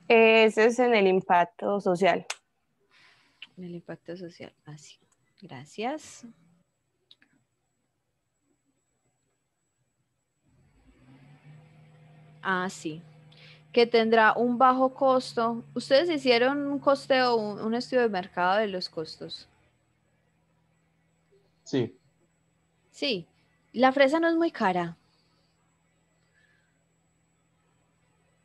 [SPEAKER 9] ese es en el impacto social.
[SPEAKER 3] En el impacto social, así. Gracias. Ah, sí. Que tendrá un bajo costo. ¿Ustedes hicieron un costeo, un estudio de mercado de los costos?
[SPEAKER 7] Sí.
[SPEAKER 3] Sí. La fresa no es muy cara.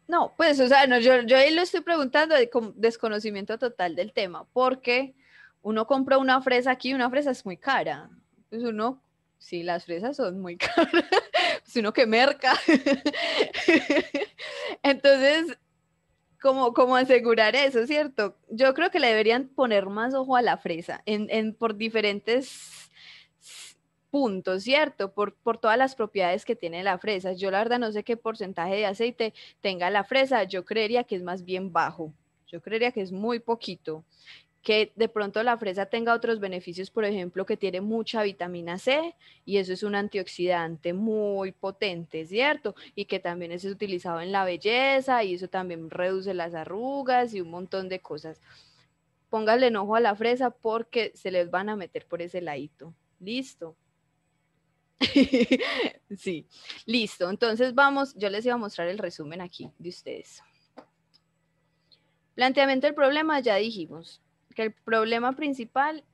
[SPEAKER 3] No, pues, o sea, no, yo, yo ahí lo estoy preguntando de con desconocimiento total del tema, porque uno compra una fresa aquí, una fresa es muy cara. Pues uno, sí, las fresas son muy caras, uno que merca. Entonces, ¿cómo, ¿cómo asegurar eso, cierto? Yo creo que le deberían poner más ojo a la fresa en, en por diferentes punto, ¿cierto? Por, por todas las propiedades que tiene la fresa. Yo la verdad no sé qué porcentaje de aceite tenga la fresa, yo creería que es más bien bajo, yo creería que es muy poquito que de pronto la fresa tenga otros beneficios, por ejemplo, que tiene mucha vitamina C y eso es un antioxidante muy potente, ¿cierto? Y que también es utilizado en la belleza y eso también reduce las arrugas y un montón de cosas. Póngale enojo a la fresa porque se les van a meter por ese ladito. Listo. sí, listo. Entonces vamos, yo les iba a mostrar el resumen aquí de ustedes. Planteamiento del problema, ya dijimos que el problema principal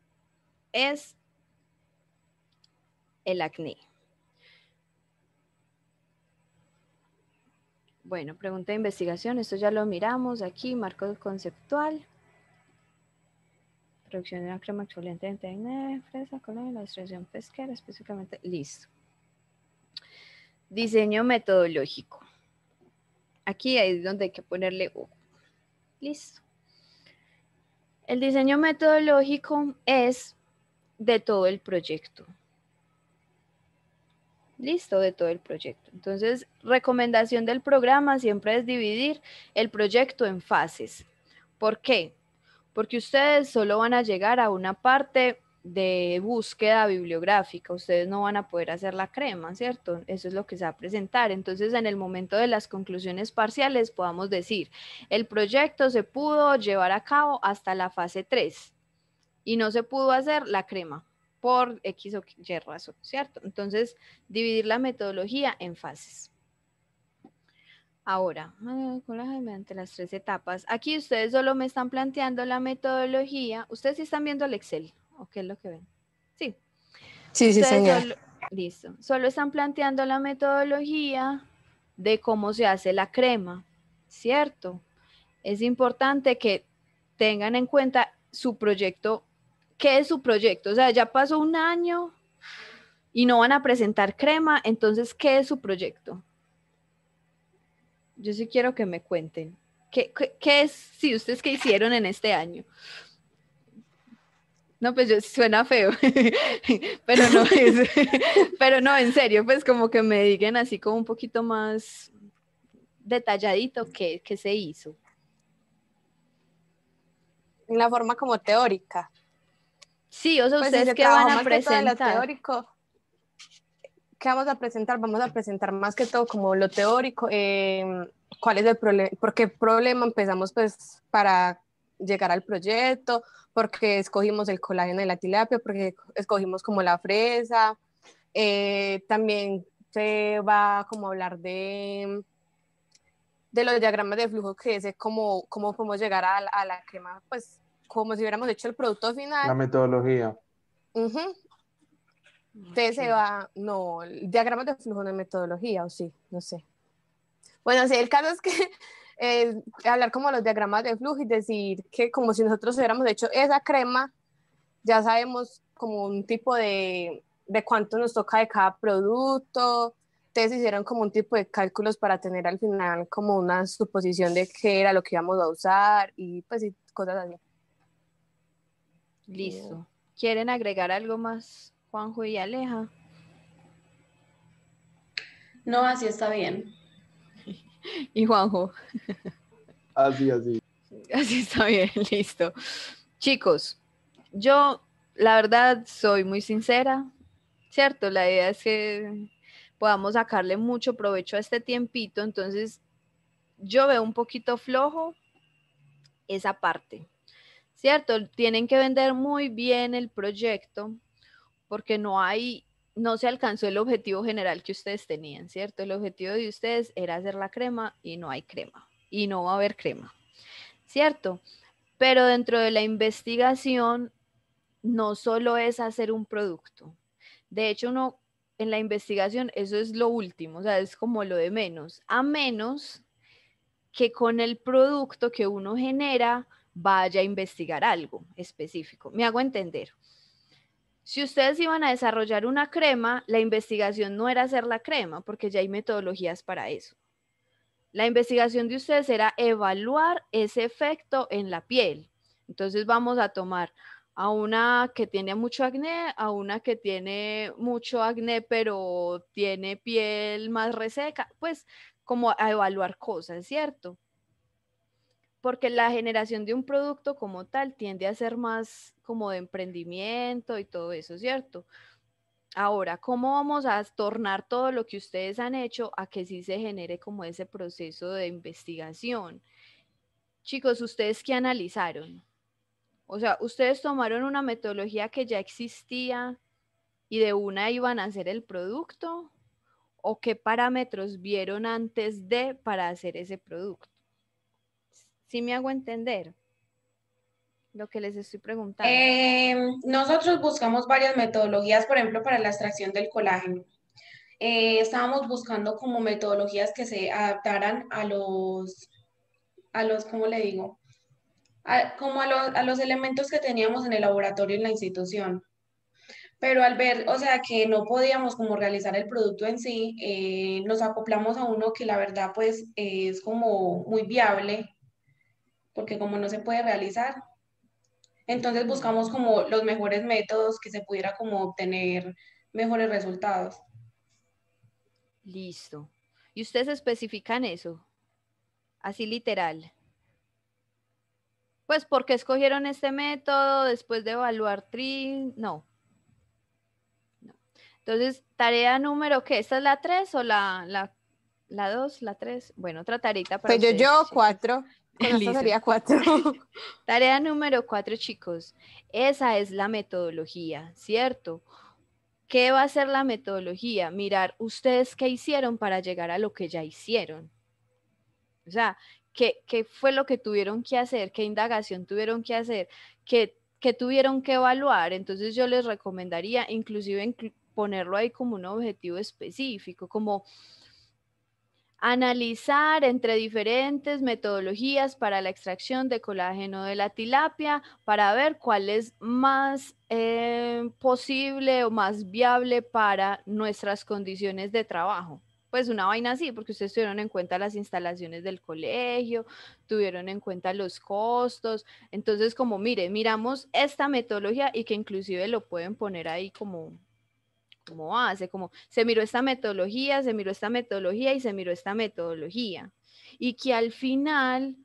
[SPEAKER 3] es el acné. Bueno, pregunta de investigación, esto ya lo miramos aquí, marco conceptual. Producción de una crema exfoliante de fresa, con la extracción pesquera, específicamente, listo. Diseño metodológico. Aquí es donde hay que ponerle O. Listo. El diseño metodológico es de todo el proyecto. Listo, de todo el proyecto. Entonces, recomendación del programa siempre es dividir el proyecto en fases. ¿Por qué? porque ustedes solo van a llegar a una parte de búsqueda bibliográfica, ustedes no van a poder hacer la crema, ¿cierto? Eso es lo que se va a presentar. Entonces, en el momento de las conclusiones parciales, podamos decir, el proyecto se pudo llevar a cabo hasta la fase 3 y no se pudo hacer la crema por X o Y razón, ¿cierto? Entonces, dividir la metodología en fases. Ahora, mediante las tres etapas. Aquí ustedes solo me están planteando la metodología. ¿Ustedes sí están viendo el Excel? ¿O qué es lo que ven? Sí.
[SPEAKER 9] Sí, sí, señor.
[SPEAKER 3] listo. Solo están planteando la metodología de cómo se hace la crema, ¿cierto? Es importante que tengan en cuenta su proyecto. ¿Qué es su proyecto? O sea, ya pasó un año y no van a presentar crema, entonces, ¿qué es su proyecto? Yo sí quiero que me cuenten. ¿Qué, es, si ustedes qué hicieron en este año? No, pues suena feo, pero no es, pero no, en serio, pues como que me digan así como un poquito más detalladito qué, se hizo.
[SPEAKER 9] En la forma como teórica.
[SPEAKER 3] Sí, o sea, pues ustedes qué van a presentar.
[SPEAKER 9] teórico, ¿qué vamos a presentar? Vamos a presentar más que todo como lo teórico, em, cuál es el problema, por qué problema empezamos pues para llegar al proyecto, porque escogimos el colágeno de la tilapia, porque escogimos como la fresa. Eh, también se va como a hablar de, de los diagramas de flujo, que es como cómo podemos llegar a, la- a la crema, pues como si hubiéramos hecho el producto final.
[SPEAKER 7] La metodología.
[SPEAKER 9] Entonces se va, no, diagramas de flujo no es metodología, o sí, no sé. Bueno, sí, el caso es que eh, hablar como los diagramas de flujo y decir que como si nosotros hubiéramos hecho esa crema, ya sabemos como un tipo de, de cuánto nos toca de cada producto. Entonces hicieron como un tipo de cálculos para tener al final como una suposición de qué era lo que íbamos a usar y pues y cosas así.
[SPEAKER 3] Listo. ¿Quieren agregar algo más, Juanjo y Aleja?
[SPEAKER 8] No, así está bien.
[SPEAKER 3] Y Juanjo,
[SPEAKER 7] Así, así.
[SPEAKER 3] así está bien, listo. Chicos, yo la verdad soy muy sincera, ¿cierto? La idea es que podamos sacarle mucho provecho a este tiempito, entonces yo veo un poquito flojo esa parte, ¿cierto? Tienen que vender muy bien el proyecto porque no hay, no se alcanzó el objetivo general que ustedes tenían, ¿cierto? El objetivo de ustedes era hacer la crema y no hay crema y no va a haber crema, ¿cierto? Pero dentro de la investigación no solo es hacer un producto. De hecho, uno en la investigación eso es lo último, o sea, es como lo de menos, a menos que con el producto que uno genera vaya a investigar algo específico. Me hago entender. Si ustedes iban a desarrollar una crema, la investigación no era hacer la crema, porque ya hay metodologías para eso. La investigación de ustedes era evaluar ese efecto en la piel. Entonces vamos a tomar a una que tiene mucho acné, a una que tiene mucho acné, pero tiene piel más reseca, pues como a evaluar cosas, ¿cierto? Porque la generación de un producto como tal tiende a ser más como de emprendimiento y todo eso, ¿cierto? Ahora, ¿cómo vamos a tornar todo lo que ustedes han hecho a que sí se genere como ese proceso de investigación? Chicos, ¿ustedes qué analizaron? O sea, ¿ustedes tomaron una metodología que ya existía y de una iban a hacer el producto? ¿O qué parámetros vieron antes de para hacer ese producto? ¿Sí me hago entender? Lo que les estoy preguntando.
[SPEAKER 8] Eh, nosotros buscamos varias metodologías, por ejemplo, para la extracción del colágeno. Eh, estábamos buscando como metodologías que se adaptaran a los, a los, ¿cómo le digo? A- como a los, a los elementos que teníamos en el laboratorio en la institución. Pero al ver, o sea, que no podíamos como realizar el producto en sí, eh, nos acoplamos a uno que la verdad pues es como muy viable, porque como no se puede realizar, entonces buscamos como los mejores métodos que se pudiera como obtener mejores resultados.
[SPEAKER 3] Listo. ¿Y ustedes especifican eso? Así literal. Pues porque escogieron este método después de evaluar tri, no. no. Entonces, tarea número qué? ¿Esta es la 3 o la, la, la 2, la 3? Bueno, otra tarita para
[SPEAKER 9] Pero
[SPEAKER 3] ustedes,
[SPEAKER 9] yo, 4. Con esta.
[SPEAKER 3] Tarea número cuatro, chicos. Esa es la metodología, ¿cierto? ¿Qué va a ser la metodología? Mirar ustedes qué hicieron para llegar a lo que ya hicieron. O sea, ¿qué, qué fue lo que tuvieron que hacer? ¿Qué indagación tuvieron que hacer? ¿Qué, qué tuvieron que evaluar? Entonces yo les recomendaría inclusive inclu- ponerlo ahí como un objetivo específico, como analizar entre diferentes metodologías para la extracción de colágeno de la tilapia para ver cuál es más eh, posible o más viable para nuestras condiciones de trabajo. Pues una vaina así, porque ustedes tuvieron en cuenta las instalaciones del colegio, tuvieron en cuenta los costos. Entonces, como mire, miramos esta metodología y que inclusive lo pueden poner ahí como, como base, como se miró esta metodología, se miró esta metodología y se miró esta metodología. Y que al final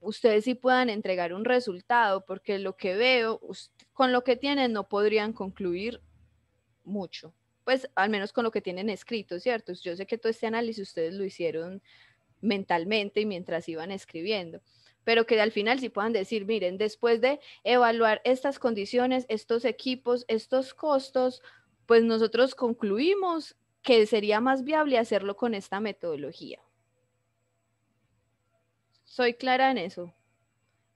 [SPEAKER 3] ustedes sí puedan entregar un resultado, porque lo que veo, con lo que tienen no podrían concluir mucho. Pues al menos con lo que tienen escrito, ¿cierto? Yo sé que todo este análisis ustedes lo hicieron mentalmente y mientras iban escribiendo pero que al final sí puedan decir, miren, después de evaluar estas condiciones, estos equipos, estos costos, pues nosotros concluimos que sería más viable hacerlo con esta metodología. Soy clara en eso.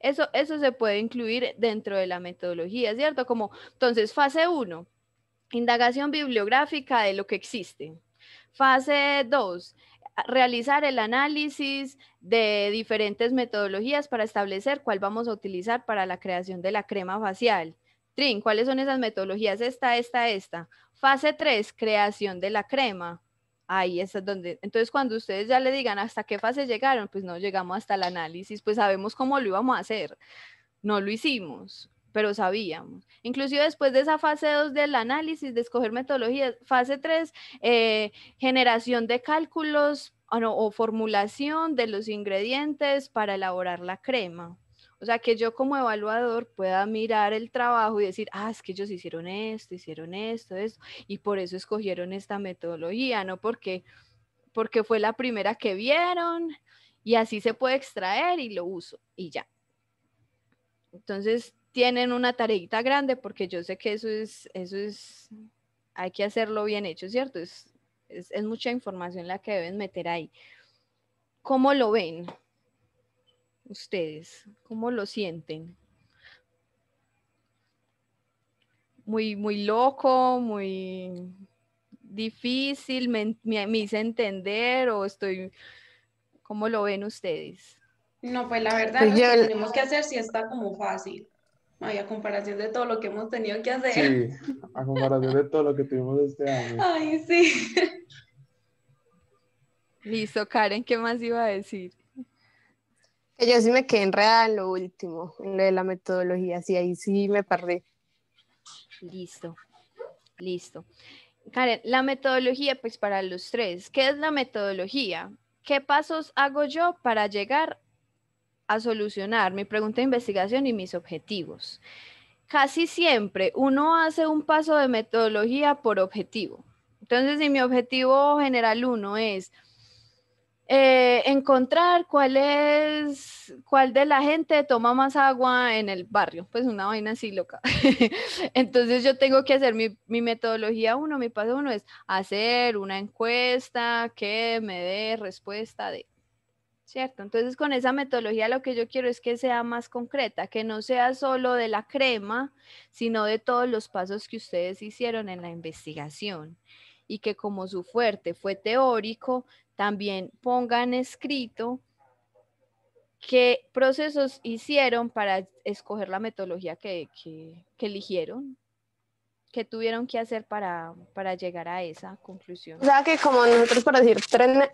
[SPEAKER 3] Eso, eso se puede incluir dentro de la metodología, ¿cierto? Como, entonces, fase 1, indagación bibliográfica de lo que existe. Fase 2, realizar el análisis de diferentes metodologías para establecer cuál vamos a utilizar para la creación de la crema facial. ¿Cuáles son esas metodologías? Esta, esta, esta. Fase 3, creación de la crema. Ahí es donde, entonces cuando ustedes ya le digan hasta qué fase llegaron, pues no llegamos hasta el análisis, pues sabemos cómo lo íbamos a hacer. No lo hicimos, pero sabíamos. Inclusive después de esa fase 2 del análisis, de escoger metodologías, fase 3, eh, generación de cálculos ah, o formulación de los ingredientes para elaborar la crema. O sea, que yo como evaluador pueda mirar el trabajo y decir, ah, es que ellos hicieron esto, hicieron esto, esto, y por eso escogieron esta metodología, no porque, porque fue la primera que vieron y así se puede extraer y lo uso y ya. Entonces, tienen una tareita grande porque yo sé que eso es, eso es, hay que hacerlo bien hecho, ¿cierto? Es, es, es mucha información la que deben meter ahí. ¿Cómo lo ven? Ustedes? ¿Cómo lo sienten? Muy, muy loco, muy difícil, me, hice entender o estoy, ¿cómo lo ven ustedes?
[SPEAKER 8] No, pues la verdad, pues lo que tenemos que hacer sí está como fácil. Ay, a comparación de todo lo que hemos tenido que hacer.
[SPEAKER 7] Sí, a comparación de todo lo que tuvimos este año.
[SPEAKER 8] Ay, sí.
[SPEAKER 3] Listo, Karen, ¿qué más iba a decir?
[SPEAKER 9] Yo sí me quedé enredada en lo último, de la metodología, sí, ahí sí me perdí.
[SPEAKER 3] Listo, listo. Karen, la metodología, pues para los tres, ¿qué es la metodología? ¿Qué pasos hago yo para llegar a solucionar mi pregunta de investigación y mis objetivos? Casi siempre uno hace un paso de metodología por objetivo. Entonces, si mi objetivo general uno es eh, encontrar cuál es, cuál de la gente toma más agua en el barrio, pues una vaina así loca. Entonces yo tengo que hacer mi, mi, metodología uno, mi paso uno es hacer una encuesta que me dé respuesta de, ¿cierto? Entonces con esa metodología lo que yo quiero es que sea más concreta, que no sea solo de la crema, sino de todos los pasos que ustedes hicieron en la investigación y que como su fuerte fue teórico, también pongan escrito qué procesos hicieron para escoger la metodología que, eligieron, qué tuvieron que hacer para, llegar a esa conclusión.
[SPEAKER 9] O sea que como nosotros, por decir,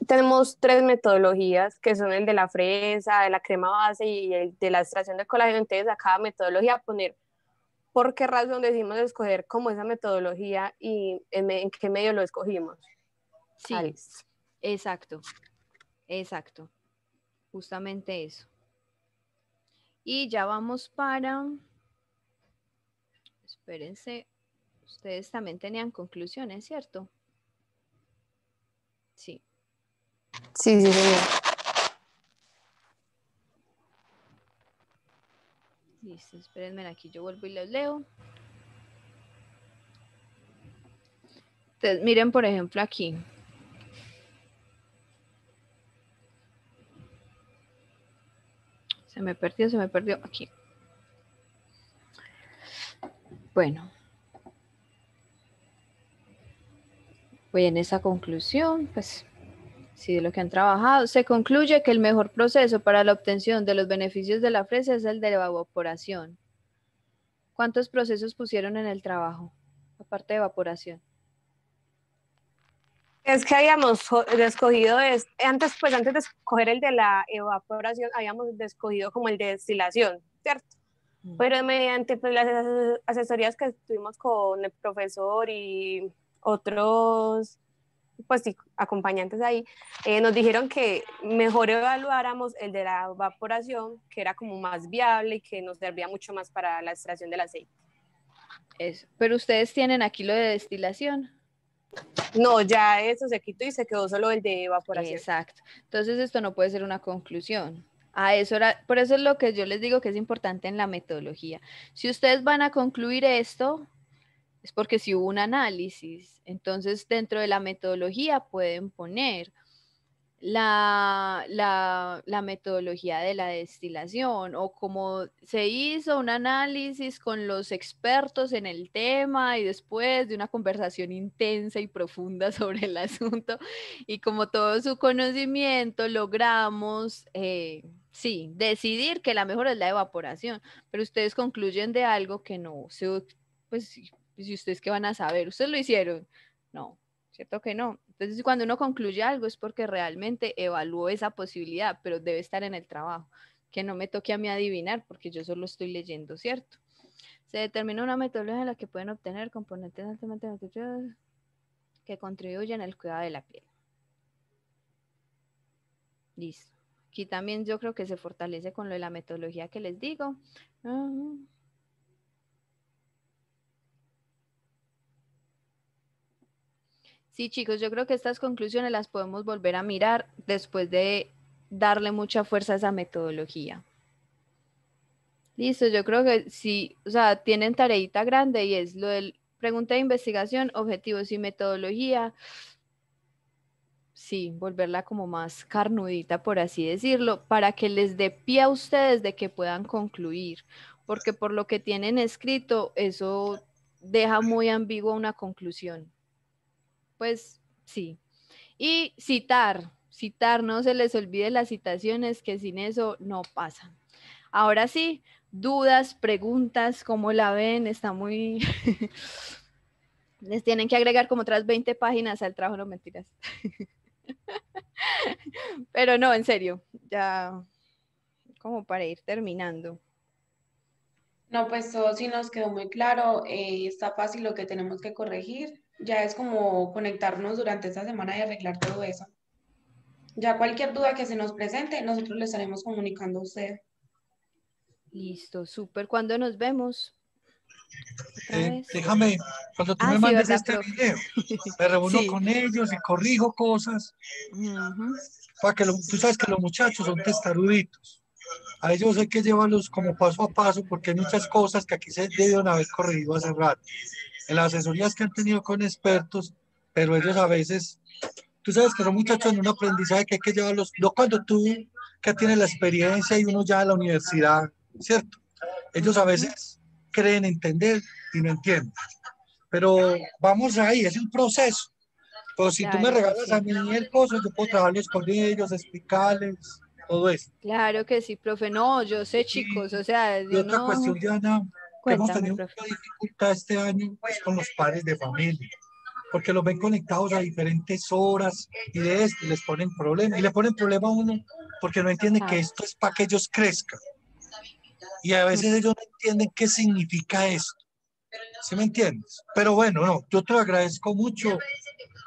[SPEAKER 9] tenemos tres metodologías, que son el de la fresa, de la crema base y el de la extracción de colágeno, entonces a cada metodología poner por qué razón decidimos escoger como esa metodología y en, qué medio lo escogimos.
[SPEAKER 3] Sí. Exacto, exacto. Justamente eso. Y ya vamos para... Espérense, ustedes también tenían conclusiones, ¿cierto? Sí.
[SPEAKER 9] Sí, sí, sí.
[SPEAKER 3] Listo, espérenme aquí, yo vuelvo y los leo. Entonces, miren, por ejemplo, aquí. Se me perdió, se me perdió aquí. Bueno. Voy en esa conclusión, pues, si de lo que han trabajado, se concluye que el mejor proceso para la obtención de los beneficios de la fresa es el de la evaporación. ¿Cuántos procesos pusieron en el trabajo, aparte de evaporación?
[SPEAKER 9] Es que habíamos escogido, antes, pues antes de escoger el de la evaporación, habíamos escogido como el de destilación, ¿cierto? Mm. Pero mediante pues, las asesorías que tuvimos con el profesor y otros pues sí, acompañantes ahí, eh, nos dijeron que mejor evaluáramos el de la evaporación, que era como más viable y que nos servía mucho más para la extracción del aceite.
[SPEAKER 3] Eso. Pero ustedes tienen aquí lo de destilación.
[SPEAKER 9] No, ya eso se quitó y se quedó solo el de evaporación.
[SPEAKER 3] Exacto. Entonces esto no puede ser una conclusión. A eso era, por eso es lo que yo les digo que es importante en la metodología. Si ustedes van a concluir esto, es porque si hubo un análisis. Entonces, dentro de la metodología pueden poner la, la, la, metodología de la destilación o como se hizo un análisis con los expertos en el tema y después de una conversación intensa y profunda sobre el asunto y como todo su conocimiento logramos, eh, sí, decidir que la mejor es la evaporación, pero ustedes concluyen de algo que no, pues si ustedes qué van a saber, ustedes lo hicieron, no, ¿cierto que no? Entonces, cuando uno concluye algo es porque realmente evaluó esa posibilidad, pero debe estar en el trabajo, que no me toque a mí adivinar porque yo solo estoy leyendo, ¿cierto? Se determina una metodología en la que pueden obtener componentes altamente nutritivos que contribuyen al cuidado de la piel. Listo. Aquí también yo creo que se fortalece con lo de la metodología que les digo. Sí, chicos, yo creo que estas conclusiones las podemos volver a mirar después de darle mucha fuerza a esa metodología. Listo, yo creo que sí, o sea, tienen tareita grande y es lo del pregunta de investigación, objetivos y metodología. Sí, volverla como más carnudita, por así decirlo, para que les dé pie a ustedes de que puedan concluir, porque por lo que tienen escrito, eso deja muy ambigua una conclusión. Pues sí. Y citar, citar, no se les olvide las citaciones, que sin eso no pasa. Ahora sí, dudas, preguntas, ¿cómo la ven? Está muy... Les tienen que agregar como otras 20 páginas al trabajo, no mentiras. Pero no, en serio, ya como para ir terminando.
[SPEAKER 8] No, pues todo sí nos quedó muy claro, eh, está fácil lo que tenemos que corregir ya es como conectarnos durante esta semana y arreglar todo eso. Ya cualquier duda que se nos presente, nosotros le estaremos comunicando a usted.
[SPEAKER 3] Listo, súper. ¿Cuándo nos vemos?
[SPEAKER 6] Eh, déjame, cuando tú ah, me mandes este video, me reúno con ellos y corrijo cosas. Para que tú sabes que los muchachos son testaruditos. A ellos hay que llevarlos como paso a paso porque hay muchas cosas que aquí se debieron haber corregido hace rato en las asesorías que han tenido con expertos, pero ellos a veces, tú sabes que son muchachos en un aprendizaje que hay que llevarlos, no cuando tú que tienes la experiencia y uno ya en la universidad, ¿cierto? Ellos a veces creen entender y no entienden. Pero vamos ahí, es un proceso. Pero si tú me regalas a mí el coso, yo puedo trabajarlos con ellos, explicarles todo eso.
[SPEAKER 3] Claro que sí, profe. No, yo sé, chicos, o sea.
[SPEAKER 6] Y otra cuestión, Diana, hemos tenido mucha dificultad este año pues, con los padres de familia, porque los ven conectados a diferentes horas y de esto les ponen problemas. Y le ponen problema a uno porque no entienden que esto es para que ellos crezcan. Y a veces ellos no entienden qué significa esto. ¿Sí me entiendes? Pero bueno, no, yo te lo agradezco mucho.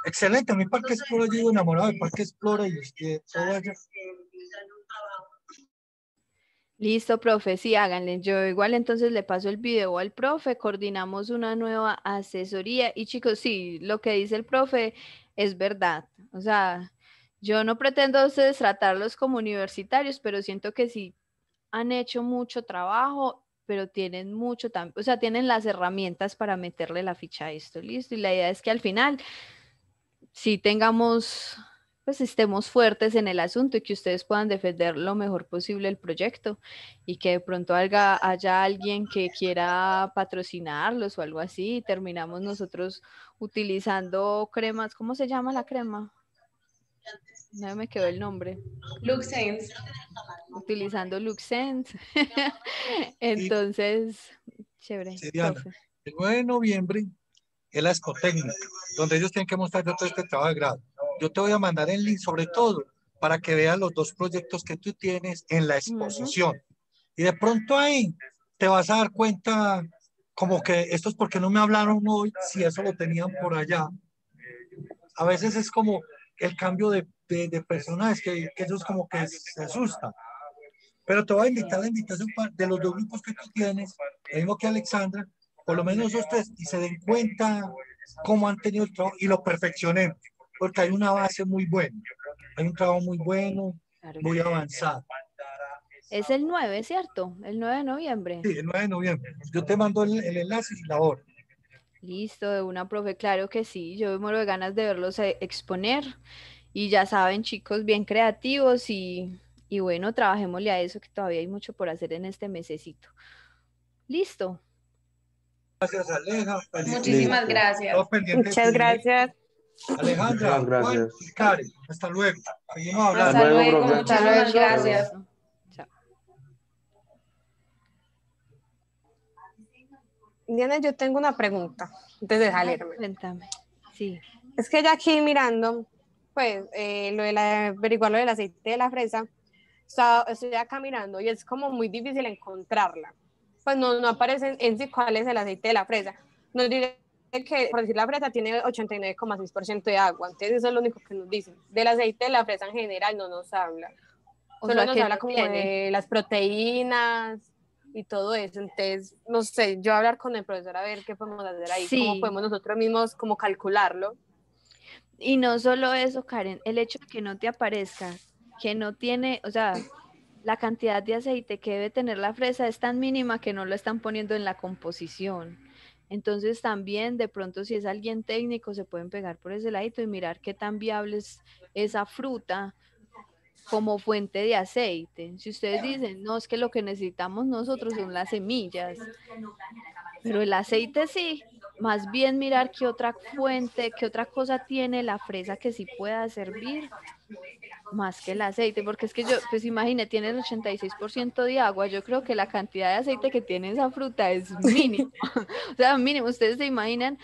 [SPEAKER 6] Excelente, a mi Parque Explora, yo enamorado de Parque Explora y usted todo allá.
[SPEAKER 3] Listo, profe, sí, háganle. Yo igual entonces le paso el video al profe, coordinamos una nueva asesoría y chicos, sí, lo que dice el profe es verdad. O sea, yo no pretendo ustedes tratarlos como universitarios, pero siento que sí han hecho mucho trabajo, pero tienen mucho, o sea, tienen las herramientas para meterle la ficha a esto, listo. Y la idea es que al final sí tengamos pues estemos fuertes en el asunto y que ustedes puedan defender lo mejor posible el proyecto y que de pronto haya, haya alguien que quiera patrocinarlos o algo así y terminamos nosotros utilizando cremas, ¿cómo se llama la crema? No me quedó el nombre.
[SPEAKER 8] Luxense.
[SPEAKER 3] Utilizando Luxense. Entonces, chévere.
[SPEAKER 6] el 9 de noviembre es la escotécnica, donde ellos tienen que mostrar todo este trabajo de grado yo te voy a mandar el link sobre todo para que veas los dos proyectos que tú tienes en la exposición. Y de pronto ahí te vas a dar cuenta como que esto es porque no me hablaron hoy, si eso lo tenían por allá. A veces es como el cambio de, de, personajes que, que ellos como que se asustan. Pero te voy a invitar a la invitación de los dos grupos que tú tienes, el mismo que Alexandra, por lo menos ustedes, y se den cuenta cómo han tenido el trabajo y lo perfeccionemos, porque hay una base muy buena, hay un trabajo muy bueno, muy avanzado.
[SPEAKER 3] Es el 9, ¿cierto? El 9 de noviembre.
[SPEAKER 6] Sí, el 9 de noviembre. Yo te mando el, el enlace y la hora.
[SPEAKER 3] Listo, de una profe, claro que sí. Yo me muero de ganas de verlos eh, exponer. Y ya saben, chicos, bien creativos y, y bueno, trabajémosle a eso que todavía hay mucho por hacer en este mesecito. Listo.
[SPEAKER 6] Gracias, Aleja.
[SPEAKER 8] Muchísimas
[SPEAKER 7] Listo.
[SPEAKER 8] gracias.
[SPEAKER 9] Muchas gracias.
[SPEAKER 6] Alejandra,
[SPEAKER 7] gracias.
[SPEAKER 6] Juan Karen. Hasta luego. Seguimos
[SPEAKER 8] Hasta
[SPEAKER 6] hablando.
[SPEAKER 7] luego,
[SPEAKER 8] luego,
[SPEAKER 7] profe.
[SPEAKER 8] muchísimas
[SPEAKER 3] Hasta luego.
[SPEAKER 8] gracias.
[SPEAKER 3] Chao.
[SPEAKER 9] Diana, yo tengo una pregunta antes de salirme.
[SPEAKER 3] Cuéntame. Sí.
[SPEAKER 9] Es que ya aquí mirando, pues, eh, lo de la, averiguar lo del aceite de la fresa, está- estoy acá mirando y es como muy difícil encontrarla. Pues no, no aparece en sí cuál es el aceite de la fresa. Nos dice que, por decir la fresa, tiene 89,6% de agua. Entonces, eso es lo único que nos dicen. Del aceite de la fresa en general no nos habla.
[SPEAKER 3] O
[SPEAKER 9] Solo
[SPEAKER 3] sea,
[SPEAKER 9] nos habla como
[SPEAKER 3] tiene.
[SPEAKER 9] de las proteínas y todo eso. Entonces, no sé, yo hablar con el profesor a ver qué podemos hacer ahí,
[SPEAKER 3] Sí.
[SPEAKER 9] cómo podemos nosotros mismos como calcularlo.
[SPEAKER 3] Y no solo eso, Karen, el hecho de que no te aparezca, que no tiene, o sea, la cantidad de aceite que debe tener la fresa es tan mínima que no lo están poniendo en la composición. Entonces también de pronto si es alguien técnico se pueden pegar por ese ladito y mirar qué tan viable es esa fruta como fuente de aceite. Si ustedes dicen, no, es que lo que necesitamos nosotros son las semillas, pero el aceite sí, más bien mirar qué otra fuente, qué otra cosa tiene la fresa que sí pueda servir más que el aceite, porque es que yo, pues imagine, tiene el 86% de agua, yo creo que la cantidad de aceite que tiene esa fruta es mínima, o sea, mínimo, ustedes se imaginan,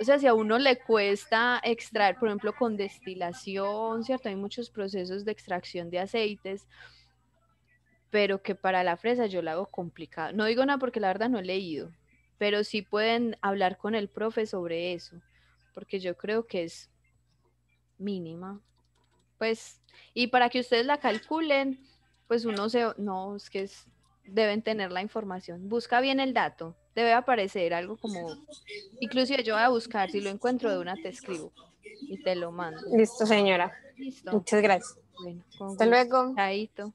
[SPEAKER 3] o sea, si a uno le cuesta extraer, por ejemplo, con destilación, ¿cierto? Hay muchos procesos de extracción de aceites, pero que para la fresa yo la hago complicado. No digo nada porque la verdad no he leído, pero sí pueden hablar con el profe sobre eso, porque yo creo que es mínima. Pues, y para que ustedes la calculen, pues uno se, no, es que es, deben tener la información. Busca bien el dato, debe aparecer algo como, inclusive yo voy a buscar, si lo encuentro de una te escribo y te lo mando.
[SPEAKER 9] Listo, señora.
[SPEAKER 3] Listo.
[SPEAKER 9] Muchas gracias.
[SPEAKER 3] Bueno, con
[SPEAKER 9] Hasta
[SPEAKER 3] gusto.
[SPEAKER 9] luego.
[SPEAKER 3] Chaito.